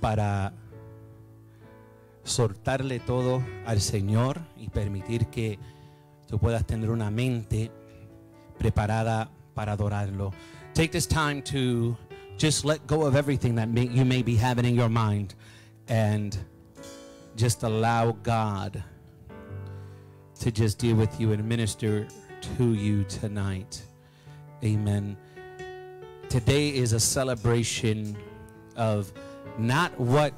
para soltarle todo al Señor y permitir que tú puedas tener una mente preparada para adorarlo. Take this time to just let go of everything that may, you may be having in your mind and just allow God to just deal with you and minister to you tonight. Amen. Today is a celebration of not what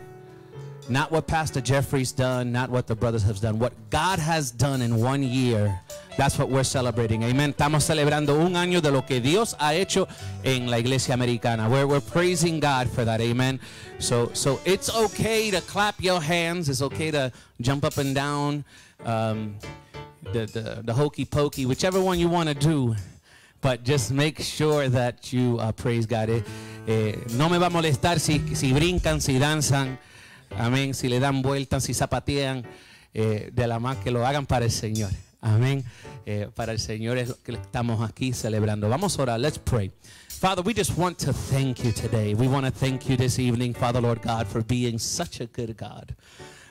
not what Pastor Jeffrey's done, not what the brothers have done, what God has done in one year. That's what we're celebrating. Amen. Estamos celebrando un año de lo que Dios ha hecho en la iglesia americana. We're, we're praising God for that. Amen. So, so it's okay to clap your hands. It's okay to jump up and down. Um, the, the, the hokey pokey, whichever one you want to do. But just make sure that you uh, praise God. Eh, eh, no me va a molestar si, si brincan, si danzan. Amén. Si le dan vueltas, si zapatean, eh, de la más que lo hagan para el Señor. Amén. Eh, para el Señor es lo que estamos aquí celebrando. Vamos a orar. Let's pray. Father, we just want to thank you today. We want to thank you this evening, Father, Lord God, for being such a good God.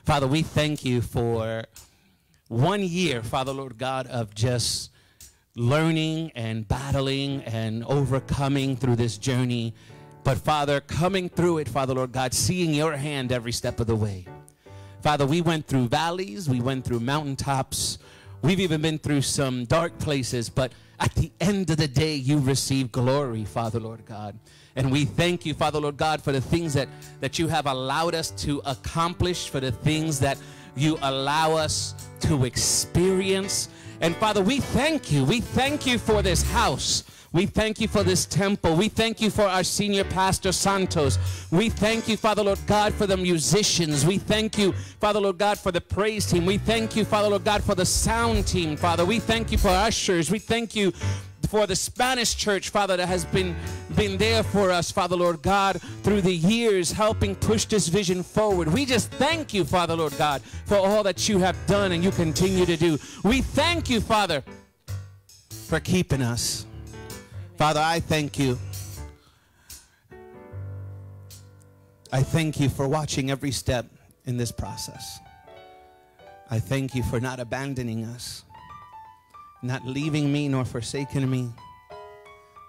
Father, we thank you for one year, Father, Lord God, of just learning and battling and overcoming through this journey. But Father, coming through it, Father, Lord God, seeing your hand every step of the way. Father, we went through valleys, we went through mountaintops, we've even been through some dark places, but at the end of the day, you receive glory, Father, Lord God. And we thank you, Father, Lord God, for the things that, that you have allowed us to accomplish, for the things that you allow us to experience. And Father, we thank you. We thank you for this house. We thank you for this temple. We thank you for our senior pastor, Santos. We thank you, Father Lord God, for the musicians. We thank you, Father Lord God, for the praise team. We thank you, Father Lord God, for the sound team, Father. We thank you for ushers. We thank you for the Spanish church, Father, that has been, been there for us, Father Lord God, through the years, helping push this vision forward. We just thank you, Father Lord God, for all that you have done and you continue to do. We thank you, Father, for keeping us. Father, I thank you. I thank you for watching every step in this process. I thank you for not abandoning us, not leaving me nor forsaking me,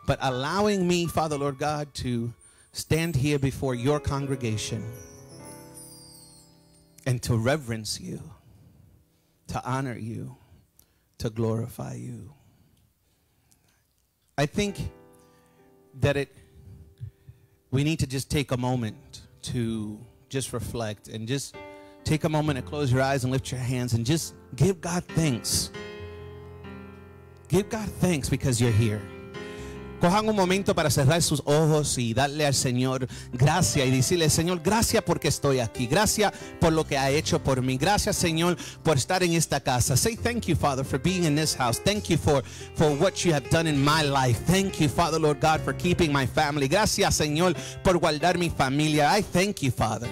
but allowing me, Father Lord God, to stand here before your congregation and to reverence you, to honor you, to glorify you. I think that it we need to just take a moment to just reflect and just take a moment and close your eyes and lift your hands and just give God thanks. Give God thanks because you're here. Cojan un momento para cerrar sus ojos y darle al Señor gracias y decirle, Señor, gracias porque estoy aquí. Gracias por lo que ha hecho por mí. Gracias, Señor, por estar en esta casa. Say thank you, Father, for being in this house. Thank you for, for what you have done in my life. Thank you, Father, Lord God, for keeping my family. Gracias, Señor, por guardar mi familia. I thank you, Father.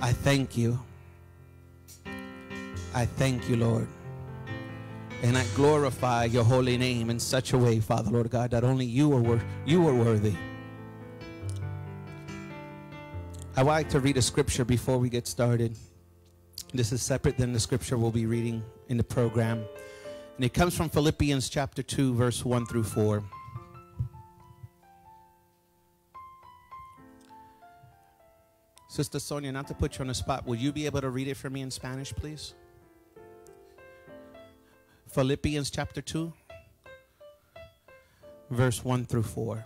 I thank you. I thank you, Lord. And I glorify your holy name in such a way, Father, Lord God, that only you are, you are worthy. I would like to read a scripture before we get started. This is separate than the scripture we'll be reading in the program. And it comes from Philippians chapter 2, verse 1 through 4. Sister Sonia, not to put you on the spot, will you be able to read it for me in Spanish, please? Philippians chapter 2, verse 1 through 4.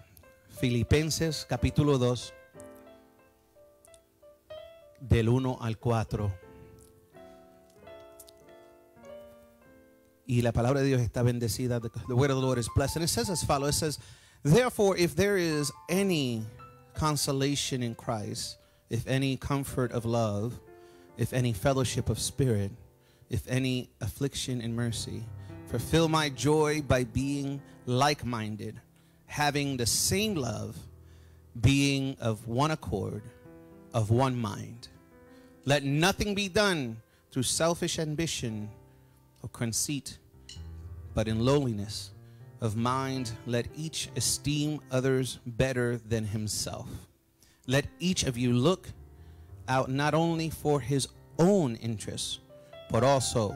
Filipenses capítulo 2, del 1 al 4. Y la palabra de Dios está bendecida. The, the word of the Lord is blessed. And it says as follows. It says, Therefore, if there is any consolation in Christ, if any comfort of love, if any fellowship of spirit, if any affliction and mercy, fulfill my joy by being like minded, having the same love, being of one accord, of one mind. Let nothing be done through selfish ambition or conceit, but in lowliness of mind, let each esteem others better than himself. let each of you look out not only for his own interests, but also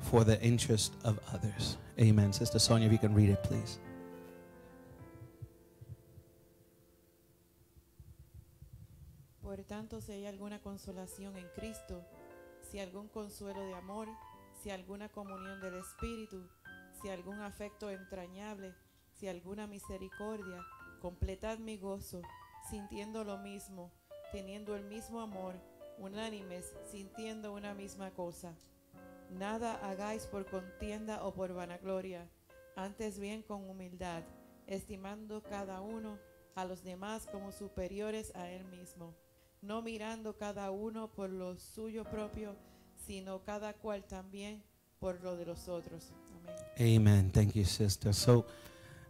for the interest of others. Amen. Sister Sonia, if you can read it, please. Por tanto, si hay alguna consolación en Cristo, si algún consuelo de amor, si alguna comunión del Espíritu, si algún afecto entrañable, si alguna misericordia, completad mi gozo, sintiendo lo mismo, teniendo el mismo amor, unánimes, sintiendo una misma cosa. Nada hagáis por contienda o por vanagloria, antes bien con humildad, estimando cada uno a los demás como superiores a él mismo, no mirando cada uno por lo suyo propio, sino cada cual también por lo de los otros. Amén. Amen. Thank you, sister. So,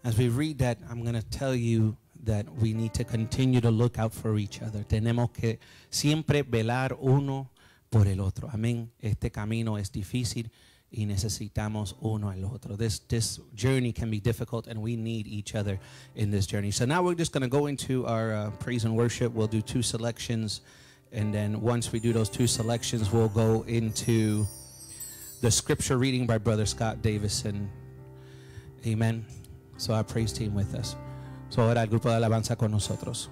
as we read that, I'm going to tell you that we need to continue to look out for each other. Tenemos que siempre velar uno por el otro. Amén. Este camino es difícil y necesitamos uno al otro. This this journey can be difficult and we need each other in this journey. So now we're just going to go into our uh, praise and worship. We'll do two selections and then once we do those two selections, we'll go into the scripture reading by Brother Scott Davison. Amen. So our praise team with us. So el grupo de alabanza con nosotros.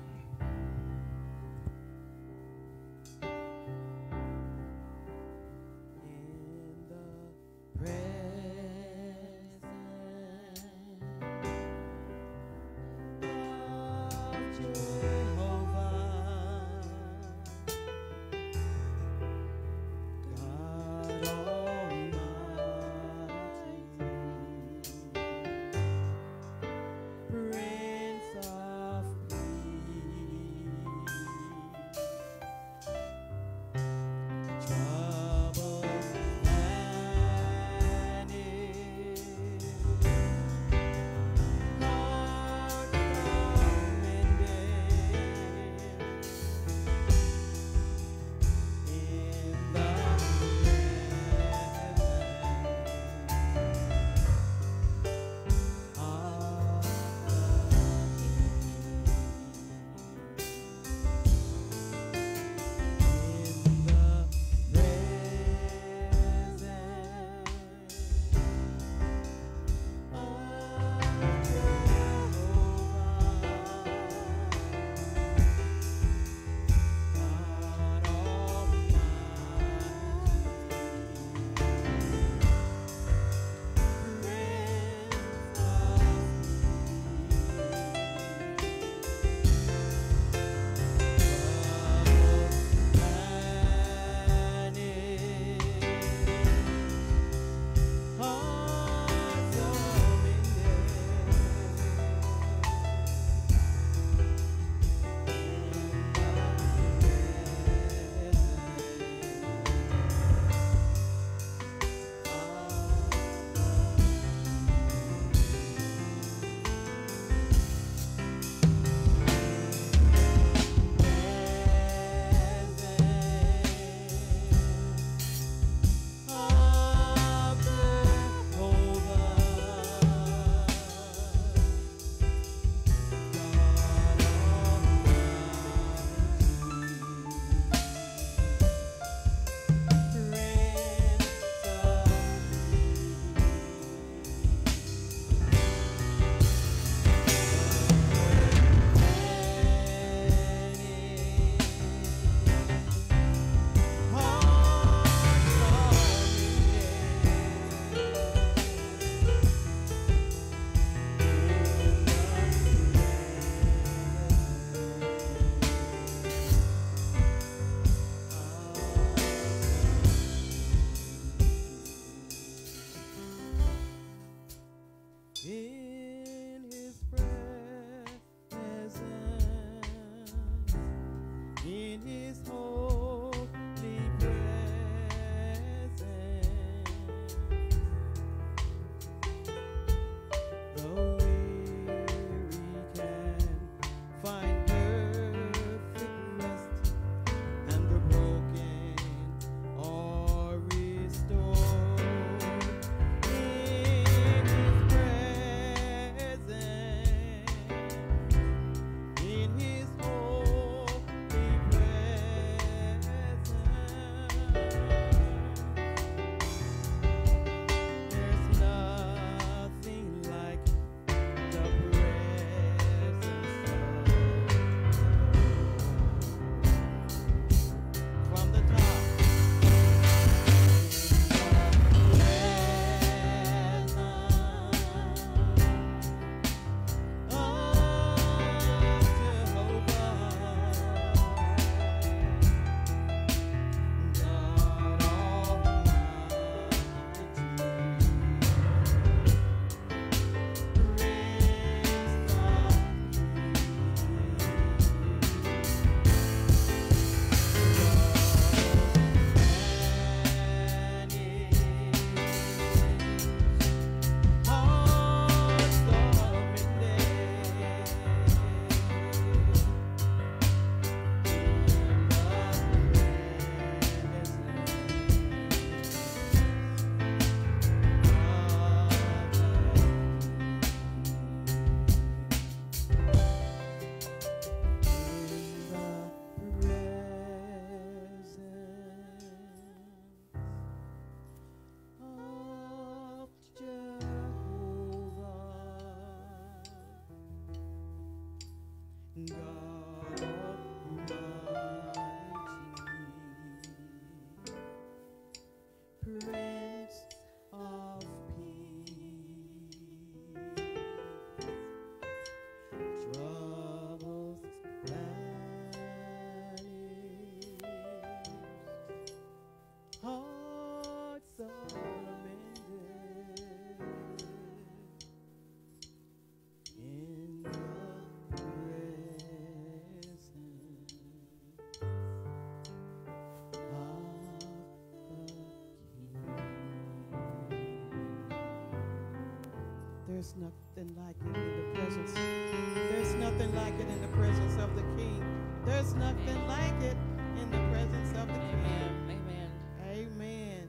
There's nothing like it in the presence. There's nothing like it in the presence of the King. There's nothing like it in the presence of the King. Amen. Amen. Amen.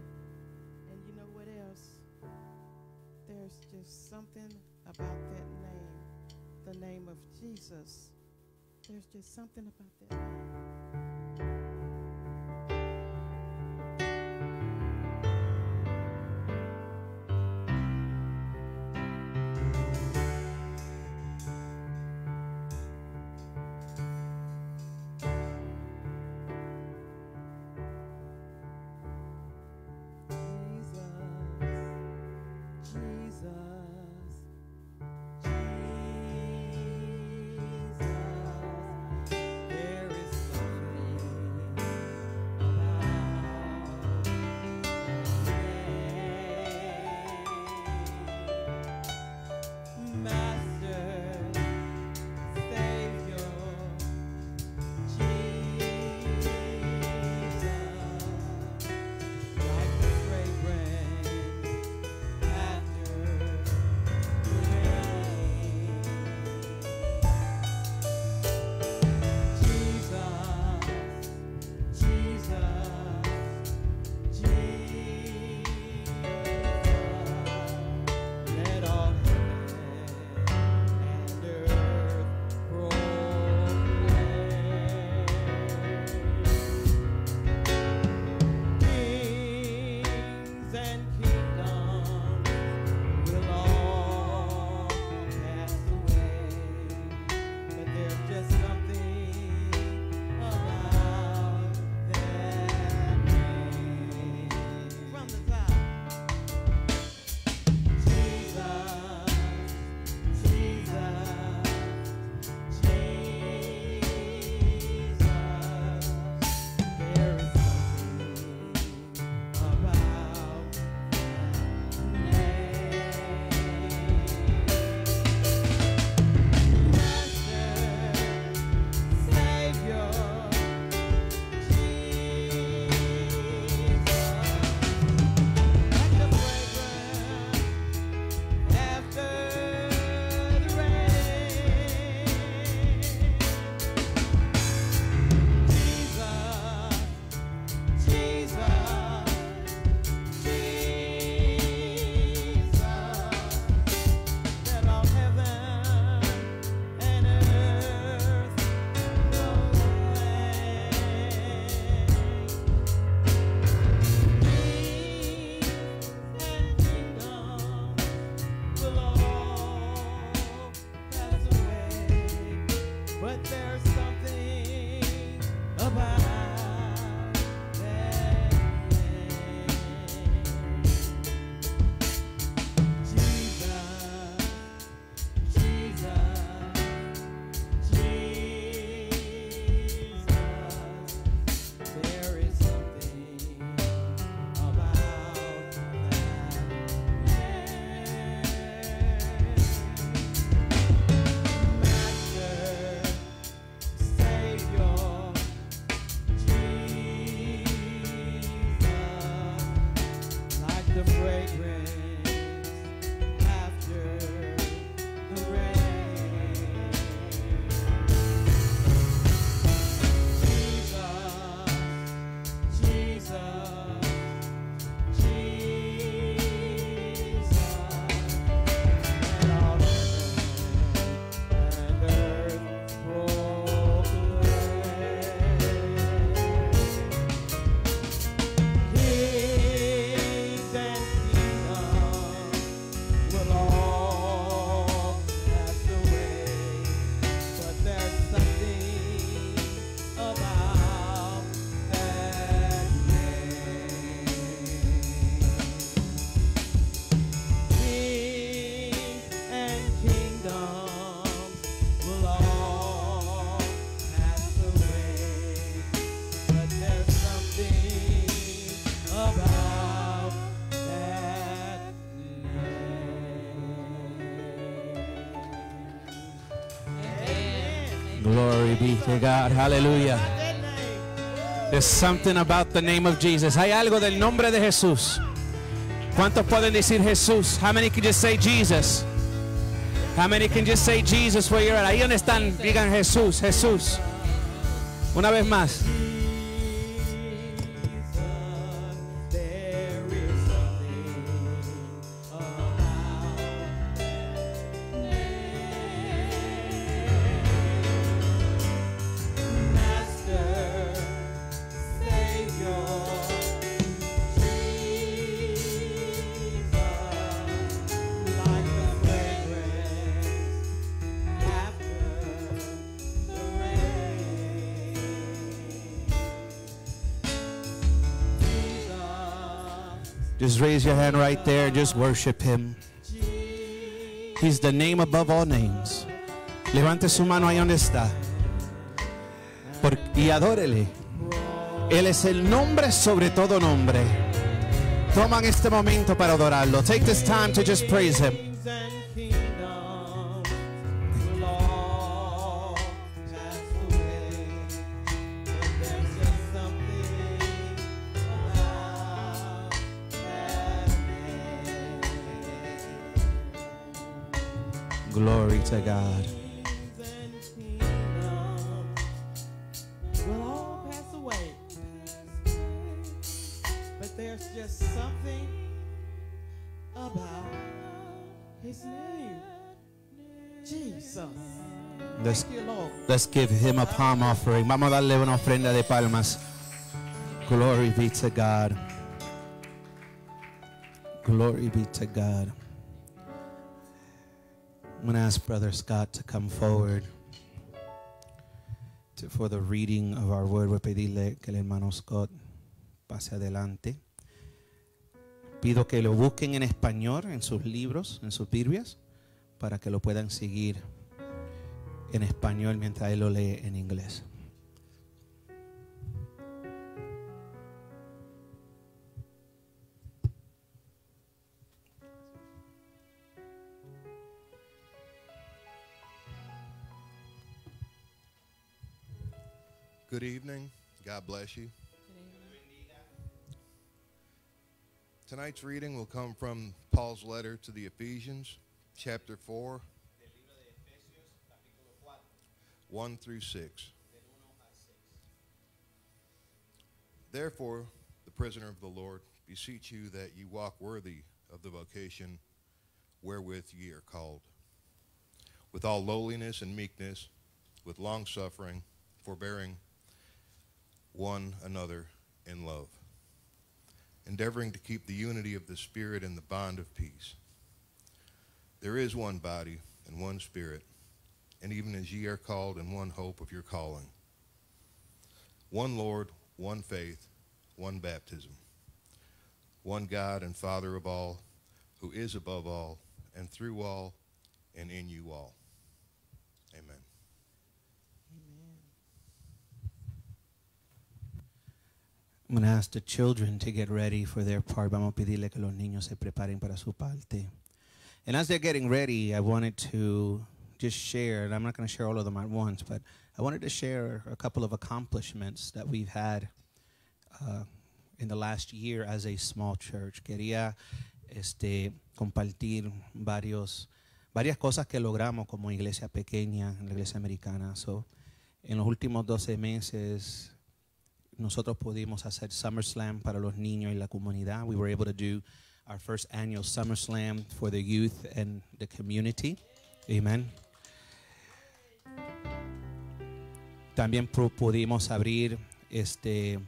And you know what else? There's just something about that name, the name of Jesus. There's just something about that name. God. Hallelujah. There's something about the name of Jesus. Hay algo del nombre de Jesús. ¿Cuántos pueden decir Jesús? How many can just say Jesus? How many can just say Jesus where you're at? Ahí donde están, digan Jesús, Jesús. Una vez más. Just raise your hand right there. Just worship him. He's the name above all names. Levante su mano ahí donde está. Por- y adórele. Él es el nombre sobre todo nombre. Toman este momento para adorarlo. Take this time to just praise him. Glory to God. Kings and kingdoms will all pass away, but there's just something about His name, Jesus. Let's, you, let's give him a palm offering. Vamos a darle una ofrenda de palmas. Glory be to God. Glory be to God. I'm going to ask Brother Scott to come forward to, for the reading of our word. Voy a pedirle que el hermano Scott pase adelante. Pido que lo busquen en español en sus libros, en sus Biblias, para que lo puedan seguir en español mientras él lo lee en inglés. Good evening. God bless you. Tonight's reading will come from Paul's letter to the Ephesians, chapter 4, 1 through 6. Therefore, the prisoner of the Lord, beseech you that you walk worthy of the vocation wherewith ye are called, with all lowliness and meekness, with long suffering, forbearing one another in love, endeavoring to keep the unity of the Spirit in the bond of peace. There is one body and one Spirit, and even as ye are called in one hope of your calling, one Lord, one faith, one baptism, one God and Father of all, who is above all, and through all, and in you all. Amen. I'm going to ask the children to get ready for their part. Vamos a pedirle que los niños se preparen para su parte. And as they're getting ready, I wanted to just share, and I'm not going to share all of them at once, but I wanted to share a couple of accomplishments that we've had uh, in the last year as a small church. Quería este, compartir varios, varias cosas que logramos como iglesia pequeña, la iglesia americana. So, en los últimos 12 meses nosotros pudimos hacer SummerSlam para los niños y la comunidad. We were able to do our first annual SummerSlam for the youth and the community. Amen. También pu- pudimos abrir este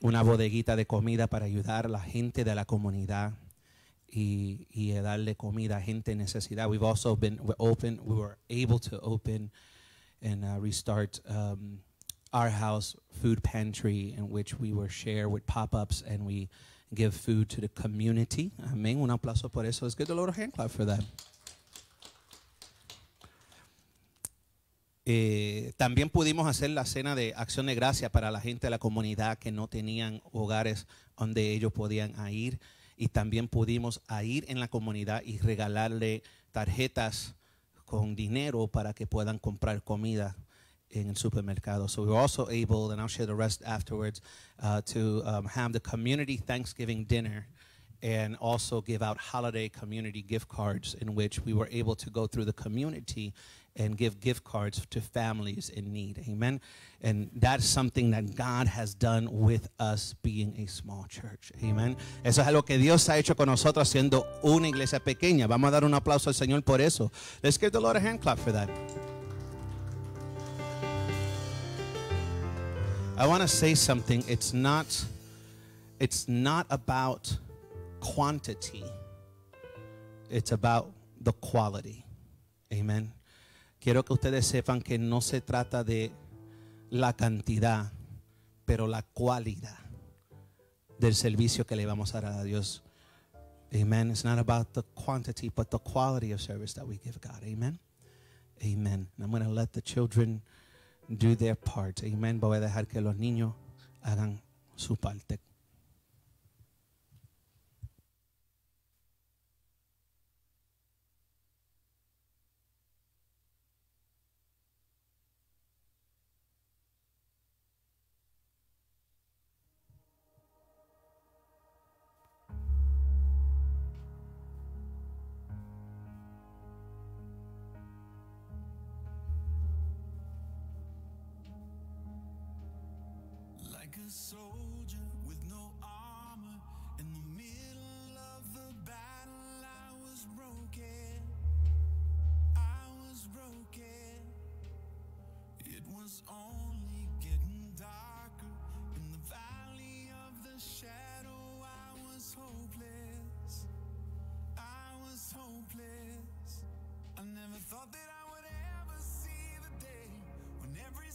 una bodeguita de comida para ayudar a la gente de la comunidad y, y darle comida a gente en. We've also been we're open. We were able to open and uh, restart um, our house food pantry in which we were share with pop-ups and we give food to the community. Amén. Un aplauso por eso. Let's give the Lord a hand clap for that. Eh, también pudimos hacer la cena de acción de gracia para la gente de la comunidad que no tenían hogares donde ellos podían ir. Y también pudimos ir en la comunidad y regalarle tarjetas con dinero para que puedan comprar comida en el supermercado. So we were also able, and I'll share the rest afterwards, uh, to um, have the community Thanksgiving dinner and also give out holiday community gift cards in which we were able to go through the community and give gift cards to families in need. Amen. And that's something that God has done with us being a small church. Amen. Eso es algo que Dios ha hecho con nosotros siendo una iglesia pequeña. Vamos a dar un aplauso al Señor por eso. Let's give the Lord a hand clap for that. I want to say something. It's not it's not about quantity. It's about the quality. Amen. Quiero que ustedes sepan que no se trata de la cantidad, pero la cualidad del servicio que le vamos a dar a Dios. Amen. It's not about the quantity, but the quality of service that we give God. Amen. Amen. I'm going to let the children do their part. Amen. Voy a dejar que los niños hagan su parte. Was only getting darker in the valley of the shadow. I was hopeless. I was hopeless. I never thought that I would ever see the day when every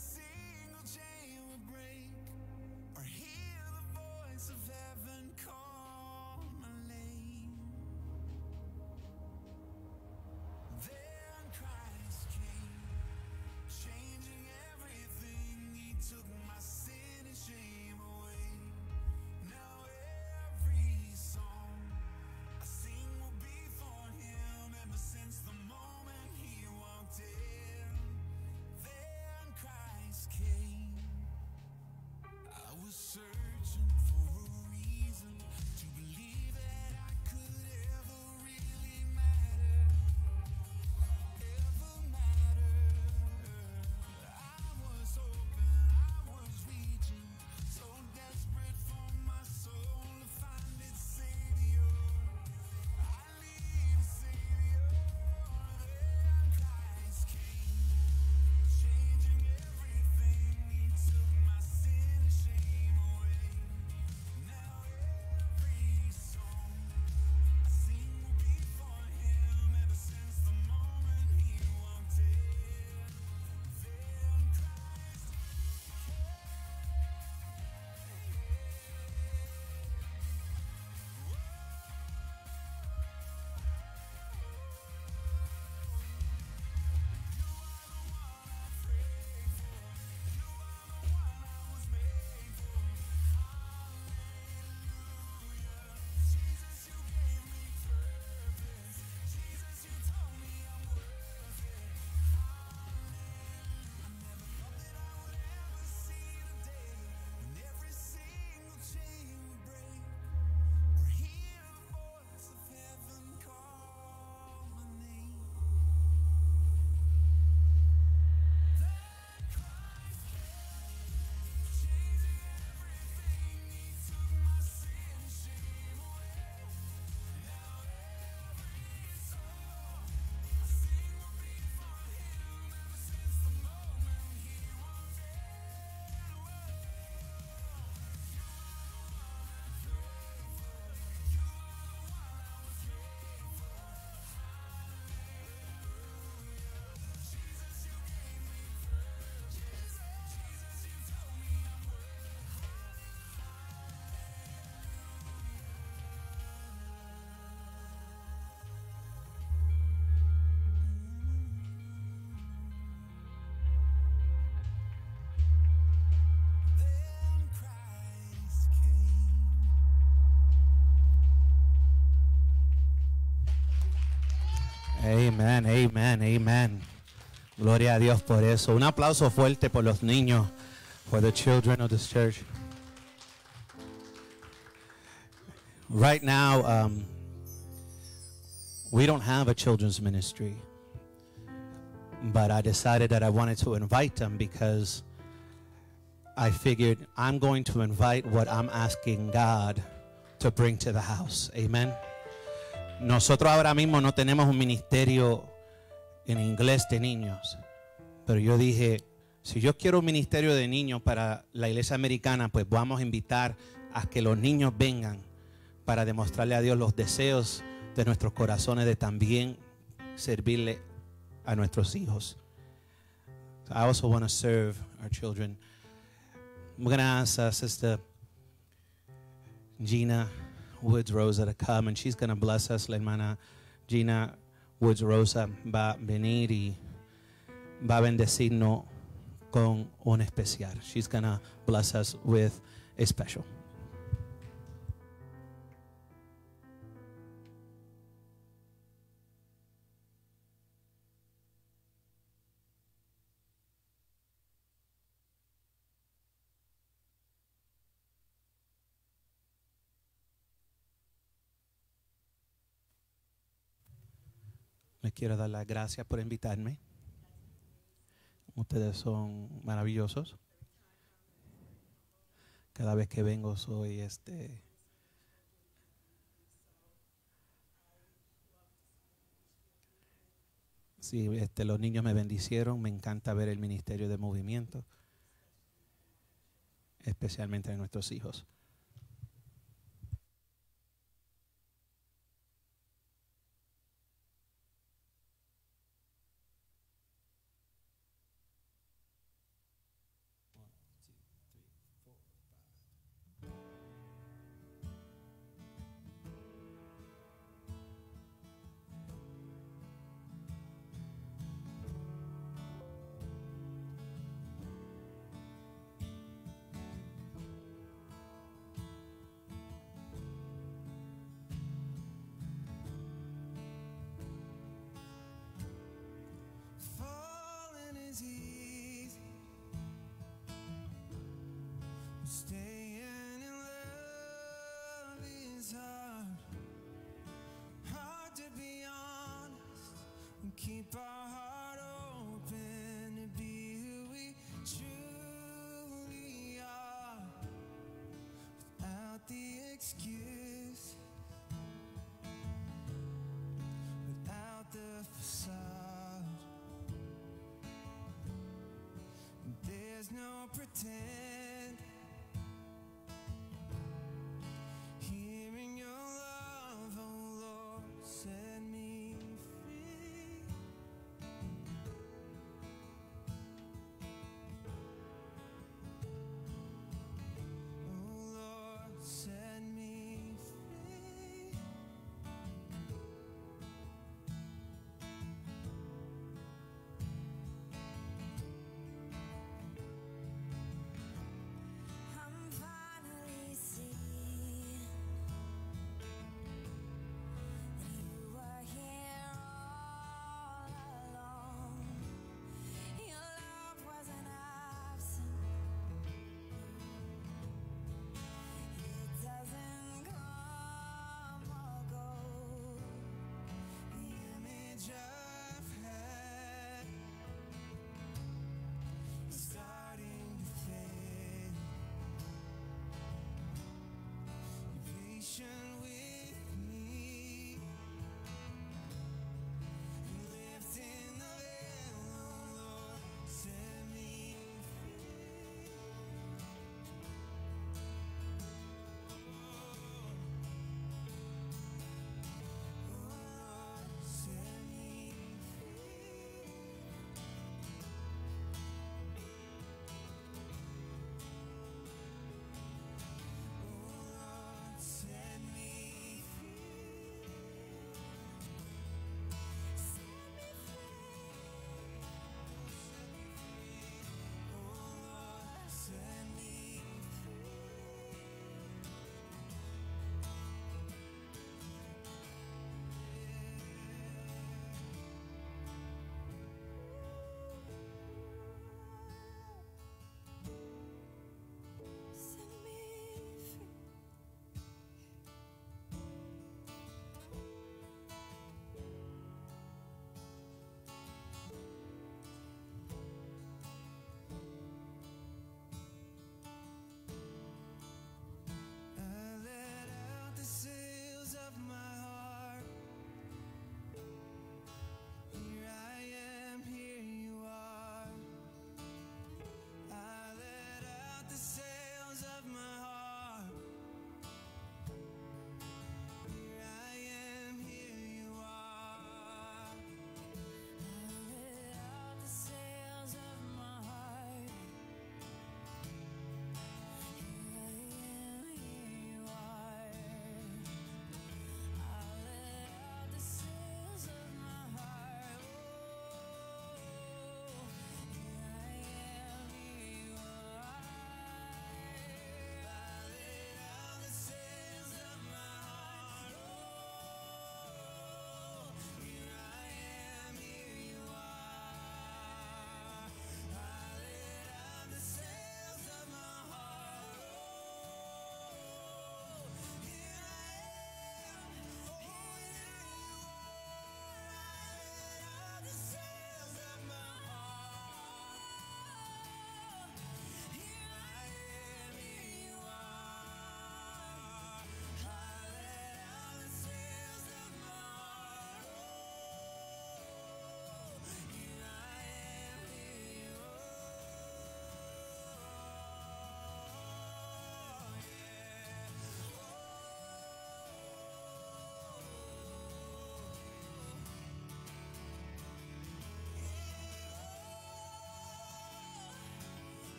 Amen, amen, amen. Gloria a Dios por eso. Un aplauso fuerte por los niños, for the children of this church. Right now, um, we don't have a children's ministry, but I decided that I wanted to invite them because I figured I'm going to invite what I'm asking God to bring to the house. Amen. Nosotros ahora mismo no tenemos un ministerio en inglés de niños, pero yo dije, si yo quiero un ministerio de niños para la iglesia americana, pues vamos a invitar a que los niños vengan para demostrarle a Dios los deseos de nuestros corazones de también servirle a nuestros hijos. I also want to serve our children. We're going to ask uh, Sister Gina Woods Rosa to come and she's going to bless us. La hermana Gina Woods Rosa va a venir y va a bendecirnos con un especial. She's going to bless us with a special. Quiero dar las gracias por invitarme. Ustedes son maravillosos. Cada vez que vengo soy este Sí, este, los niños me bendicieron, me encanta ver el ministerio de movimiento, especialmente de nuestros hijos.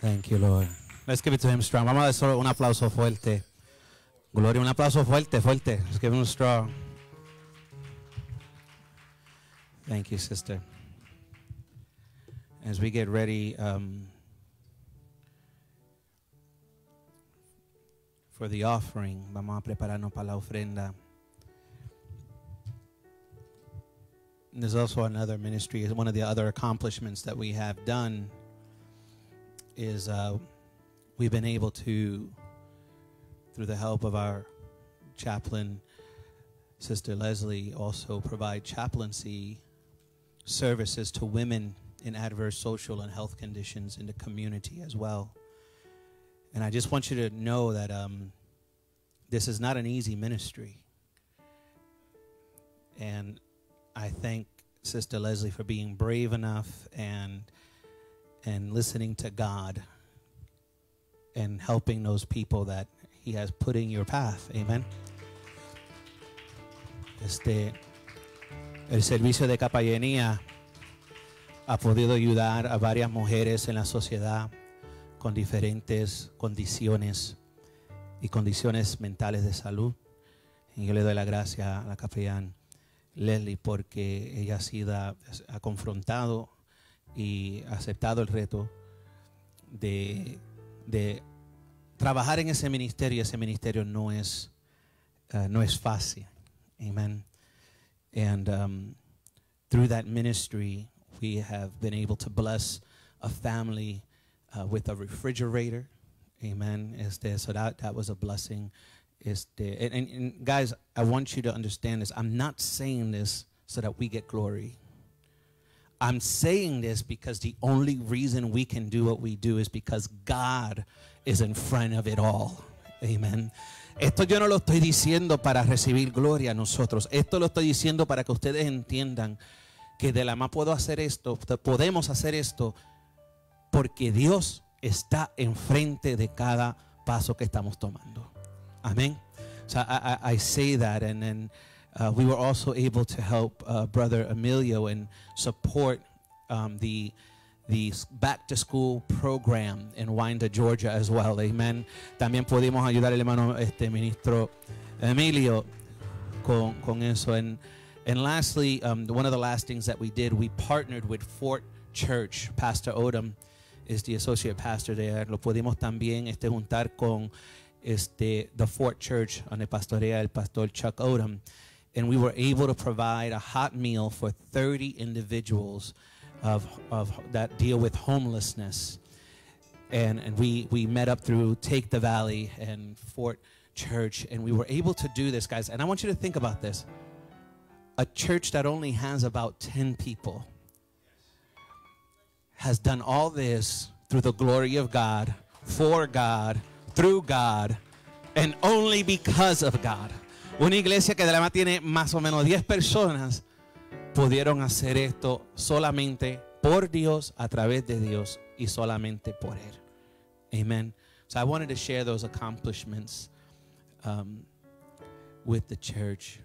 Thank you, Lord. Let's give it to him strong. Vamos a dar solo un aplauso fuerte. Gloria, un aplauso fuerte, fuerte. Let's give him strong. Thank you, sister. As we get ready um, for the offering, vamos a prepararnos para la ofrenda. There's also another ministry. One of the other accomplishments that we have done is uh, we've been able to, through the help of our chaplain, Sister Leslie, also provide chaplaincy services to women in adverse social and health conditions in the community as well. And I just want you to know that um, this is not an easy ministry. And I thank Sister Leslie for being brave enough and and listening to God and helping those people that He has put in your path. Amen. Este, el servicio de capellanía ha podido ayudar a varias mujeres en la sociedad con diferentes condiciones y condiciones mentales de salud. Y yo le doy la gracia a la capellán Leslie porque ella ha sido ha confrontado y aceptado el reto de, de trabajar en ese ministerio. Ese ministerio no es, uh, no es fácil. Amen. And um, through that ministry, we have been able to bless a family uh, with a refrigerator. Amen. Este, so that, that was a blessing. Este, and, and, and guys, I want you to understand this. I'm not saying this so that we get glory. I'm saying this because the only reason we can do what we do is because God is in front of it all. Amen. Esto yo no lo estoy diciendo para recibir gloria a nosotros. Esto lo estoy diciendo para que ustedes entiendan que de la más puedo hacer esto, podemos hacer esto porque Dios está enfrente de cada paso que estamos tomando. Amén. So I, I, I say that and then uh, we were also able to help uh, Brother Emilio and support um, the the back to school program in Winder, Georgia as well. Amen. También pudimos ayudar al hermano este ministro Emilio con, con eso. And, and lastly, um, one of the last things that we did, we partnered with Fort Church. Pastor Odom is the associate pastor there. Lo pudimos también este, juntar con este, the Fort Church, donde pastorea el pastor Chuck Odom. And we were able to provide a hot meal for 30 individuals of, of that deal with homelessness. And, and we, we met up through Take the Valley and Fort Church, and we were able to do this, guys. And I want you to think about this a church that only has about 10 people has done all this through the glory of God, for God, through God, and only because of God. Una iglesia que además tiene más o menos 10 personas pudieron hacer esto solamente por Dios, a través de Dios y solamente por Él. Amen. So I wanted to share those accomplishments um, with the church.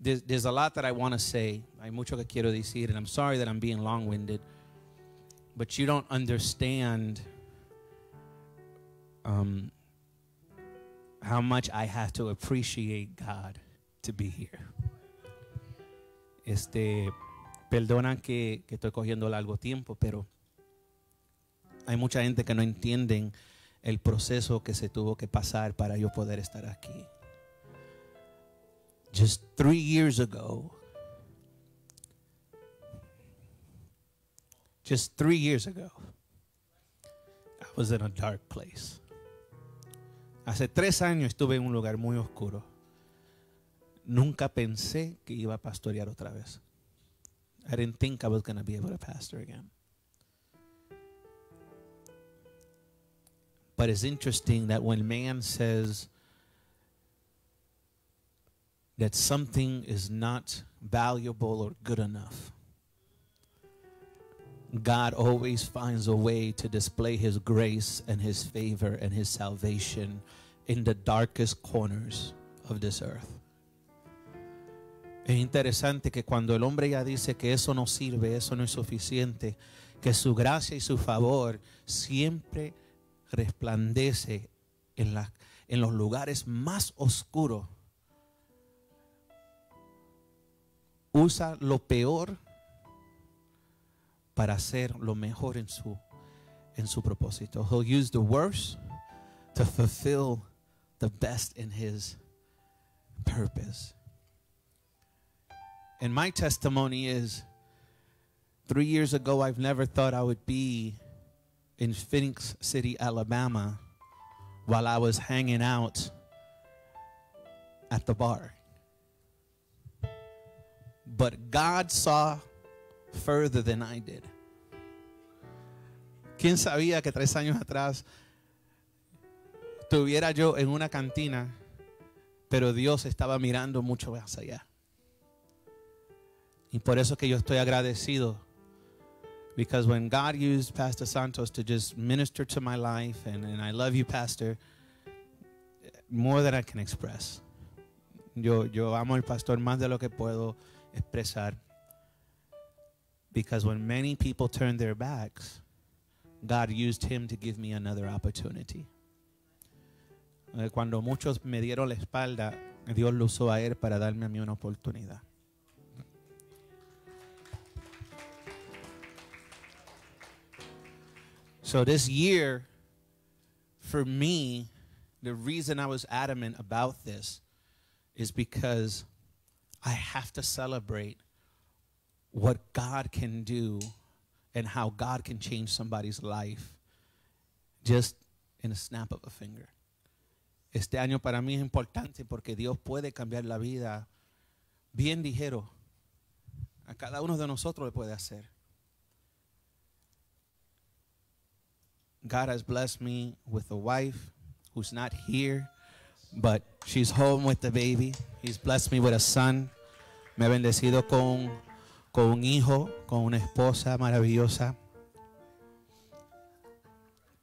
There's, there's a lot that I want to say. Hay mucho que quiero decir, and I'm sorry that I'm being long winded, but you don't understand um, how much I have to appreciate God to be here. Este, perdona que, que estoy cogiendo largo tiempo, pero hay mucha gente que no entienden el proceso que se tuvo que pasar para yo poder estar aquí. Just three years ago, just three years ago, I was in a dark place. Hace tres años estuve en un lugar muy oscuro. Nunca pensé que iba a pastorear otra vez. I didn't think I was going to be able to pastor again. But it's interesting that when man says that something is not valuable or good enough, God always finds a way to display His grace and His favor and His salvation in the darkest corners of this earth. Es interesante que cuando el hombre ya dice que eso no sirve, eso no es suficiente, que su gracia y su favor siempre resplandece en, la- en los lugares más oscuros. Usa lo peor para hacer lo mejor en su, en su propósito. He'll use the worst to fulfill the best in his purpose. And my testimony is three years ago, I've never thought I would be in Phenix City, Alabama, while I was hanging out at the bar. But God saw further than I did. ¿Quién sabía que tres años atrás estuviera yo en una cantina, pero Dios estaba mirando mucho más allá? Y por eso que yo estoy agradecido. Because when God used Pastor Santos to just minister to my life, and, and I love you, Pastor, more than I can express. Yo, yo amo al pastor más de lo que puedo expresar. Because when many people turned their backs, God used him to give me another opportunity. Eh, Cuando muchos me dieron la espalda, Dios lo usó a él para darme a mí una oportunidad. So this year, for me, the reason I was adamant about this is because I have to celebrate what God can do and how God can change somebody's life just in a snap of a finger. Este año para mí es importante porque Dios puede cambiar la vida bien ligero. A cada uno de nosotros le puede hacer. God has blessed me with a wife who's not here, but she's home with the baby. He's blessed me with a son. Me ha bendecido con, con un hijo, con una esposa maravillosa.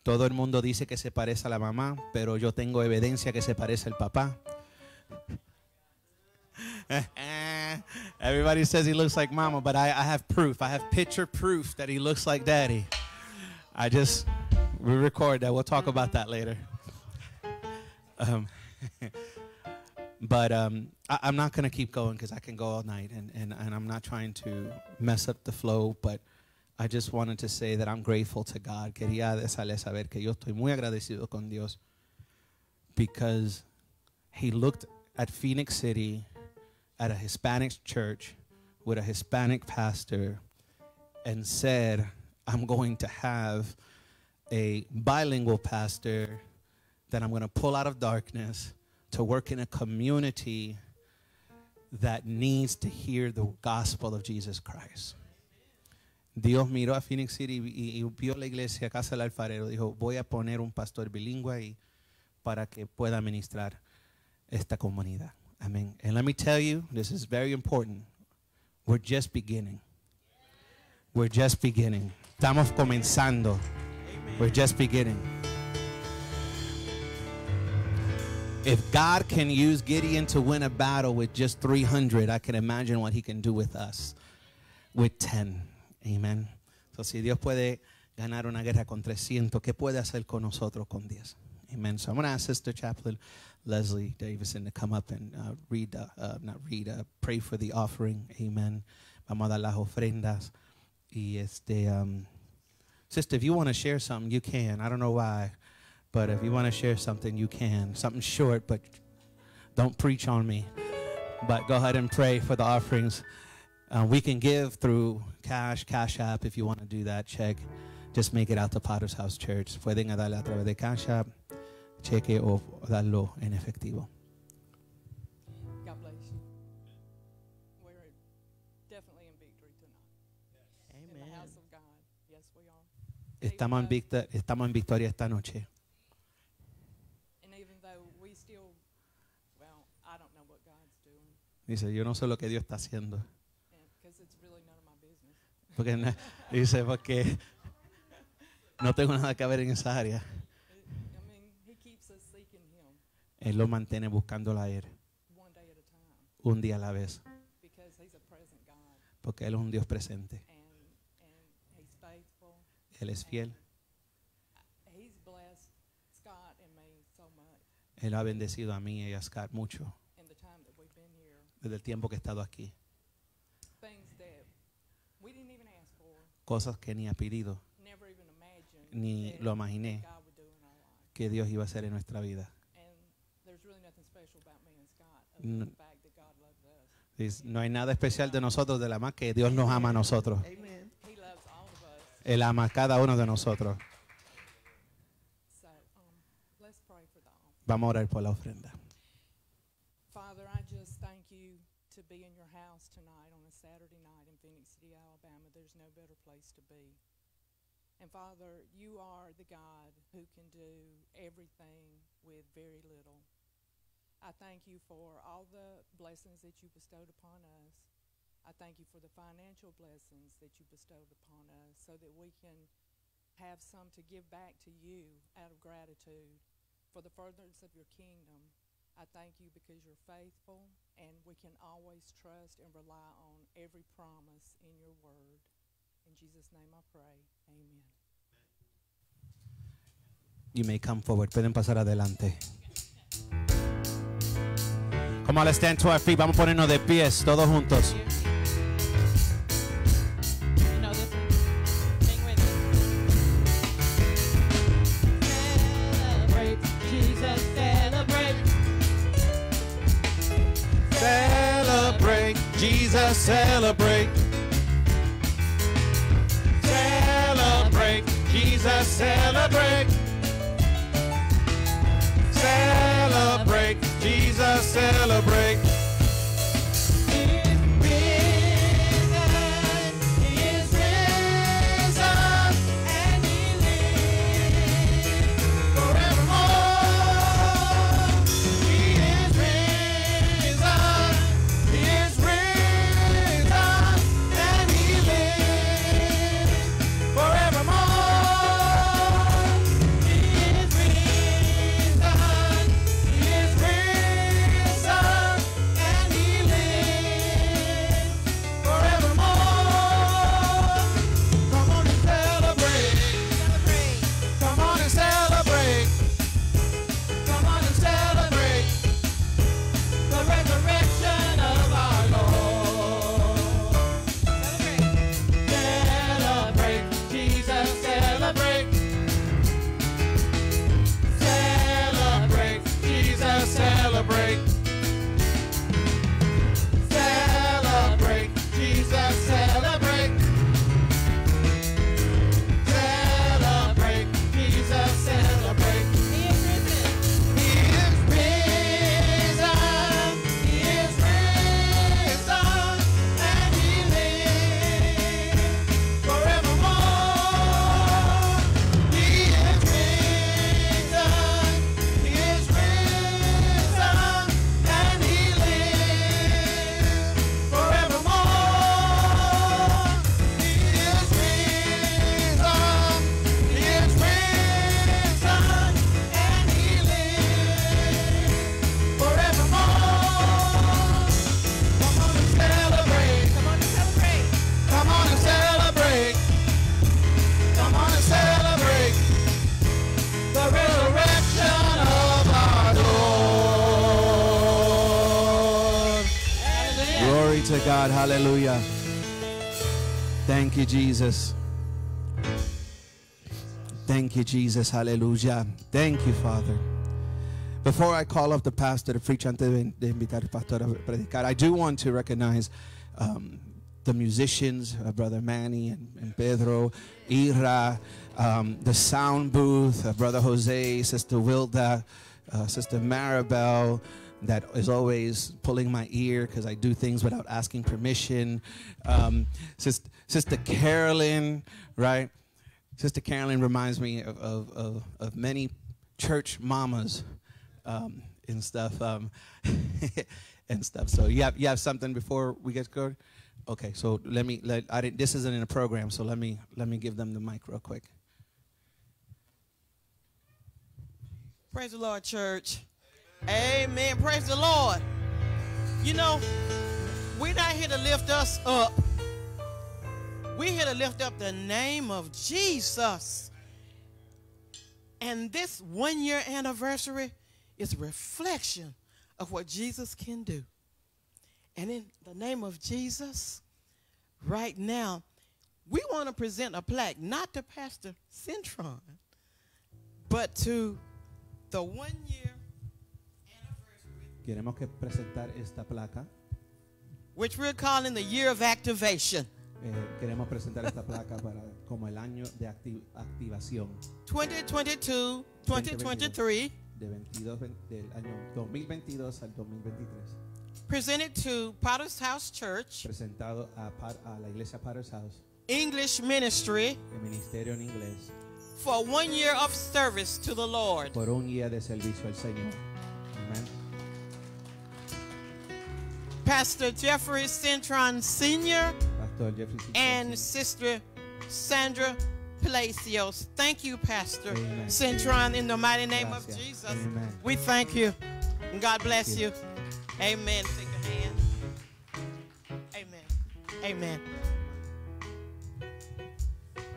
Todo el mundo dice que se parece a la mamá, pero yo tengo evidencia que se parece al papá. Everybody says he looks like mama, but I, I have proof. I have picture proof that he looks like daddy. I just we record that. We'll talk about that later. Um, but um, I, I'm not going to keep going because I can go all night, and, and, and I'm not trying to mess up the flow. But I just wanted to say that I'm grateful to God. Quería dejarles saber que yo estoy muy agradecido con Dios because he looked at Phenix City at a Hispanic church with a Hispanic pastor and said, I'm going to have a bilingual pastor that I'm going to pull out of darkness to work in a community that needs to hear the gospel of Jesus Christ. Dios miró a Phenix City y, y vio la iglesia Casa del Alfarero. Dijo, voy a poner un pastor bilingüe ahí para que pueda ministrar esta comunidad. Amén. And let me tell you, this is very important. We're just beginning. We're just beginning. Estamos comenzando. We're just beginning. If God can use Gideon to win a battle with just 300, I can imagine what he can do with us with 10. Amen. So si Dios puede ganar una guerra con 300, ¿qué puede hacer con nosotros con 10? Amen. So I'm going to ask Sister Chaplain Leslie Davison to come up and uh, read, uh, uh, not read, uh, pray for the offering. Amen. Vamos a dar las ofrendas. Y este, um, sister, if you want to share something, you can. I don't know why, but if you want to share something, you can. Something short, but don't preach on me. But go ahead and pray for the offerings. Uh, we can give through cash, cash app if you want to do that. Check. Just make it out to Potter's House Church. Pueden darle a través de cash app, cheque o darlo en efectivo. God bless you. We're definitely in victory tonight. Amen. house of God. Yes, we are. Estamos en, victa- estamos en victoria esta noche. And even though we still, well, I don't know what God's doing, Dice, yo no sé lo que Dios está haciendo. because it's really none of my business. Porque, no- dice, porque no tengo nada que ver en esa área. It, I mean, He keeps us seeking Him Él lo mantiene buscándola a Él one day at a time un día a la vez. because He's a present God Porque Él es un Dios presente. and and He's faithful. Él es fiel. and He's blessed Scott and me so much Él ha bendecido a mí y a Scott mucho in the time that we've been here. Desde el tiempo que he estado aquí. Things that we didn't even ask for, Cosas que ni ha pedido, never even imagined ni that lo imaginé God would do in our life. que Dios iba a hacer en nuestra vida. And there's really nothing special about me and Scott other No. than the fact that God loves us. Dice, No hay nada especial de nosotros, de la más que Dios nos ama a nosotros. Amen. He loves all of us. Él ama a cada uno de nosotros. So um, let's pray for the offering. Vamos a orar por la ofrenda. Father, I just thank you to be in your house tonight on a Saturday night in Phenix City, Alabama. There's no better place to be. And Father, you are the God who can do everything with very little. I thank you for all the blessings that you bestowed upon us. I thank you for the financial blessings that you bestowed upon us so that we can have some to give back to you out of gratitude for the furtherance of your kingdom. I thank you because you're faithful and we can always trust and rely on every promise in your word. In Jesus' name I pray. Amen. You may come forward. Pueden pasar adelante. Come on, let's stand to our feet. Vamos a ponernos de pies todos juntos. Celebrate, Jesus, celebrate. Celebrate, Jesus, celebrate. Celebrate, Jesus, celebrate. Jesus. Thank you, Jesus. Hallelujah. Thank you, Father. Before I call up the pastor to preach, antes de, invitar al pastor a predicar, I do want to recognize um, the musicians, uh, Brother Manny and, and Pedro, Ira, um, the sound booth, uh, Brother Jose, Sister Wilda, uh, Sister Maribel, that is always pulling my ear because I do things without asking permission. Um, Sis- Sister Carolyn, right? Sister Carolyn reminds me of, of, of, of many church mamas um, and stuff. Um, and stuff. So you have you have something before we get going? Okay, so let me let I didn't this isn't in a program, so let me let me give them the mic real quick. Praise the Lord, church. Amen. Praise the Lord. You know, we're not here to lift us up. We're here to lift up the name of Jesus. And this one year anniversary is a reflection of what Jesus can do. And in the name of Jesus, right now, we want to present a plaque, not to Pastor Centron, but to the one year anniversary, Queremos que presentar esta placa. which we're calling the year of activation. Eh, queremos presentar esta placa para como el año de acti- activación 2022, 2023, de 22 ven- del año 2022 al 2023. presented to Potter's House Church, Presentado a, a la iglesia Potter's House, English Ministry, el ministerio en inglés, for one year of service to the Lord. por un día de servicio al Señor. Amén. Pastor Jeffrey Centron Sr. And Sister Sandra Palacios. Thank you, Pastor Amen. Centron, in the mighty name of Jesus. Amen. We thank you. And God bless you. you. Amen. Take a hand. Amen. Amen.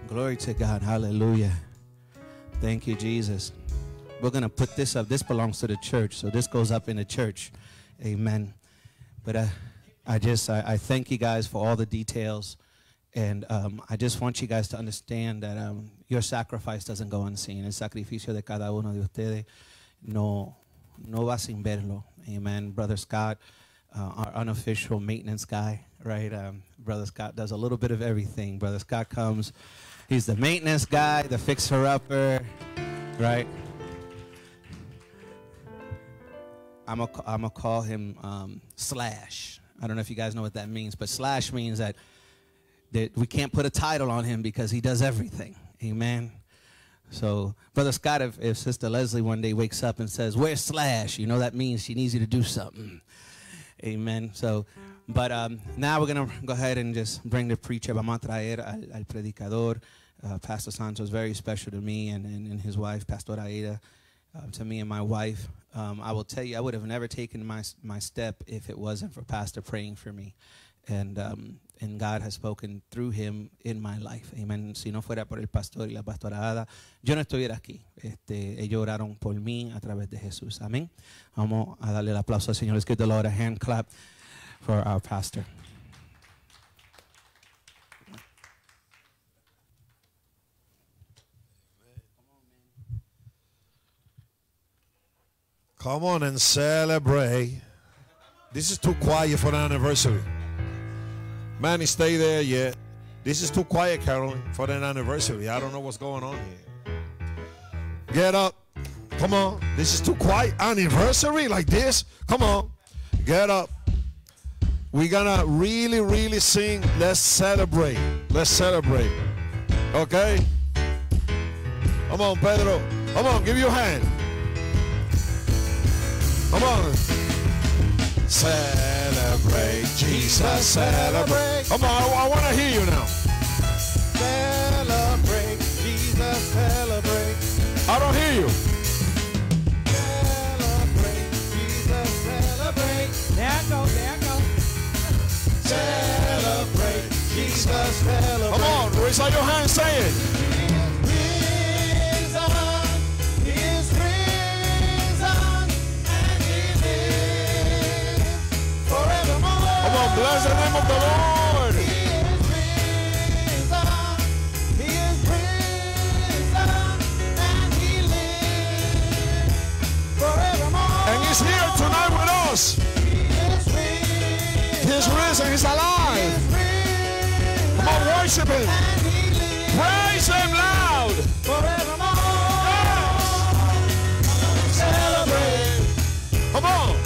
Glory to God. Hallelujah. Thank you, Jesus. We're going to put this up. This belongs to the church. So this goes up in the church. Amen. But uh, I just, I, I thank you guys for all the details. And um, I just want you guys to understand that um, your sacrifice doesn't go unseen. El sacrificio de cada uno de ustedes no, no va sin verlo. Amen. Brother Scott, uh, our unofficial maintenance guy, right? Um, Brother Scott does a little bit of everything. Brother Scott comes, he's the maintenance guy, the fixer upper, right? I'm gonna I'm call him um, Slash. I don't know if you guys know what that means, but Slash means that that we can't put a title on him because he does everything. Amen. So, Brother Scott, if, if Sister Leslie one day wakes up and says, Where's Slash? You know that means she needs you to do something. Amen. So, but um, now we're going to go ahead and just bring the preacher. Vamos a traer al, al predicador. Uh, Pastor Santos is very special to me and, and, and his wife, Pastor Aida, uh, to me and my wife. Um, I will tell you, I would have never taken my, my step if it wasn't for Pastor praying for me. And, um, and God has spoken through him in my life. Amen. Si no fuera por el pastor y la pastorada, yo no estuviera aquí. Este, ellos oraron por mí a través de Jesús. Amén. Vamos a darle el aplauso al Señor. Let's give the Lord a hand clap for our pastor. Come on and celebrate. This is too quiet for the anniversary. Manny, stay there yet. This is too quiet, Carolyn, for the anniversary. I don't know what's going on here. Get up. Come on. This is too quiet. Anniversary like this? Come on. Get up. We're gonna really, really sing. Let's celebrate. Let's celebrate. Okay? Come on, Pedro. Come on, give you a hand. Come on. Celebrate, Jesus, celebrate. Come on, I, want to hear you now. Celebrate, Jesus, celebrate. I don't hear you. Celebrate, Jesus, celebrate. There I go. There I go. Celebrate, Jesus, celebrate. Come on, raise out your hand, say it. Risen, and He lives forevermore. Come on, Bless the name of the Lord. And he's here tonight with us. He is risen. He's risen. He's alive. Come on, worship him. Praise him loud. Celebrate. Come on. Come on,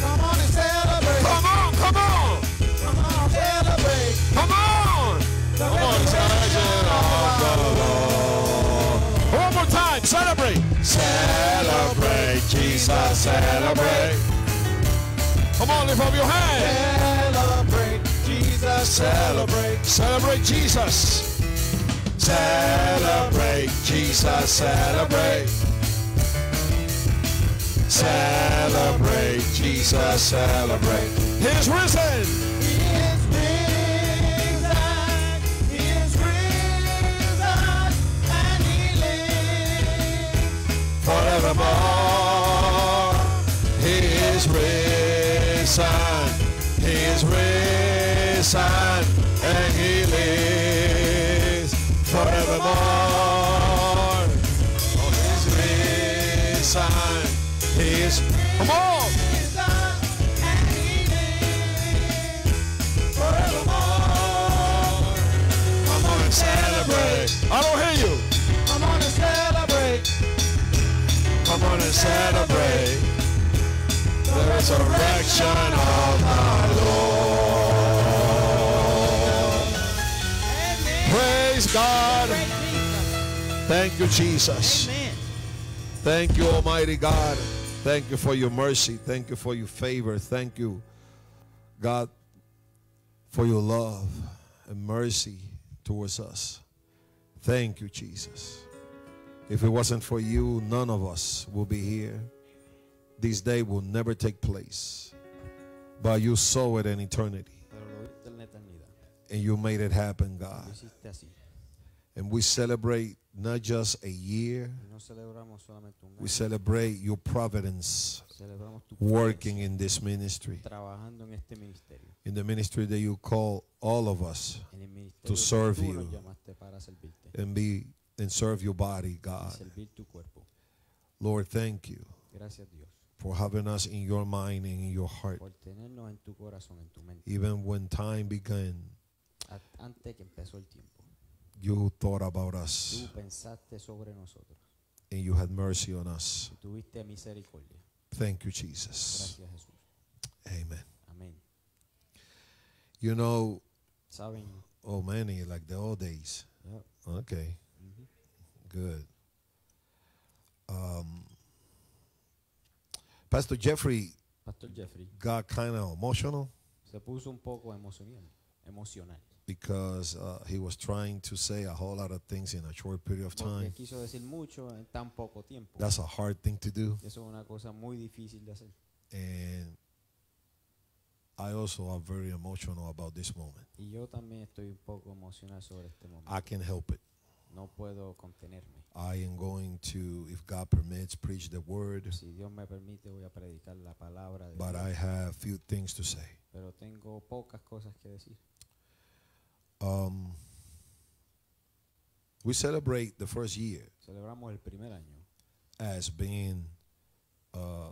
celebrate. Jesus, celebrate. Come on, lift up your hand. Celebrate, Jesus, celebrate. Celebrate Jesus. Celebrate, Jesus, celebrate. Celebrate, Jesus, celebrate. He's risen. Forevermore. He is risen. He is risen. And he lives forevermore. Oh, he's risen. He is. Come on. Forevermore. Come on celebrate. I don't celebrate the resurrection of our Lord. Praise God. Thank you, Jesus. Thank you, Almighty God. Thank you for your mercy. Thank you for your favor. Thank you, God, for your love and mercy towards us. Thank you, Jesus. If it wasn't for you, none of us will be here. This day will never take place. But you saw it in eternity. Pero lo viste en la eternidad. And you made it happen, God. Lo hiciste así. And we celebrate not just a year, Y no celebramos solamente un we celebrate your providence working in this ministry. trabajando en este ministerio. In the ministry that you call all of us En el ministerio to serve you. llamaste para servirte. and be and serve your body, God. servir tu cuerpo. Lord, thank you for having us in your mind and in your heart. por tenernos en tu corazón, en tu mente. Even when time began, A- Antes que empezó el tiempo, you thought about us tú pensaste sobre nosotros and you had mercy on us. y tuviste misericordia. Thank you, Jesus. Gracias Amen. Amén. You know, Saben, oh, many like the old days. ya, Okay, good. Um, Pastor Jeffrey Pastor Jeffrey got kind of emotional se puso un poco emocional, emocional because uh, he was trying to say a whole lot of things in a short period of time. quiso decir mucho en tan poco tiempo. That's a hard thing to do. Eso es una cosa muy difícil de hacer. And I also am very emotional about this moment. Y yo también estoy un poco emocional sobre este momento. I can help it. No puedo contenerme. I am going to, if God permits, preach the word, Si Dios me permite, voy a predicar la palabra de but Dios. I have few things to say. Pero tengo pocas cosas que decir. Um, we celebrate the first year Celebramos el primer año as being uh,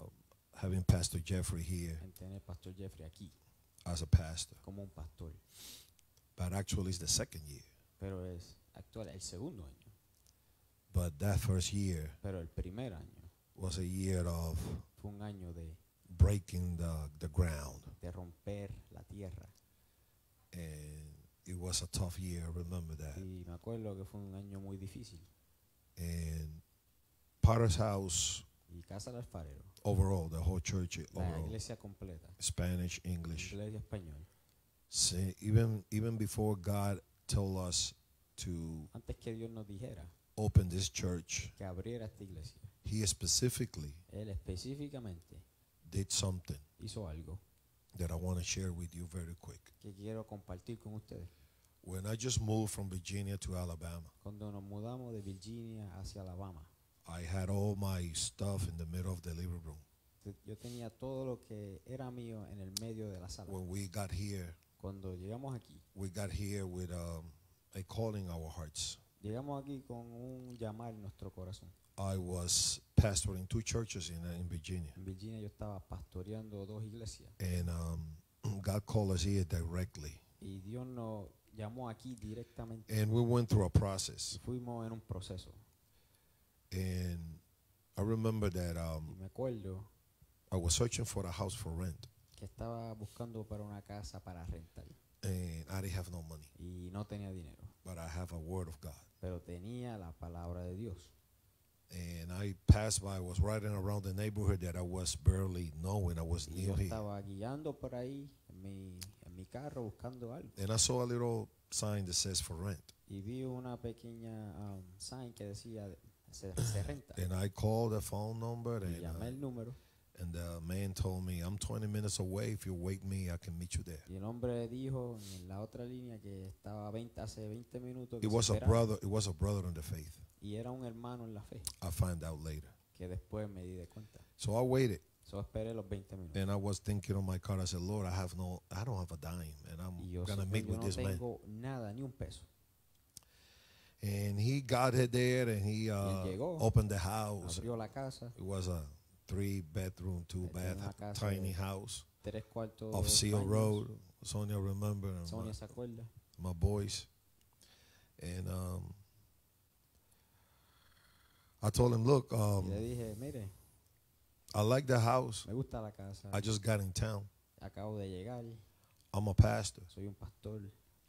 having Pastor Jeffrey here en tener Pastor Jeffrey aquí as a pastor, como un pastor. but actually it's the second year. Pero es actual el segundo año. But that first year Pero el primer año was a year of fue un año de, breaking the, the ground, de romper la tierra. and it was a tough year. I remember that. Y me acuerdo que fue un año muy difícil. And Potter's House Y Casa del Alfarero, overall, the whole church la overall, iglesia completa, Spanish, English, inglés y español. say, even even before God told us to Antes que Dios nos dijera open this church, que abriera esta iglesia, He specifically Él específicamente did something hizo algo that I want to share with you very quick. que quiero compartir con ustedes. When I just moved from Virginia to Alabama, Cuando nos mudamos de Virginia hacia Alabama, I had all my stuff in the middle of the living room. yo tenía todo lo que era mío en el medio de la sala. When we got here, Cuando llegamos aquí, we got here with um, a calling our hearts. llegamos aquí con un llamar en nuestro corazón. I was pastoring two churches in, uh, in Virginia, En Virginia yo estaba pastoreando dos iglesias and um, God called us here directly. y Dios nos llamó aquí directamente And we went through a process. fuimos en un proceso. And I remember that Y um, me acuerdo I was searching for a house for rent, que estaba buscando para una casa para rentar and I didn't have no money, y no tenía dinero, but I have a word of God. pero tenía la palabra de Dios. And I passed by, I was riding around the neighborhood that I was barely knowing. I was Y new yo here. estaba guiando por ahí en mi, en mi carro buscando algo And I saw a little sign that says for rent. y vi una pequeña um, sign que decía se, se renta. And I called the phone number, Y and, llamé uh, el número and the man told me, I'm 20 minutes away. If you wake me, I can meet you there. y el hombre dijo en la otra línea que estaba 20, hace 20 minutos que It was a brother. It was a brother in the faith. y era un hermano en la fe I find out later. que después me di de cuenta. So I waited, Solo esperé los 20 minutos. and I was thinking on my car. I said, Lord, I have no, I don't have a dime, and I'm gonna meet with no this man. tengo nada, ni un peso. And he got it there, and he uh, llegó. opened the house. Abrió la casa, It was a three bedroom, two bath, tiny house off Seal. Road. Sonia remember Sonia my, se acuerda. my boys. And um, I told him, look, um, dije, I like the house. me gusta la casa. I just got in town. Acabo de llegar. I'm a pastor. Soy un pastor.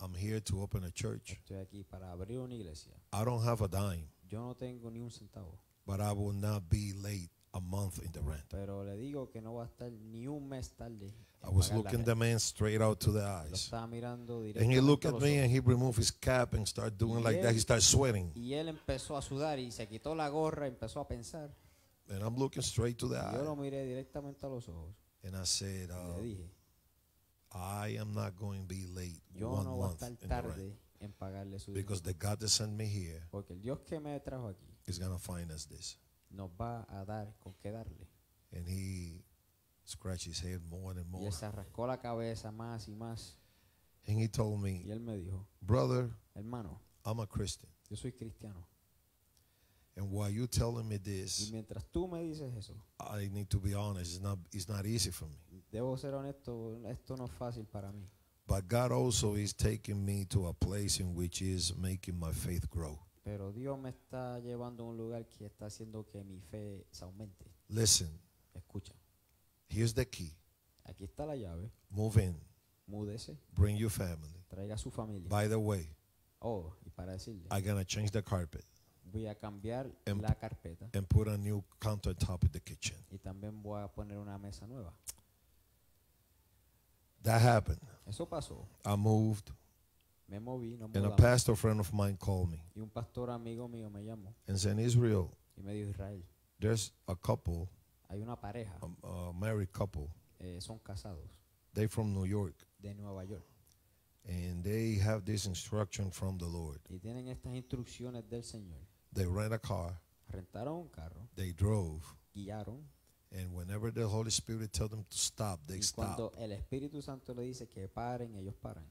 I'm here to open a church. Estoy aquí para abrir una iglesia. I don't have a dime, Yo no tengo ni un centavo. but I will not be late a month in the rent. Pero le digo que no va a estar ni un mes tarde. I was looking the man straight out to the eyes. And he looked at me and he removed his cap and started doing like that. He started sweating. Y él empezó a sudar y se quitó la gorra y empezó a pensar. And I'm looking straight to the Y yo lo eye. miré directamente a los ojos. And I said, uh, dije, I am not going to be late yo one no month in the rent. en pagarle su Because the God that sent me here Porque el Dios que me trajo aquí is going to find us this. Nos va a dar con qué darle. And he scratched his head more and Y more. él se rascó la cabeza más y más. And he told Y me, él me dijo, Brother, hermano, I'm a Christian. yo soy cristiano. And while you telling me Y this, mientras tú me dices eso, I need to be honest. It's not, it's not easy for me. debo ser honesto, esto no es fácil para mí. But God also is taking me to a place in which is making my faith grow. Pero Dios me está llevando a un lugar que está haciendo que mi fe se aumente. Listen, Escucha, here's the key. aquí está la llave, Move in, múdese, bring your family. traiga a su familia. By the way, Oh, y para decirle, I'm going to change the carpet voy a cambiar Em- la carpeta and put a new countertop in the kitchen. y también voy a poner una mesa nueva. That happened. Eso pasó, I moved, me moví, nos and a pastor friend of mine called me y un pastor amigo mío me llamó and said, Israel, y me dijo, Israel, there's a couple, hay una pareja, a, a married couple. eh, son casados They from New York, de Nueva York and they have this instruction from the Lord. y tienen estas instrucciones del Señor. They rent a car, Rentaron un carro, they drove, guiaron and whenever the Holy Spirit tell them to stop, they y stop. el Espíritu Santo le dice que paren, ellos paran.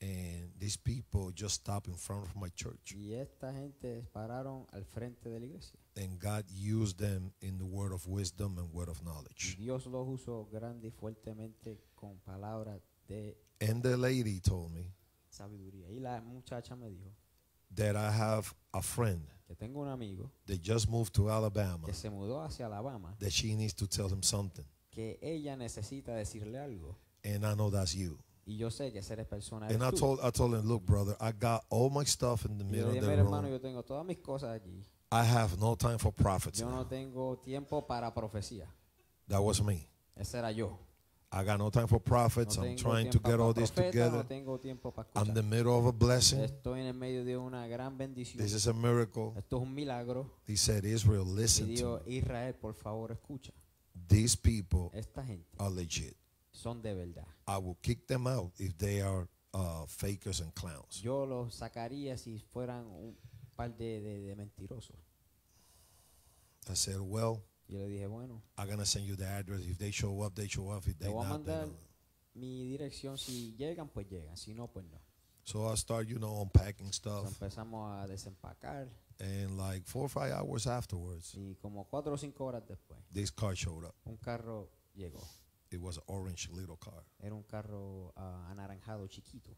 And these people just stopped in front of my church. Y esta gente pararon al frente de la iglesia. And God used them in the word of wisdom and word of Y knowledge. Dios los usó grande y fuertemente con palabras de And the lady told me sabiduría. Y la muchacha me dijo that I have a friend que tengo un amigo that just moved to Alabama que se mudó hacia Alabama, that she needs to tell him something. que ella necesita decirle algo. And I know that's you. Y yo sé que eres persona. And I tú. told I told him, look, brother, I got all my stuff in the Y yo middle of dije, the mira hermano, room. yo tengo todas mis cosas aquí. I have no time for prophets. Yo no tengo tiempo para profecía. That was me. Ese era yo. I got no time for No prophets. I'm tengo trying to tiempo get para all this profeta, together. No tengo tiempo para I'm escuchar. the middle of a blessing. Estoy en el medio de una gran bendición. This is a miracle. Esto es un milagro. He said, Israel, Y listen to me. Israel, por favor, escucha. These people Esta gente are legit. Son de verdad. I will kick them out if they are uh, fakers and clowns. Yo los sacaría si fueran un par de, de- de mentirosos. I said, well, Yo le dije, bueno, I'm going to send you the address. If they show up, they show up. If they voy a not, they mandar don't. mi dirección, si llegan, pues llegan, si no, pues no. So I start, you know, unpacking So, stuff. empezamos a desempacar And like four or five hours afterwards, y como cuatro o cinco horas después, this car showed up. un carro llegó. It was an orange little car. Era un carro ah, anaranjado chiquito.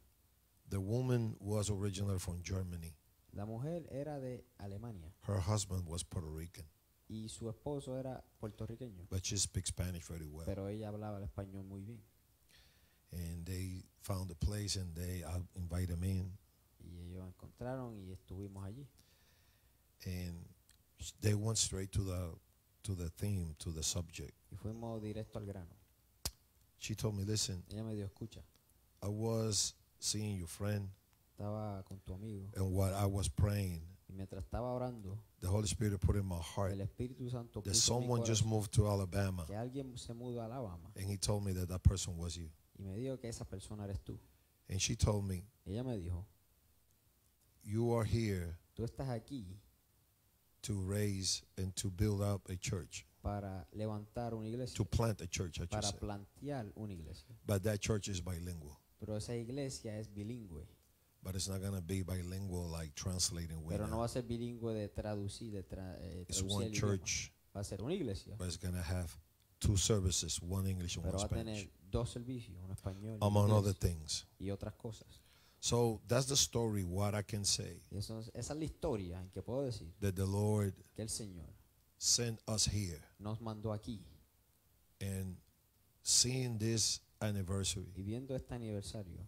The woman was originally from Germany. La mujer era de Alemania Her husband was Puerto Rican, y su esposo era puertorriqueño, but she speaks Spanish very well. pero ella hablaba el español muy bien. And they found a place and they I invited them in. Y ellos encontraron y estuvimos allí. And they went straight to the to the theme, to the subject. Y fuimos directo al grano. She told me, listen, Ella me dijo, escucha, I was seeing your friend estaba con tu amigo and what I was praying, y mientras estaba orando, the Holy Spirit put in my heart el Espíritu Santo that puso en mi someone just corazón moved to Alabama que alguien se mudó a Alabama and he told me that that person was you. y me dijo que esa persona eres tú. And she told me, Ella me dijo, you are here tú estás aquí to raise and to build up a church, para levantar una iglesia, to plant a church, I should para say. plantear una iglesia. But that church is bilingual. Pero esa iglesia es bilingüe, But it's not going to be bilingual like translating pero no va a ser bilingüe de traducir, de tra- eh, It's traducir one church, Va a ser una iglesia, but it's going to have two services, one English and pero one va a Spanish, tener dos servicios, uno español among other things. y otras cosas. So that's the story, what I can say, Y eso es- esa es la historia en que puedo decir that the Lord que el Señor sent us here. nos mandó aquí. And seeing this anniversary, Y viendo este aniversario,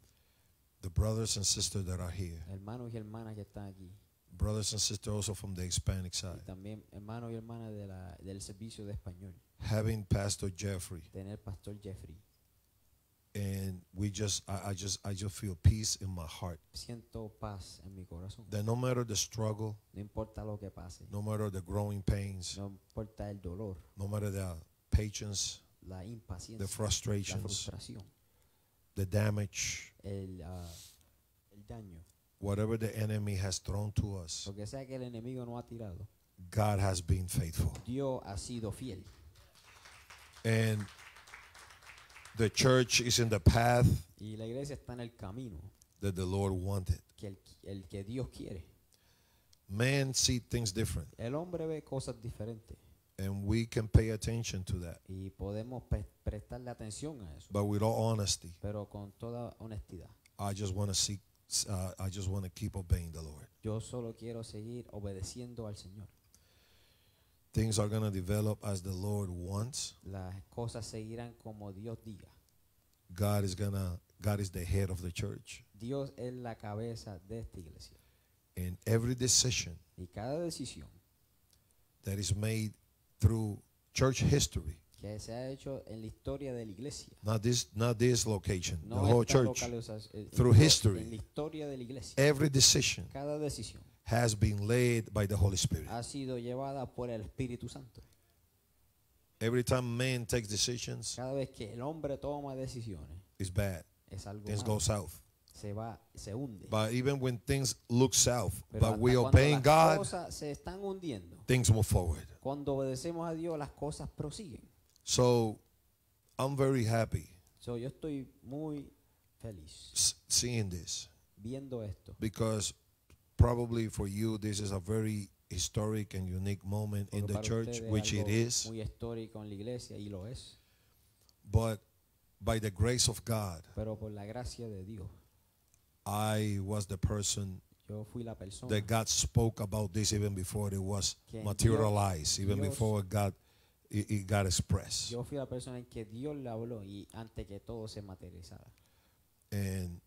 the brothers and sisters that are here, hermanos y hermanas que están aquí, brothers and sisters also from the Hispanic y side, también hermanos y hermanas de la, del servicio de español, having Pastor Jeffrey, tener Pastor Jeffrey. And we just, I, I just, I just feel peace in my heart. Siento paz en mi corazón. That no matter the struggle, No importa lo que pase, no matter the growing pains, no importa el dolor, no matter the patience, la impaciencia, the frustrations, la frustración, the damage, el, ah, el daño, whatever the enemy has thrown to us, lo que sea que el enemigo no ha tirado, God has been faithful. Dios ha sido fiel. And the church is in the path Y la iglesia está en el camino that the Lord wanted. que el, el que Dios quiere. Man see things different, El hombre ve cosas diferentes and we can pay attention to that. y podemos pre- prestarle atención a eso, But with all honesty, pero con toda honestidad. I just want to seek. Uh, I just want to keep obeying the Lord. Yo solo quiero seguir obedeciendo al Señor. Things are going to develop as the Lord wants. Las cosas seguirán como Dios diga. God is gonna. God is the head of the church, Dios es la cabeza de esta iglesia. and every decision Y cada decisión that is made through church history, que se ha hecho en la historia de la iglesia, not this, not this location, the whole church, localización, en- en through history. en la historia de la iglesia, every decision cada decisión has been led by the Holy Spirit. ha sido llevada por el Espíritu Santo. Every time man takes decisions, Cada vez que el hombre toma decisiones, it's bad. es algo Things malo. go south. se va, se hunde. But even when things look south, Pero but hasta we cuando obeying las God, cosas se están hundiendo, things move forward. cuando obedecemos a Dios, las cosas prosiguen. So I'm very happy So, yo estoy muy feliz s- seeing this viendo esto. because probably for you this is a very historic and unique moment in the church, which it is. Muy histórico en la iglesia y lo es. But by the grace of God, Pero por la gracia de Dios, I was the person yo fui la persona that God spoke about this even before it was Que materialized, even Dios- before God it, it got expressed. Yo fui la persona en que Dios le habló y antes que todo se materializara. And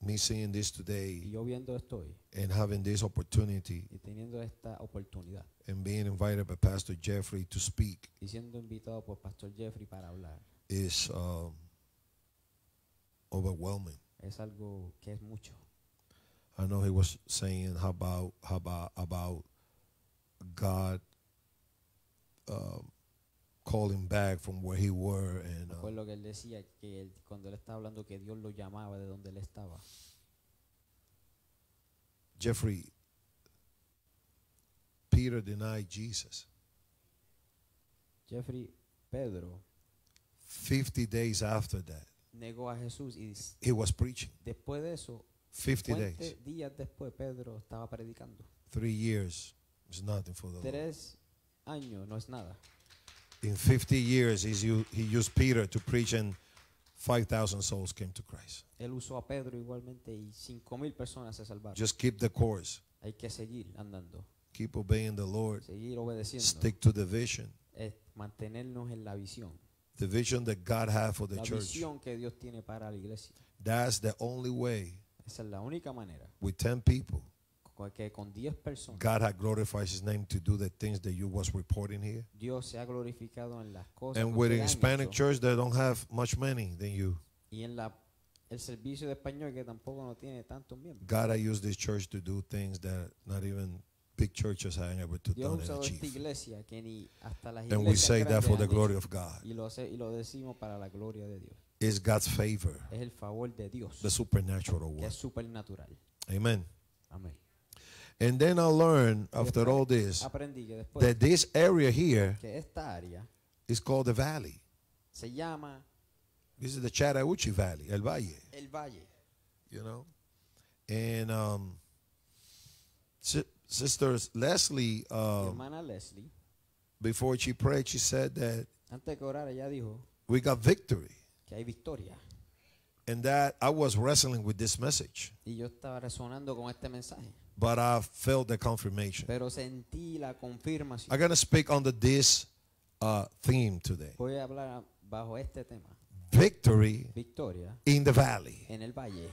me seeing this Y today yo viendo esto hoy and having this opportunity y teniendo esta oportunidad and being invited by Pastor Jeffrey to speak y siendo invitado por Pastor Jeffrey para hablar, is um, overwhelming. es algo que es mucho. I know he was saying how about how about about God um, calling back from where he were and uh, Recuerdo que él decía que él- cuando él estaba hablando que Dios lo llamaba de donde él estaba. Jeffrey Peter denied Jesus Jeffrey, Pedro, 50 days after that negó a Jesús y he was preaching. después de eso, 50 days. días después Pedro estaba predicando. Three years is nothing for the Lord. Tres años no es nada. In 50 years, he used Peter to preach, and 5,000 souls came to Christ. Él usó a Pedro igualmente y cinco mil personas se salvaron. Just keep the course. Hay que seguir andando, Keep obeying the Lord. seguir obedeciendo, Stick to the vision. es mantenernos en la visión. The vision that God has for the La church. visión que Dios tiene para la iglesia. That's the only way Esa es la única manera with 10 people, que con 10 personas God had glorified his name to do the things that you was reporting here. Dios se ha glorificado en las cosas And with the Hispanic church that don't have much money than you, y en la el servicio de español que tampoco no tiene tantos miembros. God has used this church to do things that not even big churches have ever to Dios done and achieve. iglesia que ni hasta las And we say that for the glory of God. y lo hace- y lo decimos para la gloria de Dios. It's God's favor, Es el favor de Dios the supernatural que es supernatural. Amen. Amén. And then I learned after all this aprendí que después that this area here que esta área is called the valley. se llama This is the Chattahoochee Valley, El Valle, el valle. you know. And um, si- Leslie, um, Leslie, before she prayed, she said that antes que orara, ella dijo we got victory, que hay victoria. and that I was wrestling with this message, Y yo estaba resonando con este mensaje. but I felt the confirmation. Pero sentí la confirmación. I'm gonna speak under this uh, theme today: Voy a hablar bajo este tema. victory Victoria in the valley. en el valle.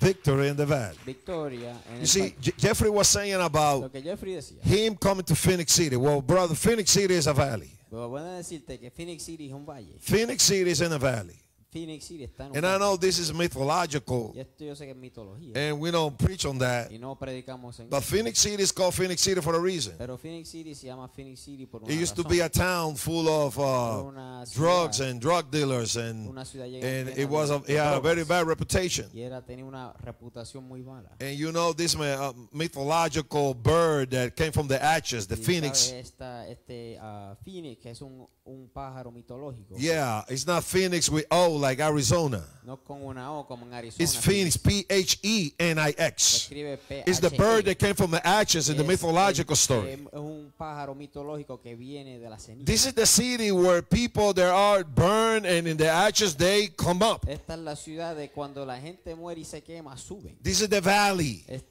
Victory in the valley. Victoria en You el see. Je- Jeffrey was saying Lo about que Jeffrey decía. him coming to Phenix City. Well, brother, Phenix City is a valley. Pero voy a decirte que Phenix City es un valle. Phenix City is in a valley. Phenix City está en And I know this is mythological, Y esto yo sé que es mitología. and we don't preach on that. y no predicamos en But. Phenix City is called Phenix City for a reason. Pero Phenix City se llama Phenix City por una It used to be a town full of uh, drugs and drug dealers, and una ciudad llena- and it was a, it had a very bad reputation. Y era, tenía una reputación muy mala. And you know this uh, mythological bird that came from the ashes, the Y phoenix. esta, este ah, Phoenix, es un, un pájaro mitológico. Yeah, it's not Phoenix with O like Arizona. No O Arizona. It's Phenix, P H E N I X. It's the bird that came from the ashes in the mythological story. Es un pájaro mitológico que viene de la ceniza. This is the city where people that are burned and in the ashes they come up. Es la ciudad de cuando la gente muere y se quema. This is the valley. Es.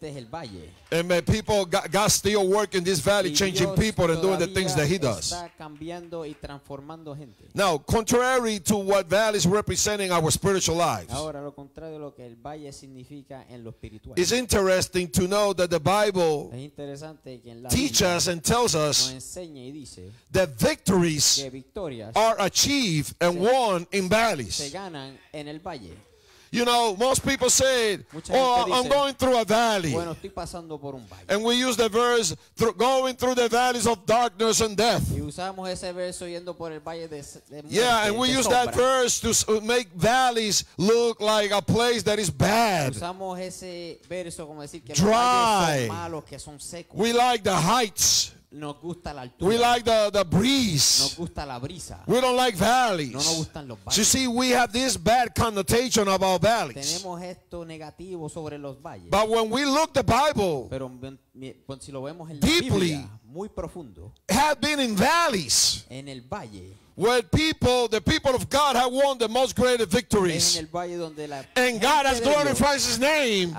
And man, people, God, God still work in this valley, Y changing Dios people and doing the things that He does. Está cambiando y transformando gente. Now, contrary to what valley is representing our spiritual lives, Ahora, lo contrario de lo que el valle significa en lo espiritual. it's interesting to know that the Bible Es interesante que en la teaches us and tells us y dice that victories are achieved and won in se valleys. Ganan en el valle. You know, most people say, "Oh, I'm dice, going through a valley," Bueno, estoy pasando por un valle. and we use the verse, "Through- "Going through the valleys of darkness and death." Y usamos ese verso yendo por el valle de, de muerte, Yeah, and we use that verse to make valleys look like a place that is bad. Usamos ese verso como decir que los Dry. valles son malos, que son secos. We like the heights. Nos gusta la We like the, the Nos breeze. gusta la brisa. We don't like No nos valleys. gustan los So you see, we have this bad connotation about valleys. Tenemos esto negativo sobre los valles. But when we look the Bible, Pero mi- mi- pues, si lo vemos en la Deeply. Biblia, muy profundo, have been in valleys en el valle, where people, the people of God, have won the most great victories, en el valle donde la and God has glorified His name.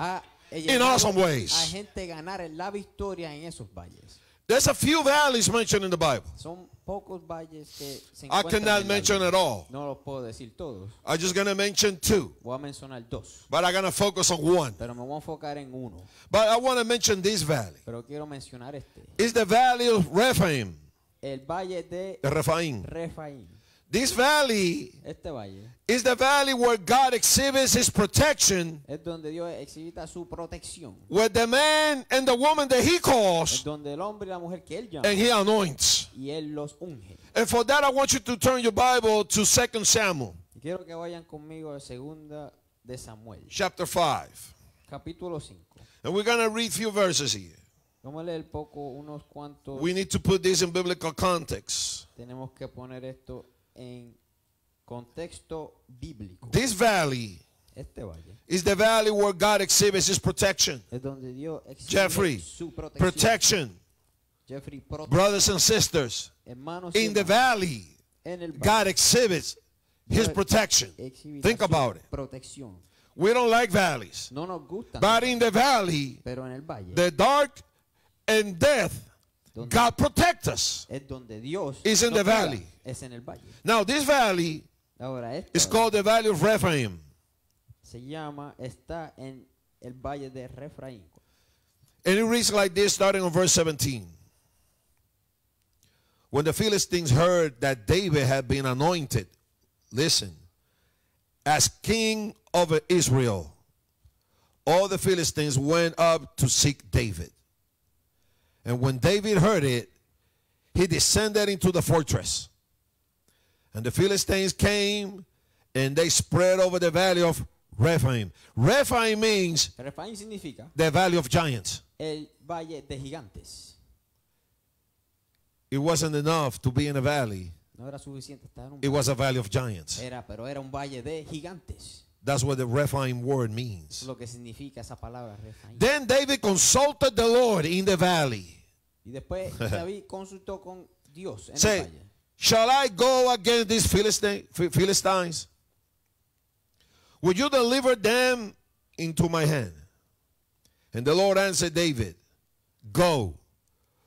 in awesome ways. a gente ganar la victoria en esos valles. There's a few valleys mentioned in the Bible. Son pocos valles que se I cannot en mention it all. No los puedo decir todos. I'm just gonna mention two, Voy a mencionar dos, but I'm gonna focus on one. pero me voy a enfocar en uno. But I want to mention this valley. Pero quiero mencionar este. It's the valley of Rephaim. El valle de Rephaim. Refaim. This valley Este valle is the valley where God exhibits His protection es donde Dios su protección. with the man and the woman that He calls donde el y la mujer que él llama and He anoints. y él los unge. And for that, I want you to turn your Bible to 2 Samuel quiero que vayan conmigo a segunda de Samuel, chapter 5. capítulo 5. And we're going to read a few verses here. Vamos a leer poco, unos cuantos. We need to put this in biblical context. Tenemos que poner esto en Contexto bíblico. This valley Este valle is the valley where God exhibits his protection. es donde Dios exhibe Jeffrey, su protección. protection. Jeffrey, prote- Brothers and sisters, in the valley, en el God exhibits his protection. Think about it. Protección. We don't like valleys. No nos gusta, But in the valley, pero en el valle the dark and death, God protect us. es donde Dios is in the valley. Es en el valle. Now, this valley Ahora esto is called the valley of Rephaim. se llama está en el valle de Refraín. And it reads like this, starting on verse 17. When the Philistines heard that David had been anointed, listen, as king of Israel, all the Philistines went up to seek David. And when David heard it, he descended into the fortress. And the Philistines came and they spread over the valley of Rephaim. Rephaim means Refraín significa the valley of giants. el valle de gigantes. It wasn't enough to be in a valley. No era suficiente estar en un It was a valley of giants. Era, pero era un valle de gigantes. That's what the Rephaim word means. lo que significa esa palabra. Then David consulted the Lord in the valley. Y después David consultó con Dios en Say, valle. shall I go against these Philistine, Philistines? Will you deliver them into my hand? And the Lord answered David, Go,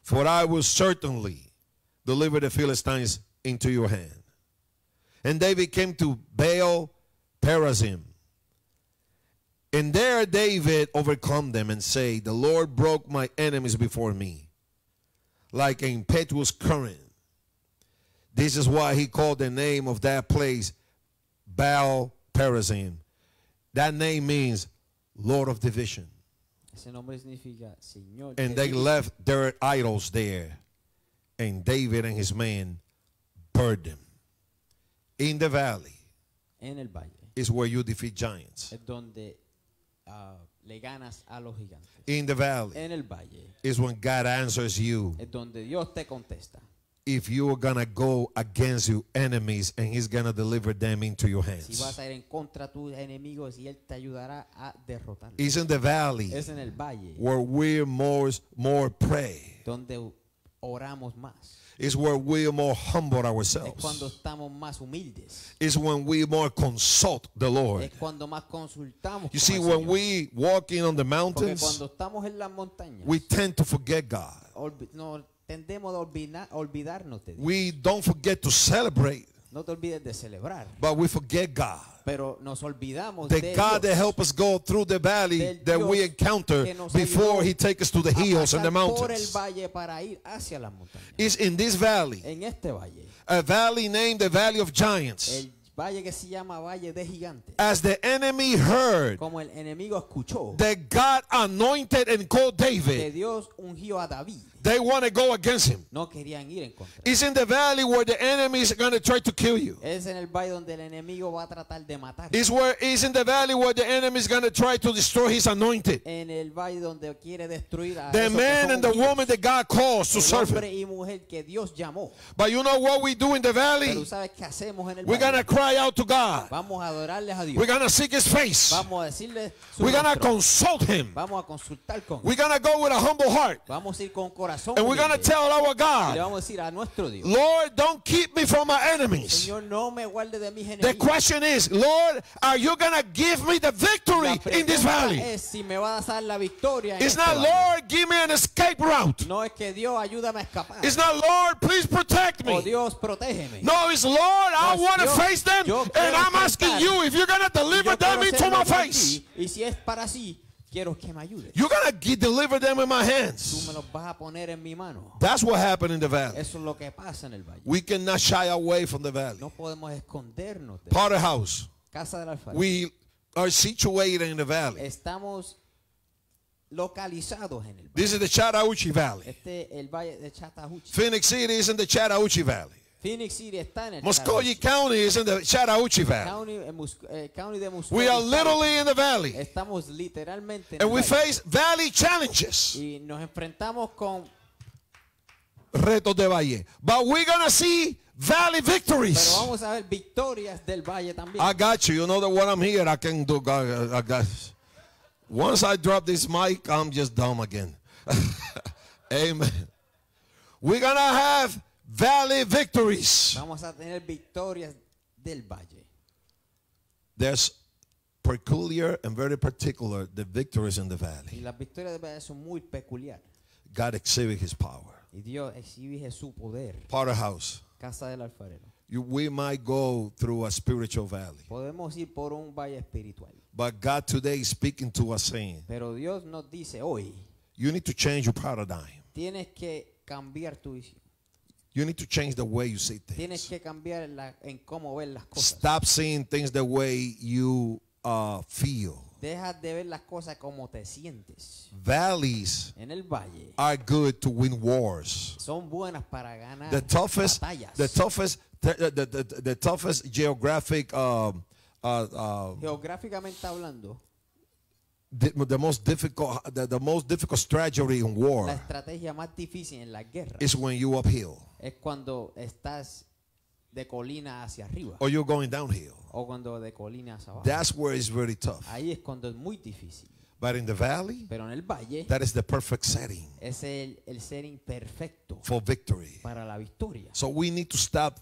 for I will certainly deliver the Philistines into your hand. And David came to Baal Perazim. And there David overcome them and say, The Lord broke my enemies before me, like an impetuous current. This is why he called the name of that place Baal Perazim. That name means Lord of Division. Ese nombre significa Señor. And they left their idols there. And David and his men burned them. In the valley En el valle is where you defeat giants. es donde ah, le ganas a los gigantes. In the valley En el valle is when God answers you es donde Dios te contesta. if you are going to go against your enemies and he's going to deliver them into your Si hands. vas a ir en contra tus enemigos y Él te ayudará a derrotarlos. It's in the valley Es en el valle where we're more, more pray. donde oramos más. It's where we're more humble Es cuando ourselves. estamos más humildes. It's when we more consult the Lord. Es cuando más consultamos. You see, when Señor. we walking on the mountains, cuando estamos en las montañas, we tend to forget God. olvi- no, tendemos a olvida- olvidarnos de Dios. We don't forget to celebrate, No te olvides de celebrar. but we forget God. Pero nos olvidamos The de God Dios. that help us go through the valley that we encounter que before He take us to the hills and the pasar por el mountains. valle para ir hacia las montañas. Is in this valley, En este valle, a valley named the Valley of Giants. el valle que se llama Valle de Gigantes, As the enemy heard como el enemigo escuchó that God anointed and called que David, Dios ungió a David, they want to go against him. no querían ir en contra. It's in the valley where the enemy is going to try to kill you. Es en el valle donde el enemigo va a tratar de matar. It's where it's in the valley where the enemy is going to try to destroy his anointed. En el valle donde quiere destruir a The man and the woman that God calls to serve hombre him. y mujer que Dios llamó. But you know what we do in the Pero valley? ¿sabes qué hacemos en el We're going to cry out to God. Vamos a adorarles a Dios. We're going to seek his face. Vamos a decirle su We're going to consult him. Vamos a consultar con. We're going to go with a humble heart. Vamos a ir con corazón And we're going to tell our God, vamos a decir a nuestro Dios, Lord, don't keep me from my enemies. Señor, no me guarde de mis The question is, Lord, are you going to give me the victory in this valley? es si me va a dar la victoria en It's not. Lord, give me an escape route. No es que Dios ayúdame a escapar. It's not, Lord, please protect Oh me. Dios, protégeme. No, it's Lord, I No, want to face them, and I'm asking you if you're going to deliver them into my face. Y si es para así, quiero que me ayudes. You're going to deliver them in my Tú hands. me los vas a poner en mi mano. That's what happened in the valley. Eso es lo que pasa en el valle. We cannot shy away from the valley. No podemos escondernos de Potter House, casa del alfarero. we are situated in the valley. Estamos localizados en el valle. This is the Chattahoochee Valley. Este el valle de Chattahoochee. Phenix City is in the Chattahoochee Valley. Phenix City está en el Muscogee. County is in the Chattahoochee Valley. County, eh, Mus- eh, county de Muscogee We are literally in the valley. Estamos literalmente en And we face valley challenges. y nos enfrentamos con Retos de valle. But we're going to see valley Pero victories. vamos a ver victorias del valle también. I got you. You know that when I'm here, I can do. I, I got. Once I drop this mic, I'm just dumb again. Amen. We're gonna have valley victories. Vamos a tener victorias del valle. There's peculiar and very particular the victories in the Y valley. las victorias del valle son muy peculiares. God exhibit His power. Y Dios exhibe su poder. Potter house. Casa del alfarero. You, we might go through a spiritual valley, Podemos ir por un valle espiritual. but God today is speaking to us saying, Pero Dios nos dice hoy, you need to change your paradigm. tienes que cambiar tu visión. You need to change the way you see Tienes things. que cambiar la- en cómo ver las cosas. Stop seeing things the way you uh, feel. Deja de ver las cosas como te sientes. Valleys En el valle are good to win wars. son buenas para ganar The toughest, batallas. the toughest, the, the, the, the toughest geographic, um, uh, uh, Geográficamente hablando, the, the most difficult, the, the most difficult strategy in la war estrategia más difícil en la guerra is when you uphill es cuando estás de colina hacia arriba or you're going downhill. o cuando de colina hacia abajo. That's where it's very tough. Ahí es cuando es muy difícil. But in the valley, Pero en el valle that is the perfect setting es el, el ser imperfecto for victory. para la victoria. So we need to stop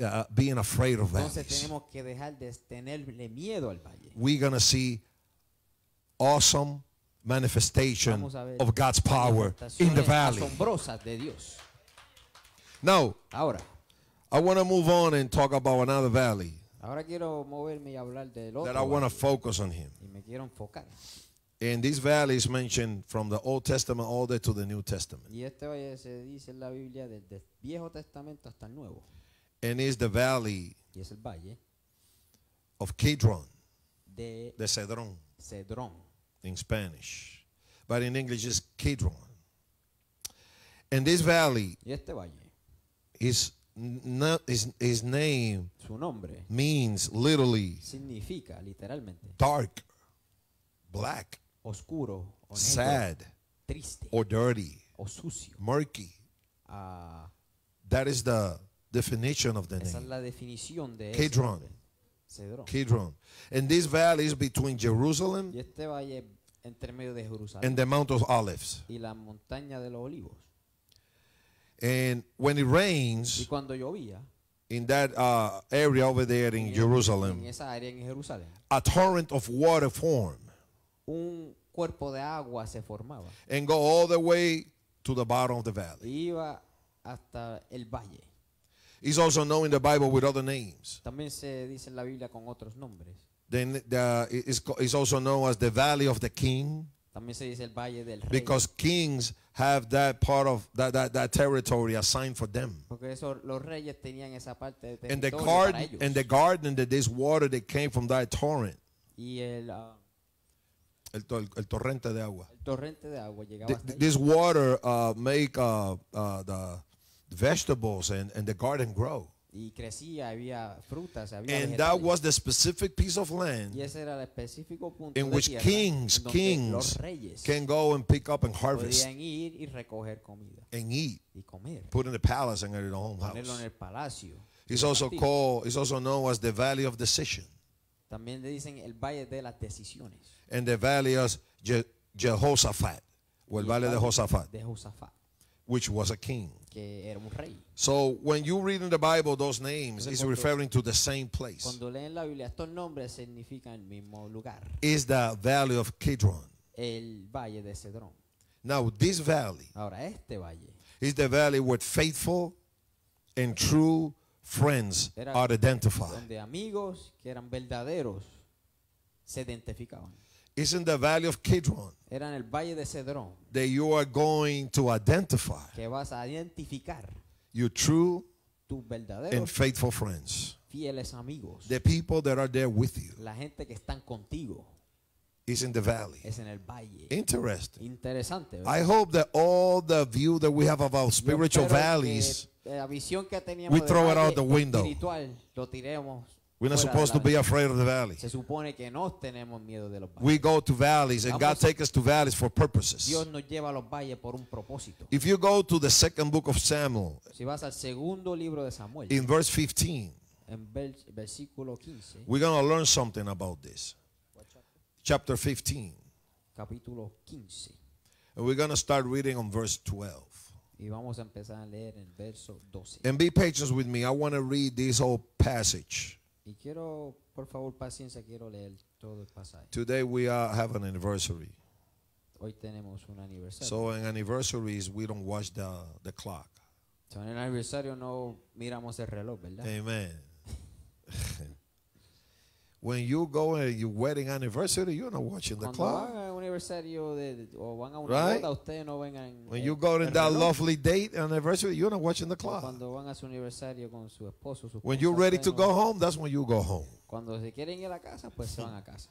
uh, being afraid of Entonces valleys. tenemos que dejar de tenerle miedo al valle. We're gonna see awesome manifestation Vamos a ver of God's power in the valley. Now, Ahora, I want to move on and talk about another valley ahora quiero moverme y hablar del otro that I want to focus on him. y me quiero enfocar. And this valley is mentioned from the Old Testament all the way to the New Testament. Y este valle se dice en la Biblia desde el Viejo Testamento hasta el Nuevo. And is the valley Y es el valle of Kidron, de the Cedron Cedrón. in Spanish. But in English it's Kidron. And this valley Y este valle, is not his, his name su nombre means literally significa literalmente dark, black, oscuro o negro, sad, triste or dirty, o sucio. murky. Ah, That is the definition of the esa es name. la definición de. Cedrón. Kidron. And this valley is between Jerusalem Y este valle entre medio de Jerusalén and the Mount of Olives. y la montaña de los olivos. And when it Y rains cuando llovía in that uh, area over there in Jerusalem, en esa área en Jerusalén, a torrent of water formed un cuerpo de agua se formaba and go all the way to the bottom of the valley. iba hasta el valle. It's also known in the Bible with other names. También se dice en la Biblia con otros nombres. Then the, it's, it's also known as the Valley of the King También se dice el valle del rey. because kings have that part of that, that, that territory assigned for them. porque eso, los reyes tenían esa parte de And the garden and the garden that this water that came from that torrent, y el, ah, el, el torrente de agua. el torrente de agua llegaba Th- hasta th- allí. this water uh, make uh, uh, the vegetables and, and the garden grow. Y crecía, había frutas, había And that was the specific piece of y land ese era el específico punto in de which tierra kings, en donde kings reyes can go and pick up and harvest podían ir y recoger comida and eat, y comer, put in the palace and in the home ponerlo house. en el palacio. It's y also called, it's also known as the Valley of Decision También le dicen el valle de las decisiones. and the Valley of Je- Jehoshaphat, o el Y Valle de Josafat, de Josafat, which was a king. Que era un rey. So when you read in the Bible those names, it's referring to the same place. Cuando leen la Biblia, estos nombres significan el mismo lugar, Is the Valley of Kidron. el valle de Cedrón. Now this valley Ahora, este valle is the valley where faithful and true friends era are identified. donde amigos que eran verdaderos se identificaban. It's in the valley of Kidron Era en el valle de Cedrón that you are going to identify que vas a identificar your true tus and faithful friends. fieles amigos. The people that are there with you La gente que están contigo is in the valley. es en el valle. Interesting. Interesante. ¿verdad? I hope that all the view that we have about spiritual que, valleys eh, la visión que teníamos we throw it out the window. espiritual lo tiremos We're not supposed to be afraid of the valley. Se supone que no tenemos miedo de los valles. We go to valleys and God Vamos- take us to valleys for purposes. Dios nos lleva a los valles por un propósito. If you go to the second book of Samuel Si vas al segundo libro de Samuel, in verse 15, en versículo 15, we're going to learn something about this. Chapter 15. capítulo 15, And we're going to start reading on verse 12. y vamos a empezar a leer el verso 12. And be patient with me. I want to read this whole passage. Y quiero, por favor, paciencia, quiero leer todo el pasaje. Today we uh, have an anniversary. Hoy tenemos un aniversario. So in anniversaries, we don't watch the, the clock. So, en el aniversario no miramos el reloj, ¿verdad? Amen. when you go in your wedding anniversary, you're not watching the Cuando clock. Van a un aniversario de, o van a una Right? boda, ustedes no vengan. When you go in that lovely date anniversary, you're not watching the clock. Cuando van a su aniversario con su esposo, su When esposa, you're ready to ustedes no- go home, that's when you go home. Cuando se quieren ir a la casa, pues se van a casa.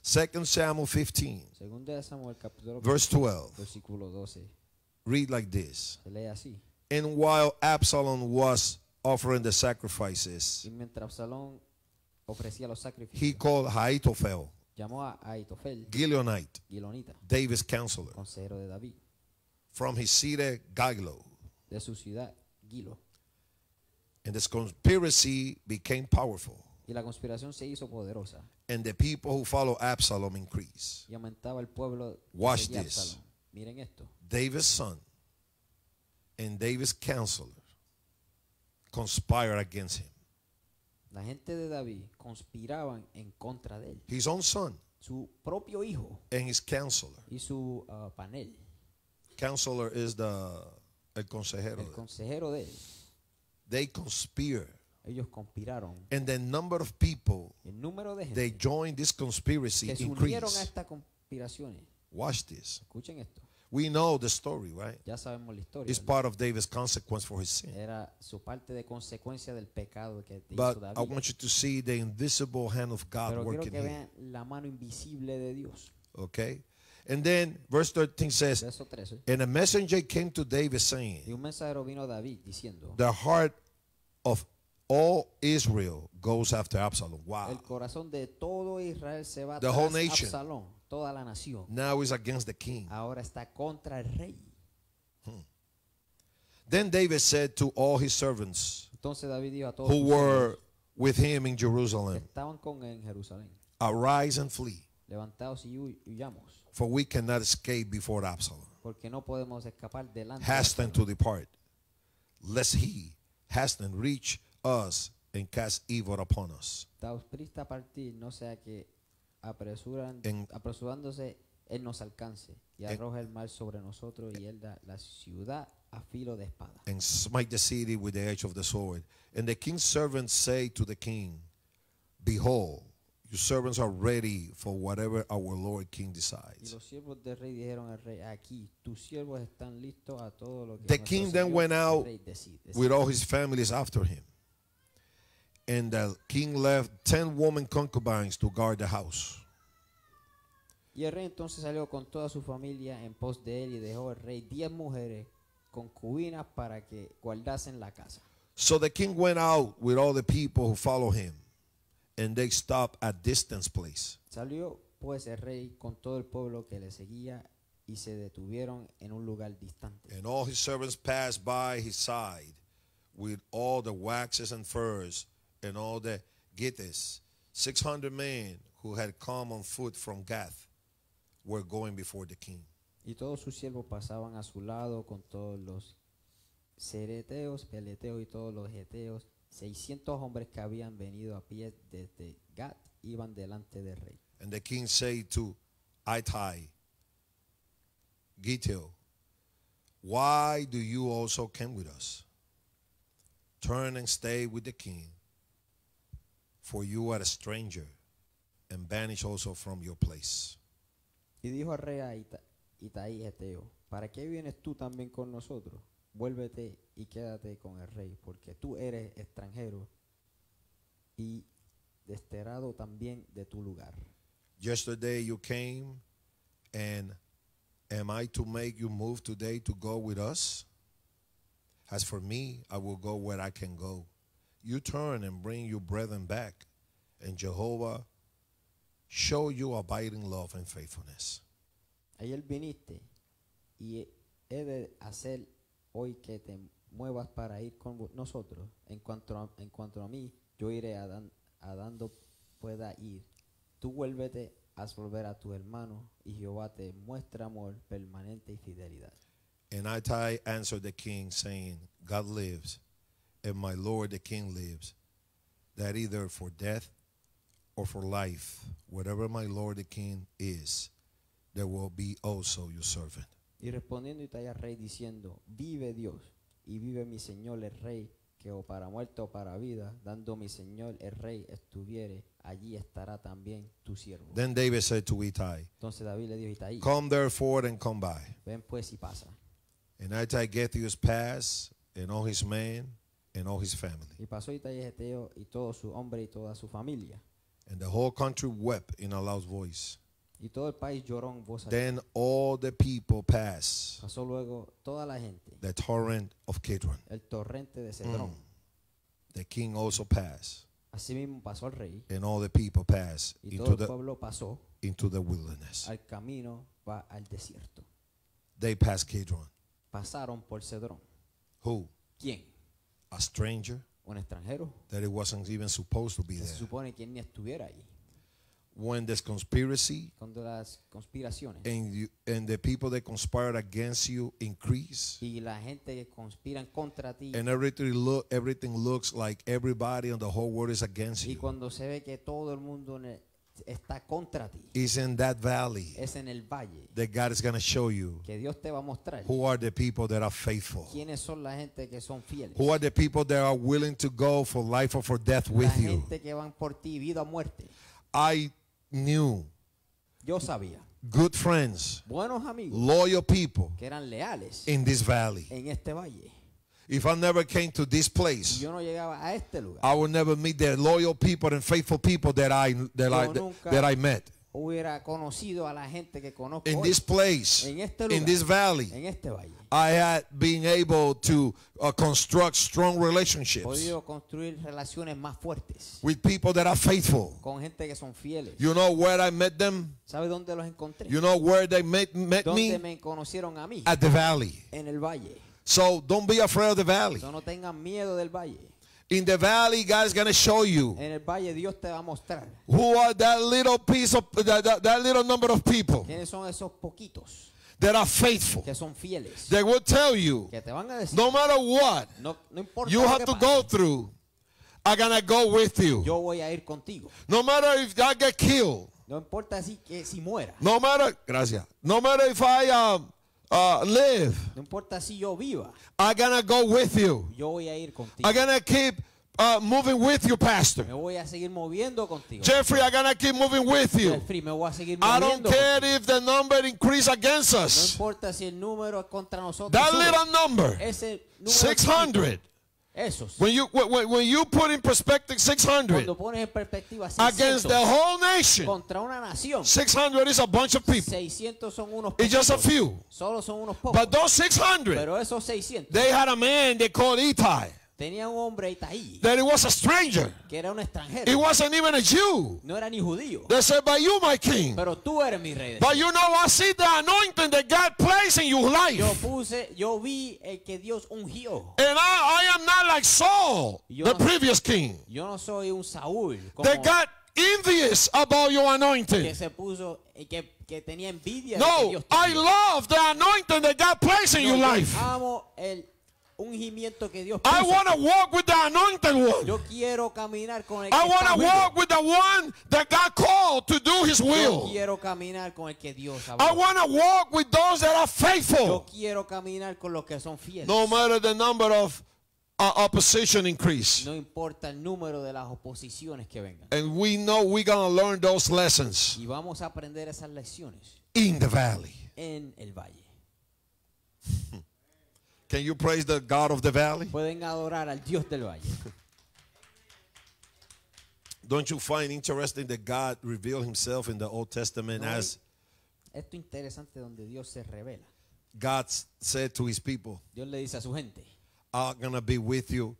Second Samuel 15, Segundo de Samuel, capítulo verse 12. versículo 12. Read like this. Se lee así. And while Absalom was offering the sacrifices, Y mientras Absalón ofrecía los he sacrificios, called Ahithophel, llamó a Aitofel, Gilonite, Gilonita, David's counselor, consejero de David, from his city Gilo. de su ciudad, Gilo. And this conspiracy became powerful. Y la conspiración se hizo poderosa And the people who follow Absalom increased. y aumentaba el pueblo. Watch this. Miren esto. David's son and David's counselor conspired against him. La gente de David conspiraban en contra de él. His own son Su propio hijo and his counselor. y su ah, panel, Counselor is the el consejero. el consejero de él, They conspire. ellos conspiraron. And the number of people El número de they gente joined this conspiracy que se unieron a increased. estas conspiraciones. Watch this. Escuchen esto. We know the story, right? Ya sabemos la historia. It's ¿verdad? part of David's consequence for his sin. Era su parte de consecuencia del pecado que hizo But I want you to see the invisible hand of God Pero quiero working que here. vean la mano invisible de Dios. Okay? And then verse 13 says, Verso 13. And a messenger came to David Y saying, un mensajero vino a David diciendo, The heart of all Israel goes after Absalom. Wow. el corazón de todo Israel se va The tras whole nation. Absalón, toda la nación. Now is against the king. Ahora está contra el rey. Hmm. Then David said to all his servants Entonces David dijo a todos who were with him in Jerusalem, estaban con él en Jerusalén, Arise and flee, levantaos y huyamos, for we cannot escape before Absalom. porque no podemos escapar delante de Hasten to depart, lest he hasten reach us and cast evil upon us. Daos prisa a partir, no sea que apresuran, En- apresurándose él nos alcance y En- arroja el mal sobre nosotros y él da la ciudad a filo de espada. and smite the city with the edge of the sword. And the king's servants say to the king, Behold, your servants are ready for whatever our Lord king Y decides. The king then went out. With all his families after him. And the king left ten woman concubines to guard the house. Y el rey entonces salió con toda su familia en pos de él y dejó el rey diez mujeres concubinas para que guardasen la casa. So the king went out with all the people who follow him, and they stopped at distance place. Salió pues el rey con todo el pueblo que le seguía y se detuvieron en un lugar distante. And all his servants passed by his side with all the waxes and furs and all the gittes. Six hundred men who had come on foot from Gath were going before the king. Y todos sus siervos pasaban a su lado con todos los cereteos, peleteos y todos los geteos. 600 hombres que habían venido a pie desde Gat iban delante del rey. And the king said to Ittai, Gittel, why do you also come with us? Turn and stay with the king, for you are a stranger, and banished also from your place. Y dijo a Ita- Itaí Geteo, ¿para qué vienes tú también con nosotros? Vuélvete y quédate con el rey, porque tú eres extranjero y desterrado también de tu lugar. Yesterday you came, and am I to make you move today to go with us? As for me, I will go where I can go. You turn and bring your brethren back, and Jehovah show you abiding love and faithfulness. Ayer viniste y he de hacer hoy que te muevas para ir con nosotros. En cuanto a, en cuanto a mí, yo iré a, dan- a dando pueda ir. Tú vuélvete, haz volver a tu hermano y Jehová te muestra amor permanente y fidelidad. And Ittai answered the king, saying, God lives, and my lord the king lives, that either for death or for life, whatever my lord the king is, there will be also your servant. Y respondiendo rey diciendo, vive Dios y vive mi señor el rey, que o para muerte o para vida, dando mi señor el rey estuviere, allí estará también tu siervo. Then David said to Ittai, Entonces David le dijo a Itaí, Come therefore and come by. ven pues y pasa. And Ittai Gethius passed, and all his men, and all his family. Y pasó Itaí Geteo y todo su hombre y toda su familia. And the whole country wept in a loud voice. Y todo el país lloró en voz. Then all the people passed Pasó luego toda la gente, the torrent of Kidron. el torrente de Cedrón. Mm. The king also passed, Asimismo pasó el rey and all the people passed y into todo el the pasó into the wilderness. al camino va al desierto. They passed Kidron. Pasaron por Cedrón. Who? ¿Quién? A stranger Un extranjero. that it wasn't even supposed to be se there. supone que ni estuviera ahí. When there's conspiracy Cuando las conspiraciones and you and the people that conspired against you increase, y la gente que conspiran contra ti and everything look everything looks like everybody on the whole world is against y you. cuando se ve que todo el mundo en el- está contra ti, It's in that valley es en el valle that God is going to show you que Dios te va a mostrar who are the people that are faithful. quiénes son la gente que son fieles. Who are the people that are willing to go for life or for death with you? gente que van por ti, vida o muerte. I knew Yo sabía, good friends, buenos amigos loyal people que eran leales in this valley. en este valle. If I never came to this place, yo no llegaba a este lugar. I would never meet the loyal people and faithful people that I that I Yo nunca- that I met. Hubiera conocido a la gente que conozco In hoy, this place, en este in this valley, en este valle. I had been able to uh, construct strong relationships podido construir relaciones más fuertes with people that are faithful. con gente que son fieles. You know where I met them? ¿Sabe dónde los encontré? You know where they met, met ¿Dónde me? me conocieron a mí? At the valley. En el valle. So don't be afraid of the valley. So, no tengan miedo del valle. In the valley, God is going to show you En el valle Dios te va a mostrar who are that little piece of that, that, that little number of people quiénes son esos poquitos that are faithful. que son fieles. They will tell you Que te van a decir, no matter what no, no you have to pase, go through, I'm going to go with you. yo voy a ir contigo. No matter if I get killed, No importa si, que, si muera. no matter, gracias, no matter if I um, uh, live, No importa si yo viva. I'm to go with you. Yo voy a ir contigo. I'm going to keep uh, moving with you, Pastor. Me voy a seguir moviendo contigo. Jeffrey, I'm going to keep moving with you. Jeffrey, me voy a seguir I don't care contigo. if the number increase against No us. importa si el número es contra nosotros. That sube. little number, Ese número 600. Esos. When you when, when you put in perspective 600 pones en perspectiva against the whole nation, contra una nación, 600 is a bunch of people. 600 son unos It's just a few. Solo son unos pocos. But those 600, Pero esos 600 they had a man they called Ittai. Tenían un hombre Itaí That it was a stranger. que era un extranjero. It wasn't even a Jew. No era ni judío. They said, "By you, my king." Pero tú eres mi rey. But you know, I see the anointing that God placed in your Yo life. puse, yo vi el que Dios ungió. And I, I am not like Saul, Yo the no- previous king. Yo no soy un Saúl como That got envious about your que se puso, eh, que, que tenía envidia de que Dios I love the anointing that God placed in No, your life. amo el ungimiento que Dios I want to walk with the anointed one. Yo quiero caminar con el I want to walk with the one that God called to do his Yo will. quiero caminar con el que Dios I want to walk with those that are Yo faithful. quiero caminar con los que son fieles. No matter the number of uh, opposition increase. No importa el número de las oposiciones que vengan. And we know we're going to learn those lessons Y vamos a aprender esas lecciones in the valley. en el valle. Can you praise the God of the valley? Pueden adorar al Dios del valle. Don't you find interesting that God revealed himself in the Old Testament No, as Esto interesante donde Dios se revela. God said to his people, Dios le dice a su gente, I'm going to be with you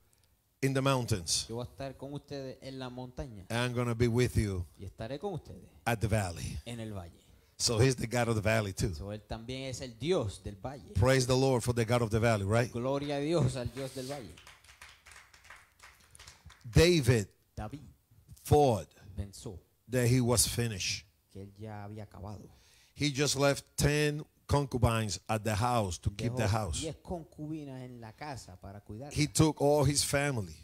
in the mountains. Yo voy a estar con ustedes en la montaña And I'm going to be with you y estaré con ustedes at the valley. en el valle. So he's the God of the valley too. So, él también es el Dios del valle. Praise the Lord for the God of the valley, right? Gloria a Dios al Dios del valle. David David thought pensó that he was finished. que él ya había acabado. He just left 10 concubines at the house to keep the house. 10 concubinas en la casa para cuidar. He took all his family.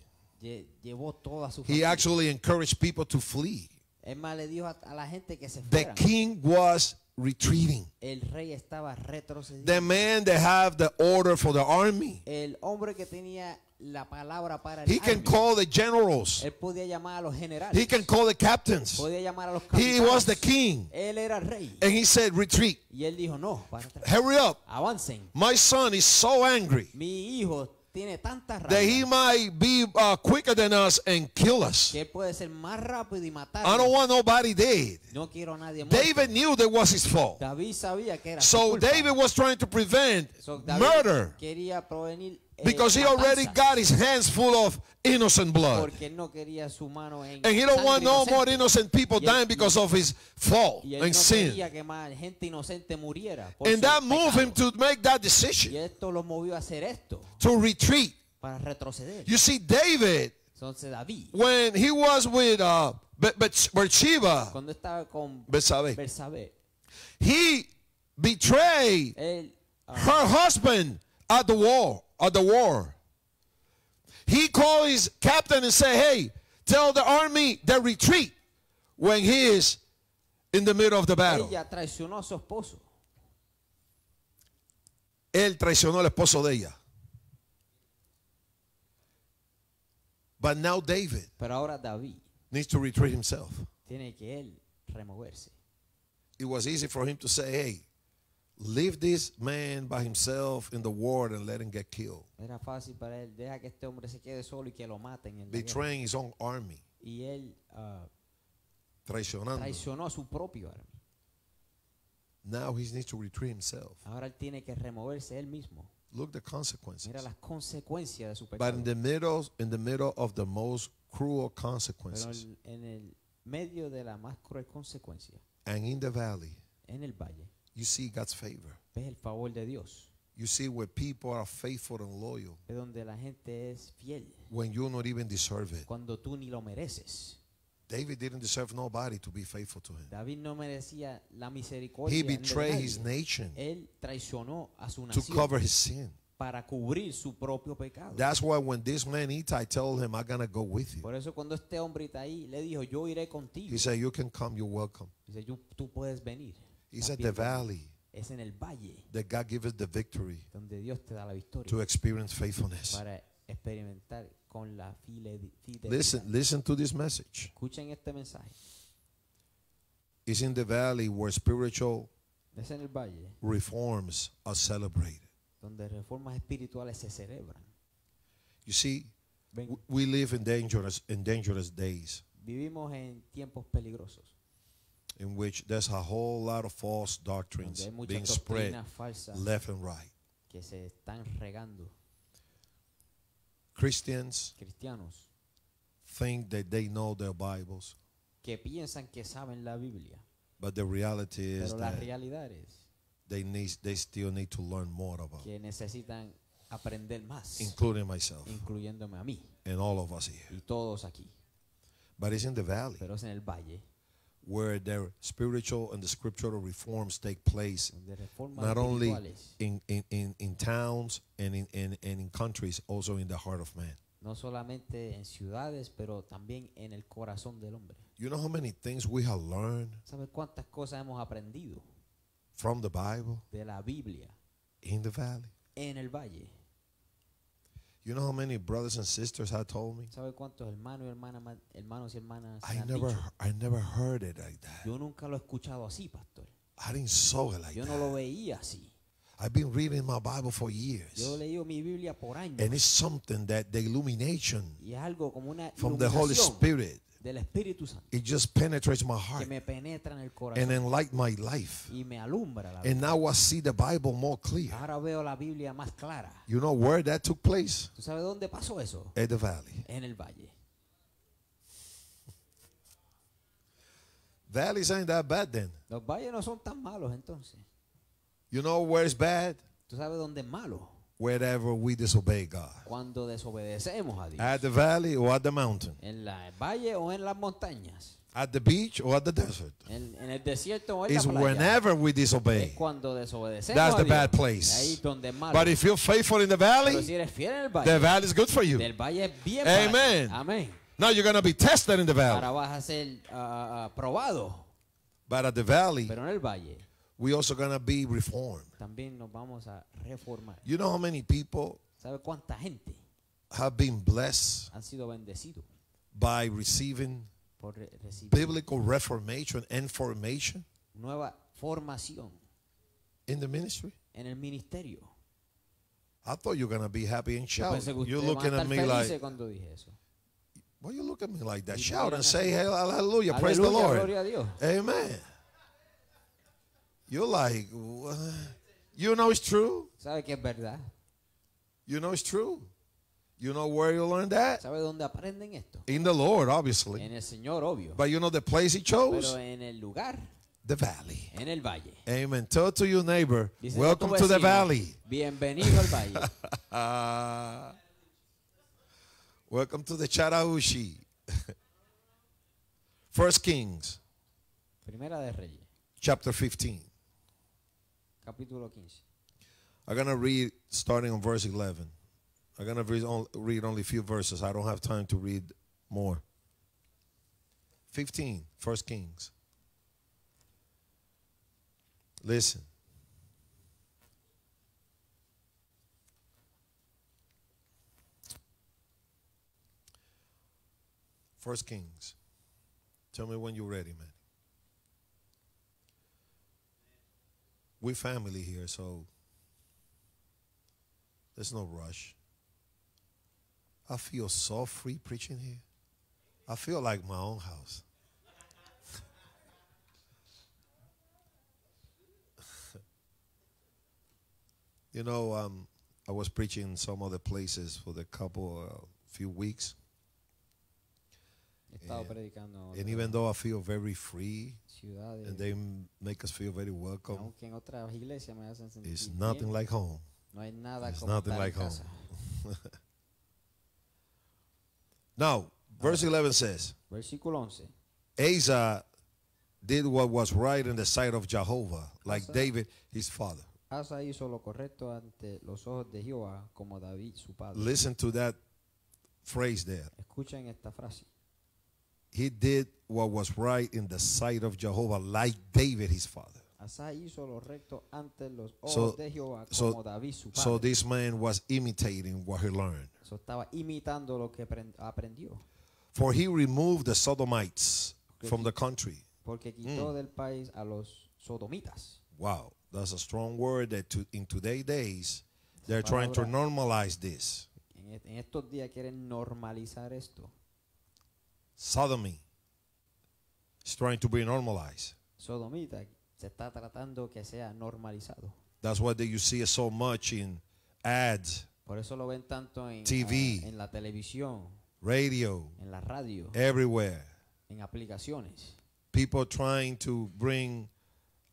Llevó toda su He familia. actually encouraged people to flee. Es más, le dijo a, a la gente que se The king was retreating. El rey estaba retrocediendo. The man that have the order for the army. El hombre que tenía la palabra para el He can army, call the generals. él podía llamar a los generales. He can call the captains. podía llamar a los He was the king. Él era el rey. And he said, retreat. Y él dijo, no, para atrás. Hurry up. Avancen. My son is so angry Mi hijo tiene tanta that he might be uh, quicker than us and kill us. que él puede ser más rápido y matar. I don't want nobody dead. No quiero nadie muerto. David knew that was his fault. David sabía que era So. David was trying to prevent So, David murder quería prevenir because he already got his hands full of innocent blood. no quería su mano en And he don't want no inocente. more innocent people Y dying because of his fault and no sin. quería que más gente inocente muriera por And that moved him to make that decision esto lo movió a hacer esto to retreat. You see, David, entonces David when he was with uh, Be- Be- Bathsheba, cuando estaba con Bethsabe, Bersabé he betrayed ah, her husband at the war. At the war, he called his captain and said, "Hey, tell the army to retreat when he is in the middle of the battle." ella traicionó a su esposo Él traicionó al esposo de ella. But now David pero ahora David needs to retreat himself. tiene que él removerse It was easy for him to say, "Hey, leave this man by himself in the war and let him get killed." era fácil para él deja que este hombre se quede solo y que lo maten en. Betraying his own army, y él ah, traicionando. traicionó a su propio arma Now he needs to retreat himself. ahora él tiene que removerse él mismo Look the consequences. mira las consecuencias de su But in the middle, in the middle of the most cruel consequences, en, en el medio de la más cruel consecuencia and in the valley, en el valle you see God's favor. ves el favor de Dios You see where people are faithful and loyal es donde la gente es fiel when you not even deserve it. cuando tú ni lo mereces David didn't deserve nobody to be faithful to him. David no merecía la misericordia He betrayed his nation él traicionó a su to cover his sin. para cubrir su propio pecado That's why when this man Ittai told him, I'm gonna go with you, por eso cuando este hombre ahí le dijo yo iré contigo he said, You can come, you're welcome. dice "Yo- tú puedes venir He's at the valley es en el valle that God gives us the victory donde Dios te da la victoria to experience faithfulness. para experimentar con la fidelidad. Listen, listen to this message. Escuchen este mensaje. It's in the valley where spiritual Es en el valle reforms are celebrated. donde reformas espirituales se celebran. You see, we live in dangerous in dangerous days vivimos en tiempos peligrosos in which there's a whole lot of false doctrines donde hay muchas being spread left and right. que se están regando. Christians Cristianos think that they know their Bibles, que piensan que saben la Biblia, but the reality is pero la realidad es they need they still need to learn more about, que necesitan aprender más, including myself incluyéndome a mí and all of us here. y todos aquí. But it's in the valley Pero es en el valle where the spiritual and the scriptural reforms take place not only in, in, in, in towns and in, in, and in countries, also in the heart of man. no solamente en ciudades, pero también en el corazón del hombre. You know how many things we have learned ¿Sabes cuántas cosas hemos aprendido from the Bible de la Biblia in the valley? en el valle? You know how many brothers and sisters have told me? ¿Sabes cuántos hermanos y hermanas, hermanos y hermanas I han never, dicho? I never heard it like that. Yo nunca lo he escuchado así, pastor. I didn't saw it like Yo no lo that. veía así. I've been reading my Bible for Yo years, leído mi Biblia por años and it's something that the illumination y es algo como una from the Holy Spirit del Espíritu Santo it just penetrates my que heart me penetra en el and corazón enlighten my life. y me alumbra la vida. And now I see the Bible more clear. Ahora veo la Biblia más clara. You know where that took place? ¿Tú sabes dónde pasó eso? At the valley. En el valle. Valleys ain't that bad then. Los valles no son tan malos entonces. You know where it's bad? ¿Tú sabes dónde es malo? Wherever we disobey God. Cuando desobedecemos a Dios. At the valley or at the mountain. En la- valle o en las montañas. At the beach or at the desert. En, en el desierto o en It's la playa. whenever we Es disobey. cuando desobedecemos That's the bad place. Ahí donde es malo. But if you're faithful in the valley, si eres fiel en el the valley is good for you. del valle es bien Amen. Amén. Now you're going to be tested in the Ahora valley. vas a ser ah, probado. But at the valley, Pero en el valle we also going to be reformed. también nos vamos a reformar. You know how many people ¿Sabe cuánta gente have been blessed han sido bendecidos by receiving por recibir biblical reformation and formation nueva formación in the ministry? en el ministerio? I thought you were going to be happy and shout. You're looking at me like, cuando dije eso. why you look at me like that? Shout and say, hallelujah, praise the Lord. gloria a Dios. Amen. You're like, "What?" you know it's true. ¿Sabe que es verdad? You know it's true. You know where you learned that? ¿Sabe dónde aprenden esto? In the Lord, obviously. En el Señor, obvio. But you know the place He chose? Pero en el lugar, The valley. en el valle. Amen. Tell to your neighbor, Dice welcome tu to the valley. Bienvenido al valle. Welcome to the Charaushi. First Kings, Primera de Reyes, chapter 15. Capítulo 15. I'm going to read starting on verse 11. I'm going to read, read only a few verses. I don't have time to read more. 15, First Kings. Listen. First Kings. Tell me when you're ready, man. We family here, so there's no rush. I feel so free preaching here. I feel like my own house. you know, um, I was preaching in some other places for the couple, uh, few weeks, estado Eh, predicando en and even though I feel very free, ciudades. and they make us feel very welcome, aunque en otras iglesias me hacen sentir it's bien, nothing like home. no hay nada it's como nothing like home. Now, verse 11 says, Versículo 11. Asa did what was right in the sight of Jehovah, like Asa- David, his father. Asa hizo lo correcto ante los ojos de Jehová como David su padre. Listen to that phrase there. Escuchen esta frase. He did what was right in the sight of Jehovah, like David, his father. Asa hizo lo recto ante los ojos So- so- como David su padre. So this man was imitating what he learned. So, estaba imitando lo que aprendió. For he removed the Sodomites from the country. Porque quitó Mm. del país a los sodomitas. Wow, that's a strong word that to, in today's days, they're trying to normalize this. En estos días quieren normalizar esto. Sodomy is trying to be normalized. Sodomita se está tratando que sea normalizado. That's why you see it so much in ads, Por eso lo ven tanto en, TV. en la televisión, radio, en la radio, everywhere. en aplicaciones. People trying to bring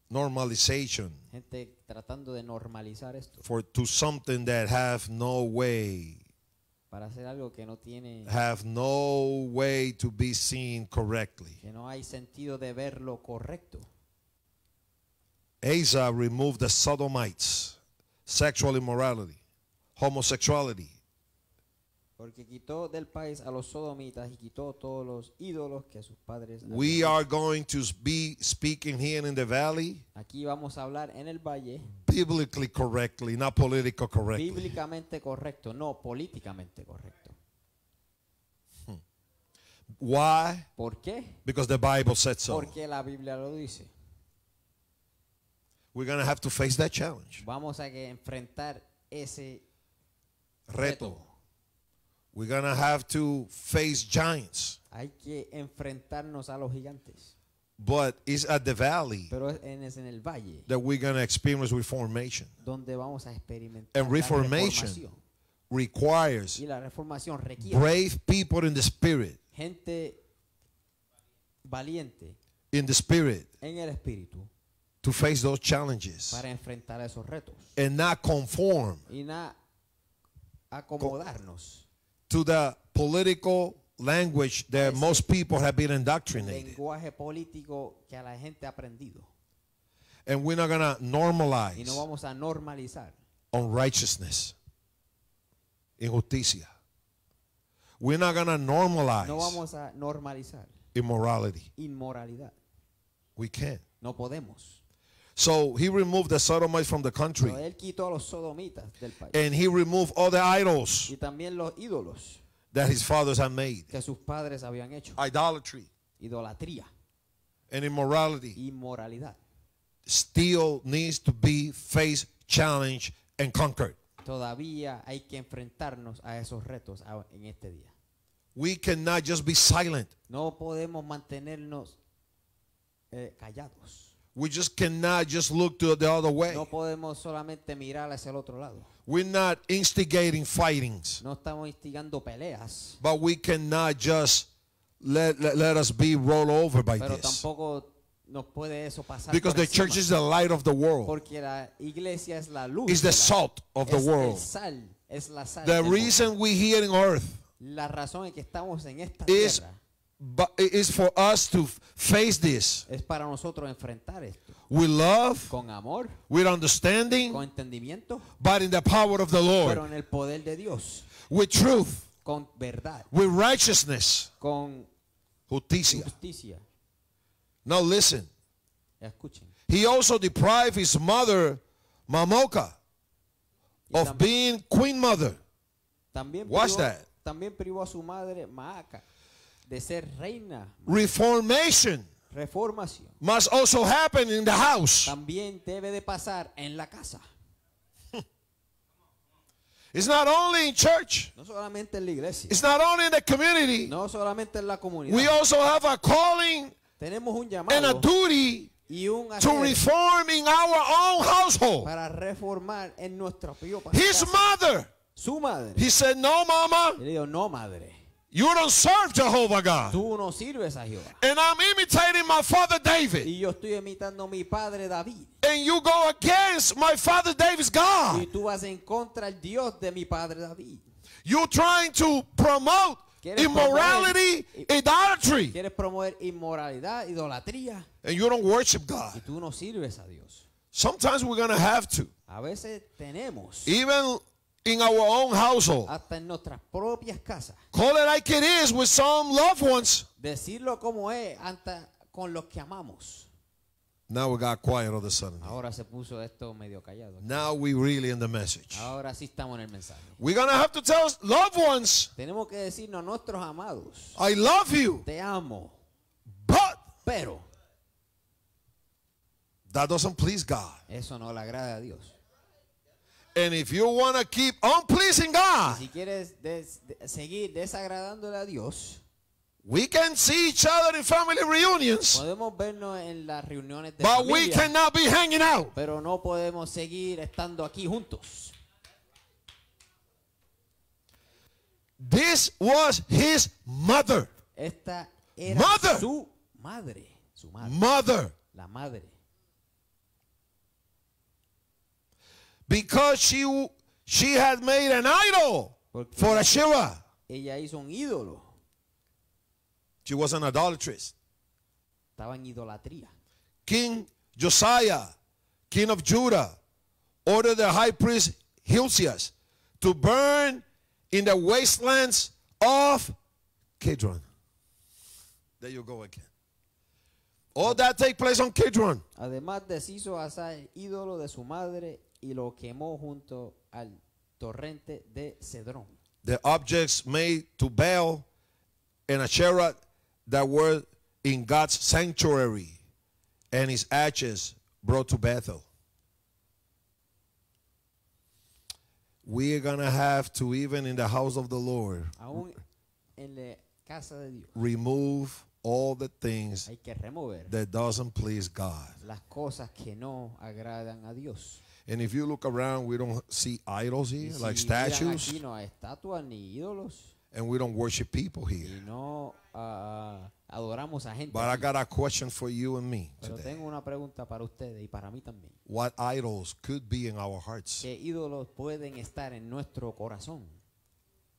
normalization Gente tratando de normalizar esto for to something that have no way, para hacer algo que no tiene, have no way to be seen correctly. que no hay sentido de verlo correcto. Asa removed the sodomites, sexual immorality, homosexuality, Porque quitó del país a los sodomitas y quitó todos los ídolos que sus padres. We are going to be speaking here in the valley Aquí vamos a hablar en el valle biblically correctly, not political correctly. bíblicamente correcto, no políticamente correcto. Why? ¿Por qué? Because the Bible said so. Porque la Biblia lo dice. We're going to have to face that challenge. Vamos a que enfrentar ese Reto. We're going to have to face giants. Hay que enfrentarnos a los gigantes. But it's at the valley Pero es en, el valle that we're going to experience reformation. donde vamos a experimentar And reformation reformación. requires Y la reformación requiere brave people in the spirit, gente valiente in the spirit, en el espíritu to face those challenges para enfrentar esos retos and not conform y na acomodarnos to the political language that most people have been indoctrinated. lenguaje político que la gente ha aprendido And we're not going to y no normalize vamos a normalizar unrighteousness, injusticia. We're not going to normalize no vamos a normalizar immorality. inmoralidad We can't. no podemos So he removed the sodomites from the country. Pero él quitó a los sodomitas del país And he removed all the idols y también los ídolos that his fathers had made. que sus padres habían hecho Idolatry idolatría and immorality inmoralidad still needs to be faced, challenged, and conquered. todavía hay que enfrentarnos a esos retos en este día We cannot just be silent. no podemos mantenernos eh, callados We just cannot just look to the other way. no podemos solamente mirar hacia el otro lado We're not instigating fightings, no estamos instigando peleas but we cannot just let, let, let us be rolled over by pero this. tampoco nos puede eso pasar Because the church is the light of the world. porque la iglesia es la luz Is the salt of the world. sal es la sal The mundo. reason we're here in earth la razón en que estamos en esta is, tierra bu- is for us to face this. Es para nosotros enfrentar esto. With love, con amor with understanding, con entendimiento but in the power of the pero Lord, en el poder de Dios. With truth, con verdad. with righteousness, con justicia. justicia. Now listen, escuchen. He also deprived his mother, Mamoka, of being queen mother. también Watch privó, that. también privó a su madre Maaca de ser reina Reformation reformación. must also happen in the house. también debe de pasar en la casa. It's not only in church, no solamente en la iglesia. It's not only in the community. no solamente en la comunidad. We also have a calling tenemos un and a duty y un to reform in our own household. para reformar en nuestro propio His casa. mother, su madre. He said, No, mama, y le dijo no madre you don't serve Jehovah God. tú no sirves a Jehová And I'm imitating my father David. y yo estoy imitando a mi padre David And you go against my father David's y God. tú vas en contra del Dios de mi padre David You're trying to promote immorality, promover- idolatry, quieres promover inmoralidad idolatría and you don't worship y God. tú no sirves a Dios Sometimes we're going to have to. a veces tenemos Even in our own household. hasta en nuestras propias casas Call it like it is with some loved ones. decirlo como es hasta con los que amamos Now we got quiet all of a sudden. ahora se puso esto medio callado Now we really in the message. ahora sí estamos en el mensaje We're to have to tell loved ones, tenemos que decirnos a nuestros amados I love you. te amo But pero that doesn't please God. eso no le agrada a Dios And if you want to keep unpleasing God, si quieres des- de- seguir desagradándole a Dios we can see each other in family reunions, podemos vernos en las reuniones de but we familia, cannot be hanging out. pero no podemos seguir estando aquí juntos This was his mother. esta era Mother. su madre su madre Mother. la madre Because she she had made an idol Porque for Asherah. ella hizo un ídolo She was an idolatress. estaba en idolatría King Josiah, king of Judah, ordered the high priest Hilcias to burn in the wastelands of Kidron. There you go again. All that take place on Kidron. además deshizo a ídolo de su madre y lo quemó junto al torrente de Cedrón The objects made to Baal and Asherah that were in God's sanctuary, and his ashes brought to Bethel. we're going to have to, even in the house of the Lord, aún en la casa de Dios, remove all the things hay que remover that doesn't please God. las cosas que no agradan a Dios. And if you look around, we don't see idols here, si like statues, aquí no hay estatuas ni ídolos and we don't worship people y here. no ah, adoramos a gente. But I got a question for you and me Pero today. tengo una pregunta para ustedes y para mí también. What idols could be in our hearts ¿Qué ídolos pueden estar en nuestro corazón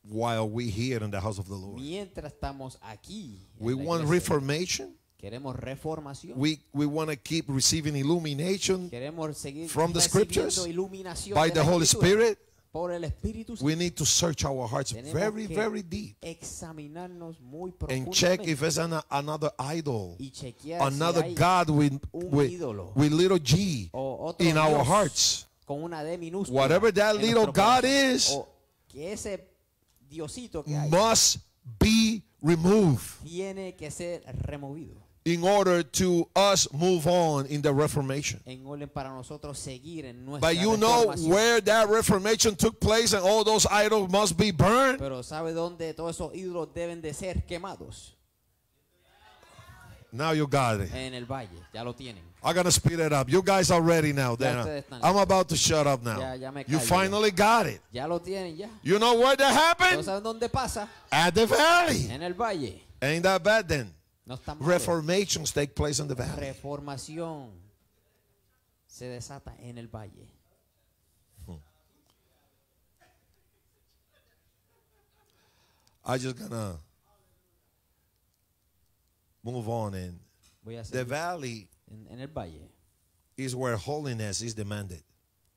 while we here in the house of the Lord? mientras estamos aquí? We want reformation. Queremos reformación. We we want to keep receiving illumination Queremos seguir from the scriptures by the Holy Spirit. por el Espíritu Santo. We need to search our hearts Tenemos very, very deep examinarnos muy and check if it's an, another idol, y chequear another si God with, with, with little g in our hearts. con una D minúscula. Whatever that little God is, o que ese Diosito que hay must be removed tiene que ser removido in order to us move on in the Reformation. en orden para nosotros seguir en nuestra But you know where that Reformation took place and all those idols must be burned? Pero ¿sabe dónde todos esos ídolos deben de ser quemados? Now you got it. En el valle, ya lo tienen. I'm gonna speed it up. You guys are ready now. Then I'm about to shut up now. Ya- ya You finally got it. Ya lo tienen ya. You know where that happened? saben dónde pasa? At the valley. En el valle. Ain't that bad then? No está. Reformations take place in the valley. Reformación se desata en el valle. I just gonna move on and the valley en, en el valle. is where holiness is demanded.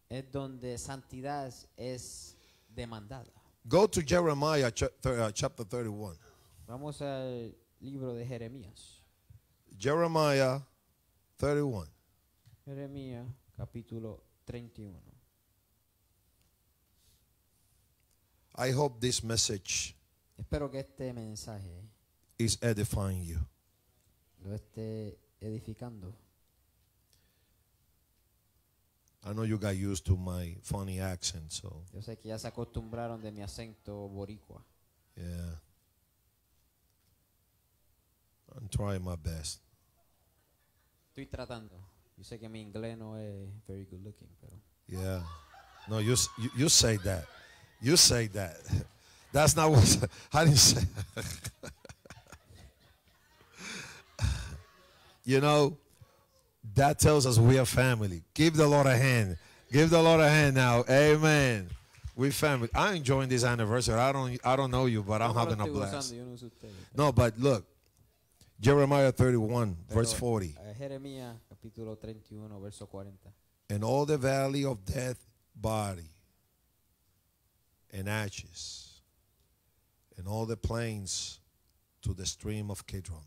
Es donde santidad es demandada. Go to Jeremiah uh, chapter 31. Vamos al libro de Jeremías. Jeremiah 31. Jeremías capítulo 31. I hope this message Espero que este mensaje is edifying you. lo esté edificando. I know you got used to my funny accent, so Yo sé que ya se acostumbraron de mi acento boricua. yeah. I'm trying my best. Estoy tratando. Yo sé que mi inglés no es very good looking, pero Yeah. No, you, you, you say that. You say that. That's not what I didn't say. you know, that tells us we are family. Give the Lord a hand. Give the Lord a hand now. Amen. We family. I'm enjoying this anniversary. I don't I don't know you, but I'm Yo no lo having a blast. gozando, yo no sé ustedes. No, but look. Jeremiah 31, Pero, verse 40. eh, Jeremías capítulo 31, verso 40. and all the valley of death body and ashes and all the plains to the stream of Kidron.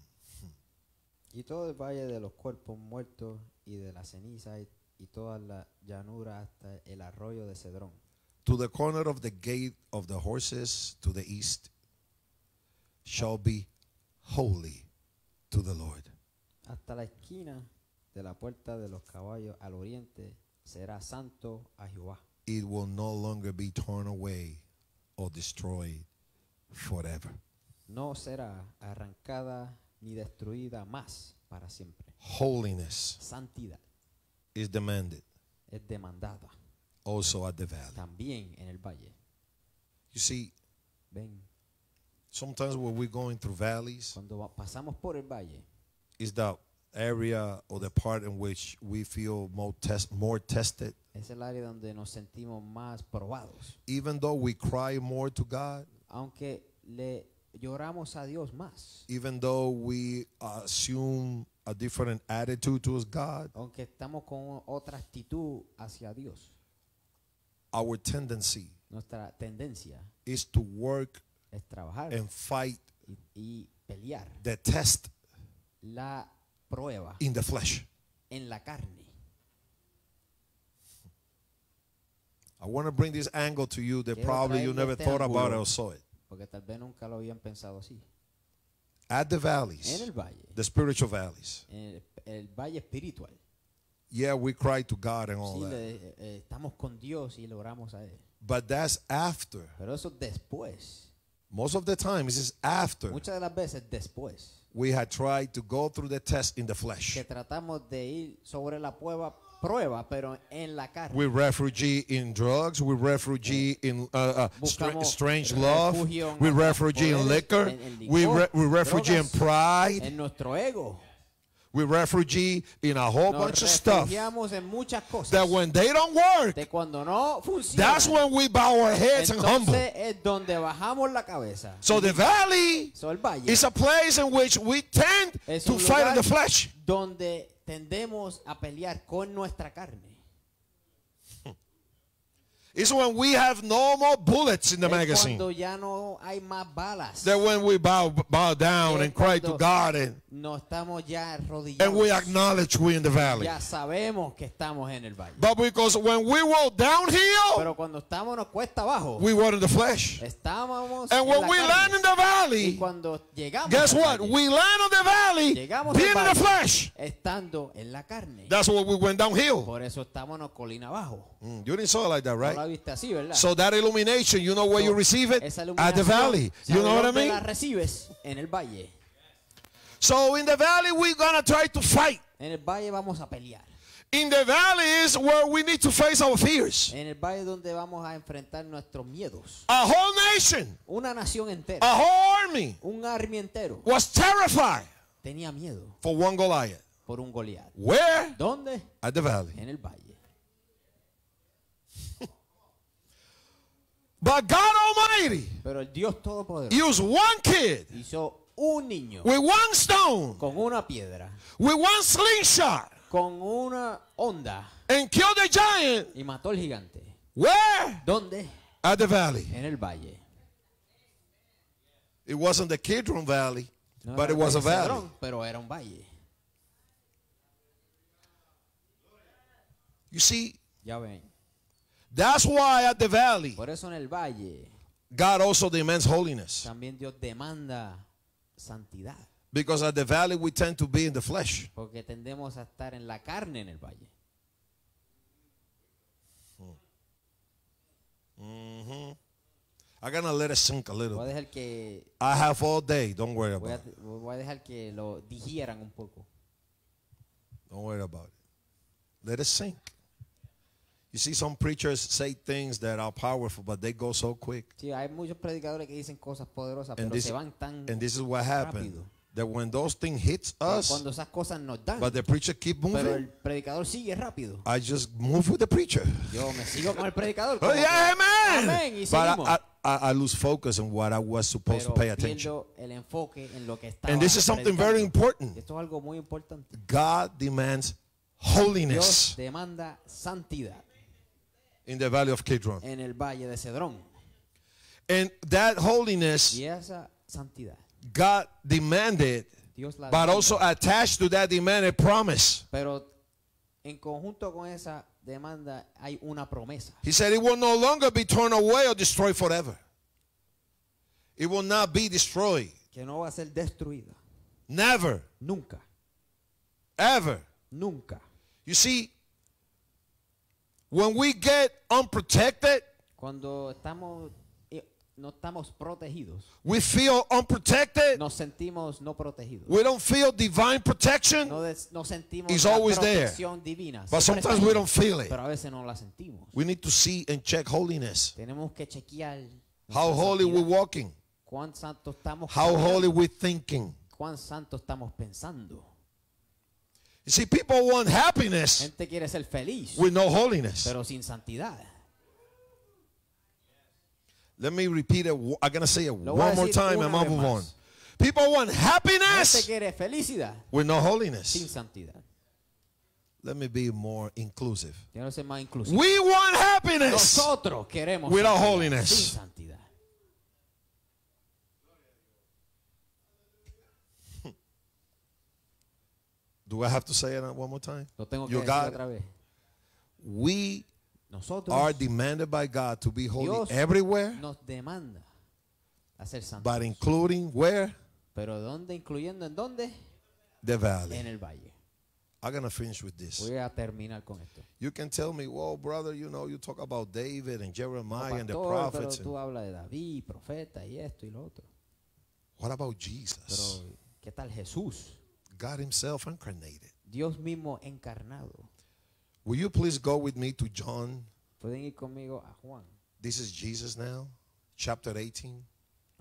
Y todo el valle de los cuerpos muertos y de la ceniza y, y toda la llanura hasta el arroyo de Cedrón. To the corner of the gate of the horses to the east shall be holy to the Lord. Hasta la esquina de la puerta de los caballos al oriente será santo a Jehová. It will no longer be torn away or destroyed forever. No será arrancada ni destruida más para siempre. Holiness Santidad is demanded es demandada also at the valley. también en el valle. You see, Ven, sometimes when we're going through valleys, cuando pasamos por el valle, is the area or the part in which we feel more, test, more tested. es el área donde nos sentimos más probados. Even though we cry more to God, Aunque le lloramos a Dios más, even though we assume a different attitude towards God, aunque estamos con otra actitud hacia Dios, our tendency nuestra tendencia is to work es trabajar and fight y, y pelear the test la prueba in the flesh. en la carne. I want to bring this angle to you that Quiero probably you never este thought about it or saw it. Porque tal vez nunca lo habían pensado así. At the En valleys, el valle, the spiritual valleys, en el, el valle espiritual. yeah, we cry to God and all Sí, that. le- eh, estamos con Dios y le oramos a Él. But that's after. Pero eso después. Most of the time, this is after Muchas de las veces después. we had tried to go through the test in the Que flesh. tratamos de ir sobre la prueba, prueba pero en la carne. We refugee in drugs. We refugee in uh, uh, stra- strange love. We refugee in liquor. en- en We, licor, re- we refugee in pride. en nuestro ego. We refugee in a whole Nos bunch of stuff. That when they don't work, no funciona. that's when we bow our heads and humble. entonces es donde bajamos la cabeza. So the valley So, el valle is a place in which we tend to fight in the flesh. donde tendemos a pelear con nuestra carne. It's when we have no more bullets in the es magazine. cuando ya no hay más balas. That when we bow bow down Es and cry to God and, no estamos ya arrodillados. and we acknowledge we in the valley. ya sabemos que estamos en el valle. But because when we walk downhill, Pero cuando estamos nos cuesta abajo, we were in the flesh. estábamos And when we land in the y valley, cuando llegamos guess what? valle, We land on the valley llegamos being al in the flesh. estando en la carne. That's what we went downhill. Por eso estamos en colina abajo. Mm, you didn't saw it like that, No la right? viste así, ¿verdad? So that illumination, you know where you receive it? At the valley. You know what I la mean? recibes? En el valle. So in the valley, we're gonna try to fight. En el valle vamos a pelear. In the valley is where we need to face our fears. En el valle donde vamos a enfrentar nuestros miedos. A whole nation, Una nación entera, a whole army un army entero, was terrified tenía miedo for one Goliath. por un Goliat. Where? ¿Dónde? At the valley. En el valle. But God Almighty Pero el Dios Todopoderoso used one kid hizo un niño with one stone, con una piedra, with one slingshot, con una onda and killed the giant. y mató al gigante. Where? ¿Dónde? At the valley. En el valle. It wasn't the Kidron Valley, No but it was a valley. Cedrón, pero era un valle. You see, Ya ven. That's why at the valley, Por eso en el valle God also demands holiness. también Dios demanda santidad. Because at the valley, we tend to be in the flesh. Porque tendemos a estar en la carne en el valle. I'm going to let it sink a little. Voy a dejar que I have all day. Don't worry voy a, about it. voy a dejar que lo digieran un poco. Don't worry about it. Let it sink. You see, some preachers say things that are powerful, but they go so quick. Sí, hay muchos predicadores que dicen cosas poderosas, And pero this, se van tan and this is what happened. rápido. That when those things hits Pero us, cuando esas cosas nos dan, but the preacher keep pero el moving, predicador sigue rápido. I just move with the preacher. Yo me sigo con el predicador. Oh, yeah, amen. Amén, y But. I, I, I lose focus on what I was supposed pero to pay attention. pierdo el enfoque en lo que estaba And this is something very important. Esto es algo muy importante. God demands Dios holiness demanda santidad in the valley of Kidron. en el valle de Cedrón. And that holiness, Y esa santidad, God demanded, but also attached to that demanded promise. Pero en conjunto con esa demanda hay una promesa. He said it will no longer be torn away or destroyed forever. It will not be destroyed. Que no va a ser destruida. Never, Nunca. ever. Nunca. You see, when we get unprotected, Cuando estamos eh, no estamos protegidos, we feel unprotected. nos sentimos no protegidos. We don't feel divine protection, No, des- no sentimos It's always there. divina. but Siempre sometimes we don't feel it. Pero a veces no la sentimos. We need to see and check holiness. Tenemos que chequear How holy we're walking. cuán santo estamos How holy we're thinking. cuán santo estamos pensando. You see, people want happiness Gente quiere ser feliz, with no holiness. pero sin santidad. Let me repeat it. I'm going to say it Lo voy a one more decir time una and I'll vez move on. más. People want Gente happiness quiere felicidad with no sin holiness. santidad. Let me be more inclusive. Quiero ser más inclusivo. We want happiness. Nosotros queremos Without santidad, holiness. sin santidad. Do I have to say it one more time? Lo tengo que You decir otra vez. We Nosotros are demanded by God to be holy Dios everywhere, nos demanda a ser santos. but including where? Pero ¿dónde? Incluyendo en dónde? The valley. En el valle. I'm going to finish with this. Voy a terminar con esto. You can tell me, well, brother, you know, you talk about David and Jeremiah and the pastor, pero prophets. tú hablas de David, profeta y esto y lo otro. what about Pero, ¿qué tal Jesús? God Himself incarnated. Dios mismo encarnado. Will you please go with me to John? Pueden ir conmigo a Juan. This is Jesus now, chapter 18.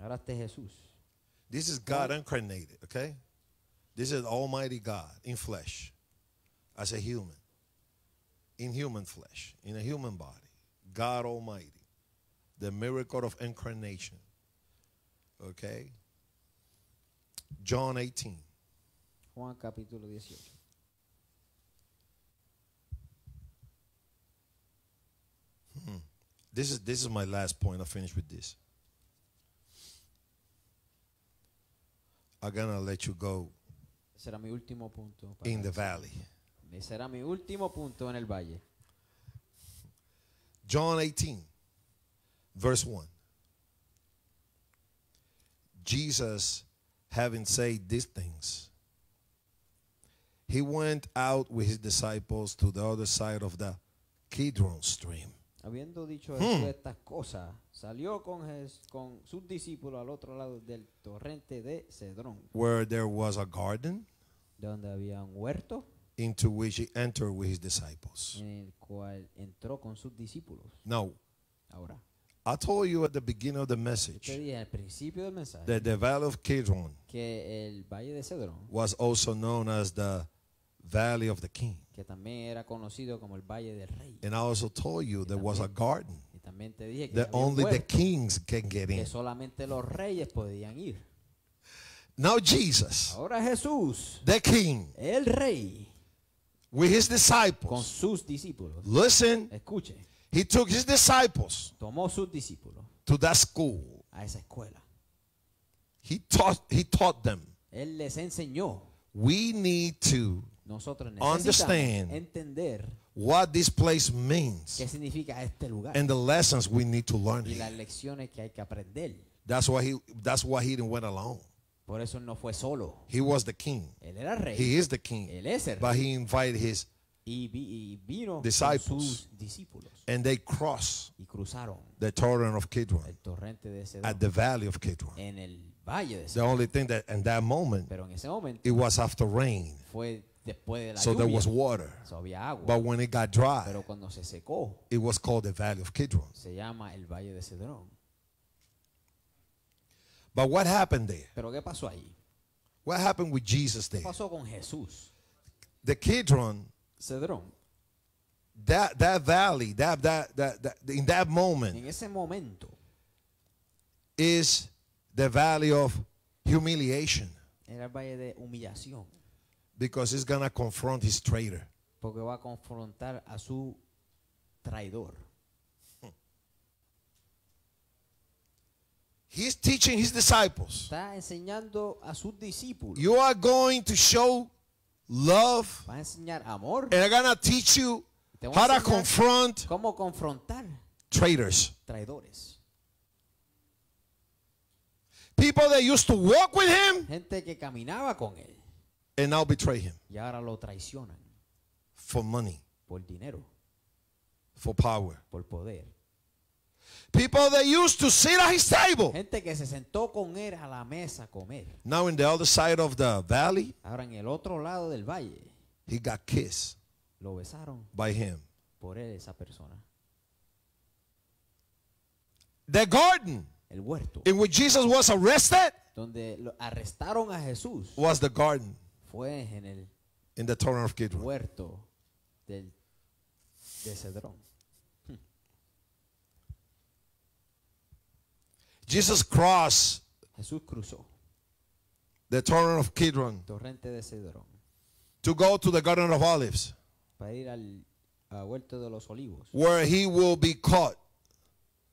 Ahora este Jesús. This is God incarnated, okay? This is Almighty God in flesh, as a human, in human flesh, in a human body. God Almighty, the miracle of incarnation, okay? John 18. Juan capítulo 18. Hmm. This is this is my last point. I'll finish with this. I'm gonna let you go Ese era mi último punto. para in the valley. Ese era mi último punto en el valle. John 18, verse 1. Jesus, having said these things, he went out with his disciples to the other side of the Kidron stream. Habiendo dicho Hmm. Estas cosas, salió con, Jes- con sus discípulos al otro lado del torrente de Cedrón, where there was a garden donde había un huerto into which he entered with his disciples. en el cual entró con sus discípulos. Now, Ahora, I told you at the beginning of the message dije al principio del mensaje that the valley of Kidron que el valle de Cedrón, was also known as the valley of the king. que también era conocido como el valle del rey. And I also told you there was a garden Y también te dije que that only the kings can get que in. solamente los reyes podían ir. Now Jesus, Ahora Jesús, the king, el rey, with his con disciples, sus discípulos, listen, escuche, he took his disciples tomó sus discípulos to that school. a esa escuela. He taught he taught them. Él les enseñó. We need to Nosotros Understand. necesitamos entender what this place means qué significa este lugar and the lessons we need to learn y las lecciones que hay que aprender. That's why he that's why he didn't went alone. Por eso no fue solo. He was the king. Él era rey. He is the king. Él es el But he invited his Y, vi- y vino Disciples. sus discípulos and they crossed y cruzaron the torrent of Kidron el torrente de Cedrón at the valley of Kidron. en el valle de The only thing that in that moment Pero en ese momento it was after rain. fue después de la So there was water. So, había agua. But when it got dry, Pero cuando se secó, it was called the valley of Kidron. se llama el valle de Cedrón. But what happened there? Pero ¿qué pasó ahí? What happened with Jesus ¿Qué there? pasó con Jesús? The Kidron, Cedrón. that that valley, that that that, that in that moment En ese momento is the valley of humiliation era el valle de humillación. Because he's gonna confront his traitor. Porque va a confrontar a su traidor. He's teaching his disciples. Está enseñando a sus discípulos. You are going to show love Va a enseñar amor. and I'm gonna teach you Te how to confront cómo confrontar traitors. traidores. People that used to walk with him Gente que caminaba con él and now betray him y ahora lo traicionan for money, por dinero, for power. por poder. People that used to sit at his table. Gente que se sentó con él a la mesa a comer. Now in the other side of the valley, Ahora en el otro lado del valle he got kissed lo besaron by him. por él esa persona. The garden El huerto in which Jesus was arrested donde arrestaron a Jesús was the garden en el in the torrent of Kidron. huerto del, de Cedrón. Jesus crossed Jesús cruzó the torrent of Kidron torrente de Cedrón to go to the Garden of Olives, para ir al huerto de los olivos, where he will be caught,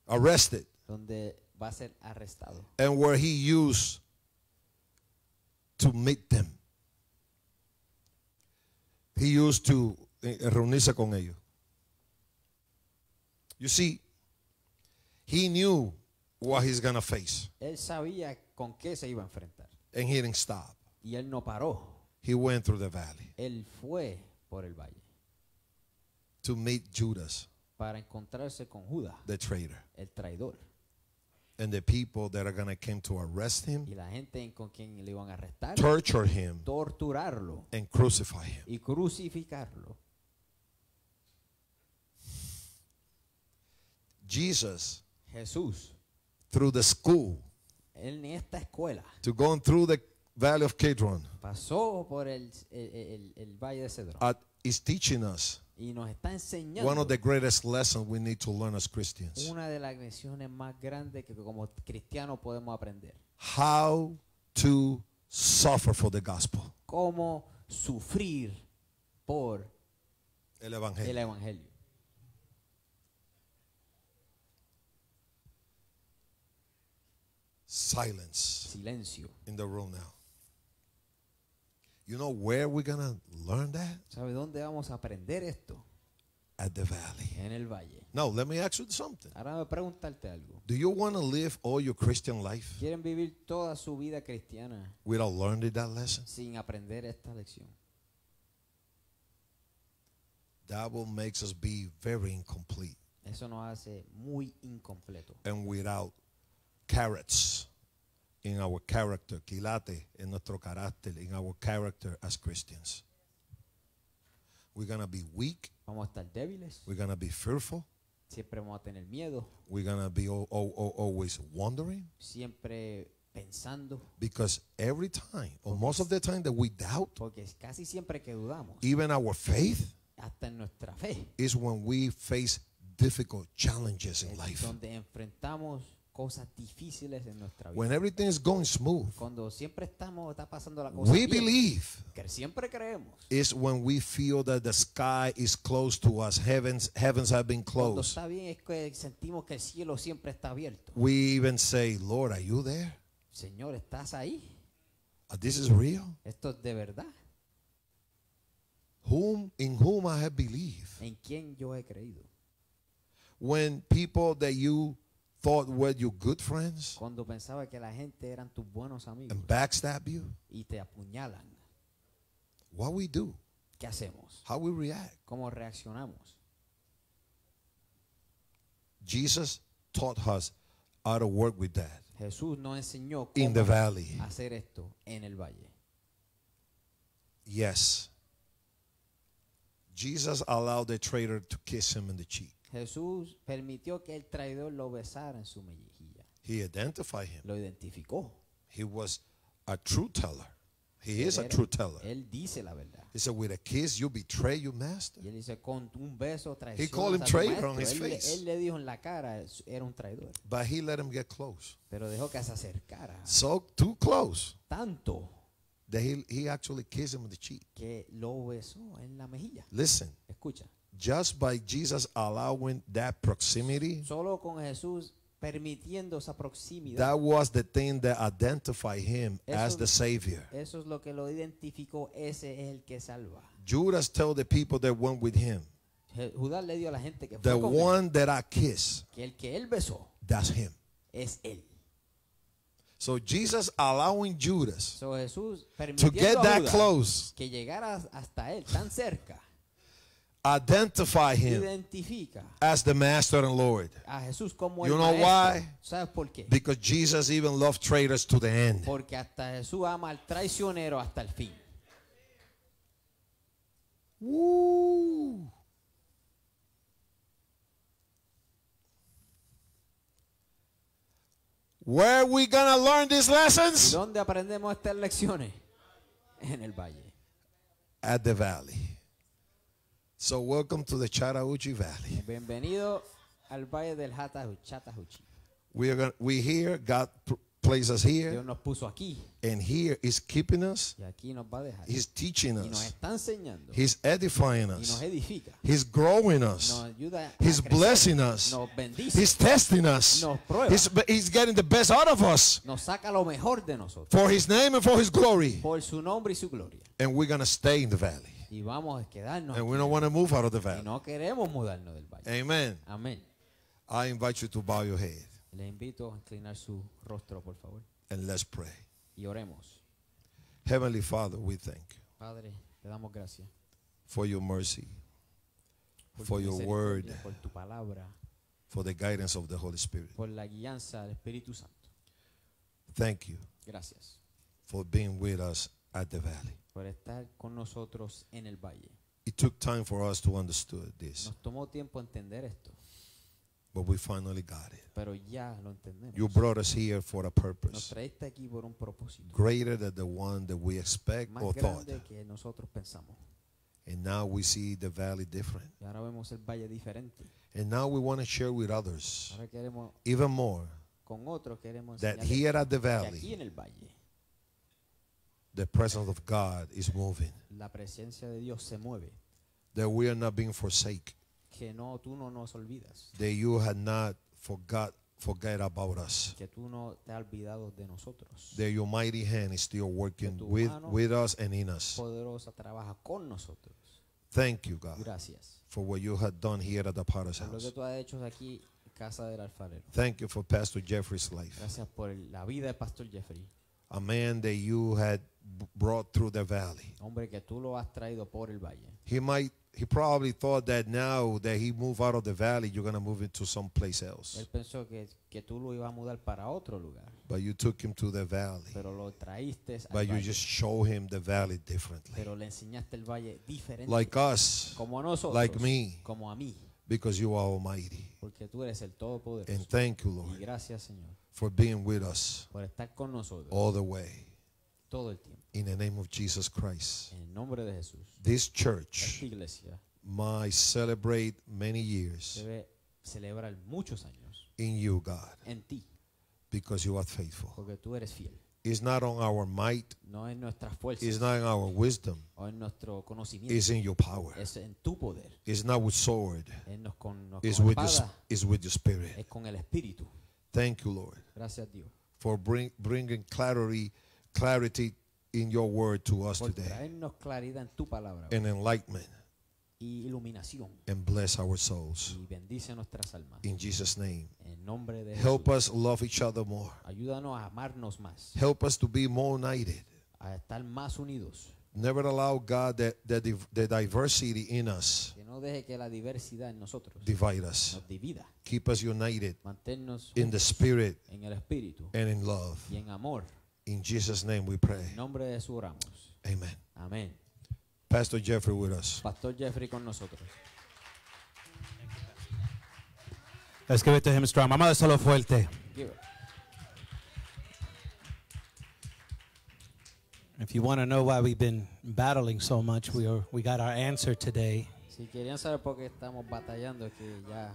arrested, donde va a ser arrestado and where he used to meet them. He used to eh, reunirse con ellos. You see, he knew what he's to face, Él sabía con qué se iba a enfrentar and he didn't stop. y él no paró. he went through the valley Él fue por el valle to meet Judas, para encontrarse con Judas, the traitor, el traidor, and the people that are going to come to arrest him, y la gente con quien le iban a arrestar, torture him, torturarlo and crucify him. y crucificarlo. Jesus, Jesús, through the school, en esta escuela, to going through the valley of Kidron, pasó por el, el- el- el valle de Cedrón uh, is teaching us y nos está enseñando one of the greatest lessons we need to learn as Christians. una de las lecciones más grandes que como cristianos podemos aprender. How to suffer for the gospel. Cómo sufrir por El el evangelio. evangelio. Silence Silencio. in the room now. You know where we're going to learn that? ¿Sabe dónde vamos a aprender esto? At the valley. En el valle. Now, let me ask you something. Ahora me preguntarte algo. Do you want to live all your Christian life ¿Quieren vivir toda su vida cristiana without learning that lesson? sin aprender esta lección? That will makes us be very incomplete Eso nos hace muy incompleto. and without karats in our character, quilate en nuestro carácter, in our character as Christians. We're going to be weak. Vamos a estar débiles, We're going to be fearful. siempre vamos a tener miedo, We're going to be al- al- al- always wondering siempre pensando, because every time, or most of the time that we doubt, porque casi siempre que dudamos, even our faith, hasta en nuestra fe, is when we face difficult challenges in life. donde enfrentamos cosas difíciles en nuestra vida. When everything is going smooth, Cuando siempre estamos, está pasando la cosa we bien, believe que siempre creemos. is when we feel that the sky is close to us, heavens heavens have been Cuando closed. está bien es que sentimos que el cielo siempre está abierto. We even say, Lord, are you there? Señor, ¿estás ahí? This is real. Esto es de verdad. Whom in whom I have believed. ¿En quién yo he creído? When people that you thought were your good friends Cuando pensaba que la gente eran tus buenos amigos and backstab you, y te apuñalan, what we do, ¿qué hacemos? how we react. ¿Cómo reaccionamos? Jesus taught us how to work with that Jesús nos enseñó in the valley. hacer esto en el valle. Yes. Jesus allowed the traitor to kiss him in the cheek. Jesús permitió que el traidor lo besara en su mejilla. He identified him. Lo identificó. He was a true teller. He is a true teller. Él dice la verdad. He said, with a kiss, you betray your master. Y él dice, con un beso He called him traicionas a tu traitor maestro. on his él, face. él le dijo en la cara, era un traidor. But he let him get close. Pero dejó que se acercara So too close tanto that he, he actually kissed him in the cheek. que lo besó en la mejilla. Listen, Escucha, just by Jesus allowing that proximity, solo con Jesús permitiendo esa proximidad, that was the thing that identified him Eso- as the Savior. eso es lo que lo identificó, ese es el que salva. Judas told the people that went with him, Judas le dio a la gente que the con él, one that I kiss, que el que él besó that's him. es él. So Jesus allowing Judas So Jesús to get that Judas close, que llegara hasta él tan cerca, identify him as the Master and Lord. a Jesús como You know why? ¿Sabes por qué? Because Jesus even loved traitors to the end. Porque hasta Jesús ama al traicionero hasta el fin. Woo. Where are we gonna learn these lessons? dónde aprendemos estas lecciones? En el valle. At the valley. So welcome to the Chattahoochee Valley. Bienvenido al valle del Chattahoochee. We are gonna, we here. God placed us here, Dios nos puso aquí and here is keeping us. y aquí nos va a dejar. He's teaching us. Y nos está enseñando He's edifying us. y nos edifica. He's growing us. Nos ayuda He's crecer, blessing us. Nos bendice. He's testing us. Nos prueba. He's, he's getting the best out of us nos saca lo mejor de nosotros. for His name and for His glory. Por su nombre y su gloria. And we're gonna stay in the valley. Y vamos a quedarnos And aquí. we don't want to move out of the valley. Y no queremos mudarnos del valle. Amen. Amén. I invite you to bow your head Le invito a inclinar su rostro, por favor. and let's pray. Y oremos. Heavenly Father, we thank you. Padre, te damos gracias for your mercy, por, For your word. por tu palabra, for the guidance of the Holy Spirit. por la guianza del Espíritu Santo. Thank you Gracias for being with us at the valley. Por estar con nosotros en el valle. It took time for us to understand this, Nos tomó tiempo entender esto, but we finally got it. pero ya lo entendemos. You brought us here for a Nos purpose traíste aquí por un propósito greater than the one that we expect más or thought. grande que nosotros pensamos. And now we see the valley different. Y ahora vemos el valle diferente. And now we want to share with others Ahora queremos, even more con otros queremos that here at the que aquí valley, en el valle the presence of God is moving, la presencia de Dios se mueve. that we are not being forsaken, Que no, tú no nos olvidas. that you had not forgot forget about us. Que tú no te has olvidado de nosotros. That your mighty hand is still working with, with us and in us. Poderosa trabaja con nosotros. Thank you, God, Gracias. for what you had done here at the Potter's Por lo que house. tú has hecho aquí Casa del Alfarero. Thank you for Pastor Jeffrey's life. Gracias por la vida del Pastor Jeffrey. A man that you had brought through the valley. Hombre que tú lo has traído por el valle. He might he probably thought that now that he moved out of the valley, you're gonna move into someplace else. Él pensó que, que tú lo ibas a mudar para otro lugar. But you took him to the valley. Pero lo traíste al But you valle. just show him the valley differently. Pero le enseñaste el valle diferente. Like us, como a nosotros. like me. Como a mí. because you are almighty. Porque tú eres el Todopoderoso. And thank you, y Lord, gracias, Señor, for being with us por estar con nosotros all the way. todo el tiempo. In the name of Jesus Christ. En el nombre de Jesús. This church Esta iglesia might celebrate many years debe celebrar muchos años in you, God, en ti. because you are faithful. Porque tú eres fiel. It's not on our might, No en nuestras fuerzas. it's not in our wisdom, o en nuestro conocimiento. it's in your power. es en tu poder. It's not with sword, Es con, no it's con with sp- it's with your spirit. es con el Espíritu. Thank you, Lord, Gracias, Dios. for bring, bringing clarity, clarity in your word to us Por today claridad en tu palabra. and enlightenment y iluminación. and bless our souls. Y bendice nuestras almas. In Jesus' name. En nombre de Help Jesús. us love each other more. Ayúdanos a amarnos más. Help us to be more united. A estar más unidos. Never allow God that, div- the diversity in us no deje que la diversidad en nosotros divide us. nos divida. Keep us united Manténnos in the spirit en el espíritu and in love. y en amor. In Jesus' name we pray. En nombre de Jesús oramos. Amen. Amén. Pastor Jeffrey with us. Pastor Jeffrey con nosotros. Let's give it to him strong. Vamos a dárselo fuerte. If you want to know why we've been battling so much, we are we got our answer today. Si querían saber por qué estamos batallando, es que ya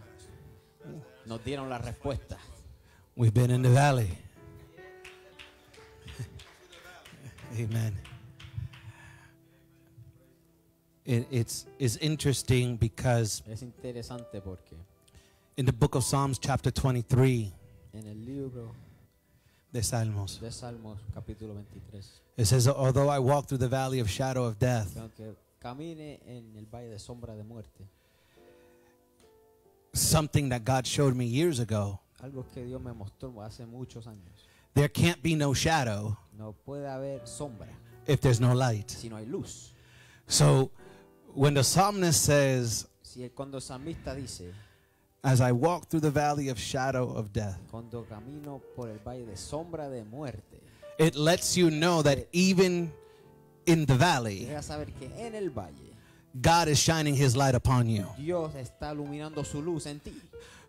nos dieron la respuesta. We've been in the valley. Amen. It, it's, it's interesting because Es interesante porque in the book of Psalms, chapter 23, en el libro de Salmos, de Salmos, capítulo 23, it says, Although I walk through the valley of shadow of death, aunque camine en el valle de sombra de muerte, something that God showed me years ago, algo que Dios me mostró hace muchos años, there can't be no shadow no puede haber sombra if there's no light. si no hay luz. So when the psalmist says, Si el- cuando el salmista dice, As I walk through the valley of shadow of death, cuando camino por el valle de sombra de muerte, it lets you know that even in the valley, saber que en el valle God is shining his light upon you. Dios está iluminando su luz en ti.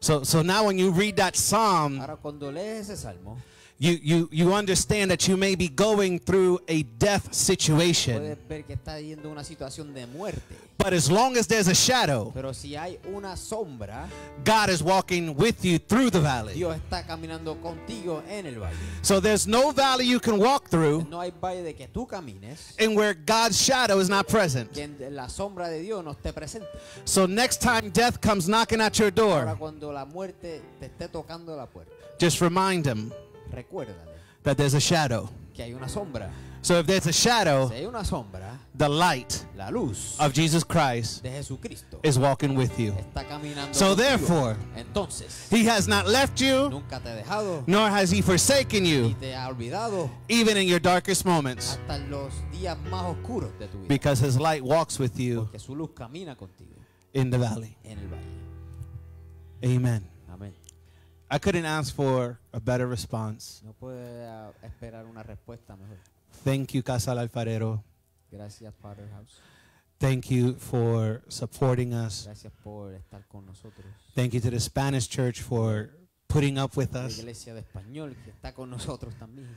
So, so now when you read that psalm, Ahora cuando lees ese salmo, you, you, you understand that you may be going through a death situation. puedes ver que está yendo una situación. But as long as there's a shadow, si sombra, God is walking with you through the valley. Dios está caminando contigo en el valle. So there's no valley you can walk through No hay valle de que tú camines in where God's shadow is not present. en la sombra de Dios no. So next time death comes knocking at your Ahora door, cuando la muerte te esté tocando la puerta, just remind him recuérdale that there's a shadow. que hay una sombra. So if there's a shadow, Si hay una sombra, the light la luz of Jesus Christ de Jesucristo is walking with you. está caminando So contigo. therefore, entonces He has not left you, nunca te dejado nor has He forsaken ni you, te ha olvidado even in your darkest moments, hasta los días más oscuros de tu vida. because His light walks with you Porque su luz camina contigo in the valley. en el valle. Amen. I couldn't ask for a better response. No puede ah, esperar una respuesta mejor. Thank you, Casa Al Alfarero. Gracias, Father House. Thank you for supporting us. Gracias por estar con nosotros. Thank you to the Spanish church for putting up with La us. iglesia de español que está con nosotros también.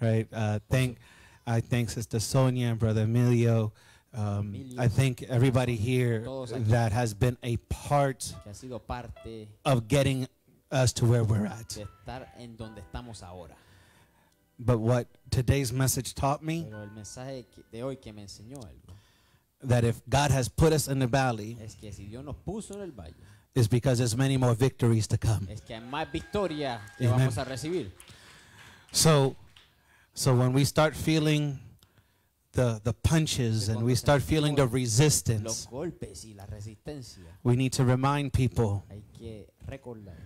Right. Uh, thank I thank Sister Sonia and Brother Emilio. Um, I thank everybody here that has been a part Que ha sido parte of getting us to where we're at. de estar en donde estamos ahora. But what today's message taught me Pero el mensaje de hoy que me enseñó algo, that if God has put us in the valley, es que si Dios nos puso en el valle, is because there's many more victories to come. es que hay más que Amen. vamos a recibir. So, so when we start feeling the the punches and we start feeling the Los resistance, golpes y la resistencia, we need to remind people hay que recordar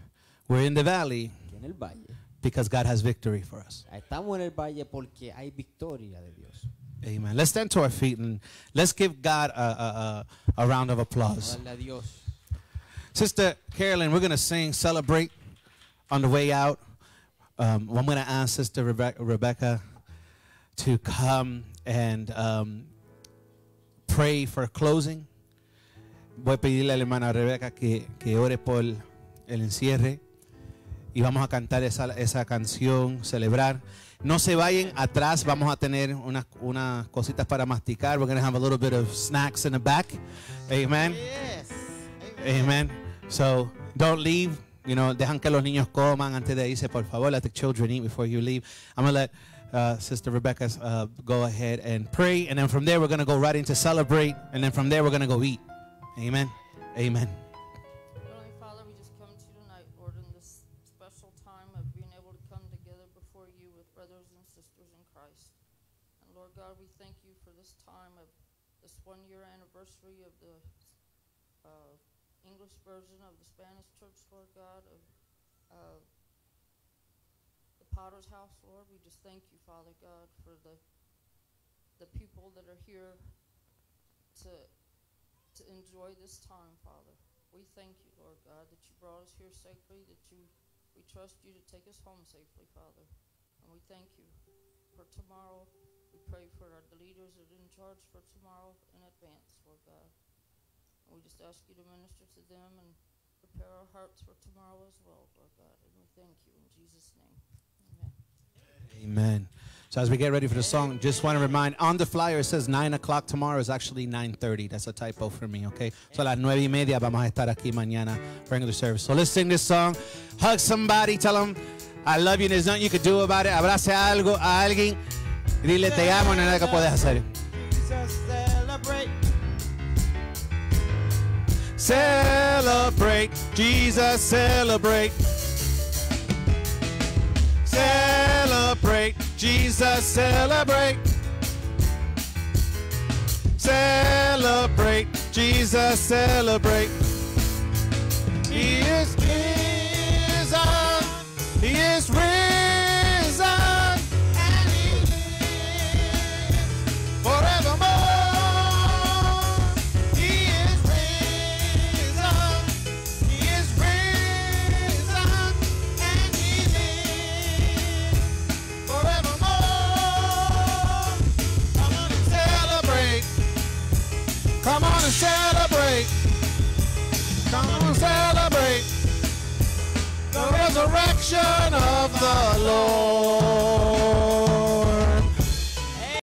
we're in the valley en el valle, because God has victory for us. estamos en el valle porque hay victoria de Dios. Amen. Let's stand to our feet and let's give God a, a, a, a round of applause. Sister Carolyn, we're going to sing Celebrate on the way out. Um, I'm going to ask Sister Rebe- Rebecca to come and um, pray for closing. Voy a pedirle a la hermana Rebeca que, que ore por el encierre y vamos a cantar esa, esa canción, celebrar. No se vayan atrás, vamos a tener unas, unas cositas para masticar. We're going to have a little bit of snacks in the back. Amen. Yes. Amen. So don't leave. You know, dejan que los niños coman antes de irse, por favor. Let the children eat before you leave. I'm going to let uh, Sister Rebecca uh, go ahead and pray. And then from there, we're going to go right into celebrate. And then from there, we're going to go eat. Amen. Amen. Enjoy this time, Father. We thank you, Lord God, that you brought us here safely, that you we trust you to take us home safely, Father. And we thank you for tomorrow. We pray for our, the leaders that are in charge for tomorrow in advance, Lord God. And we just ask you to minister to them and prepare our hearts for tomorrow as well, Lord God. And we thank you in Jesus' name. Amen. Amen. So as we get ready for the song, just want to remind on the flyer it says 9 o'clock tomorrow is actually 9.30. That's a typo for me, okay? So a las nueve y media vamos a estar aquí mañana for regular service. So let's sing this song. Hug somebody, tell them I love you and there's nothing you can do about it. Abrace algo, a alguien. y Dile te amo no hay nada que puedes hacer. Celebrate. Celebrate, Jesus, celebrate. Celebrate, Jesus, celebrate. Celebrate, Jesus, celebrate. He is risen, He is risen, and He lives forevermore. celebrate the resurrection of the Lord.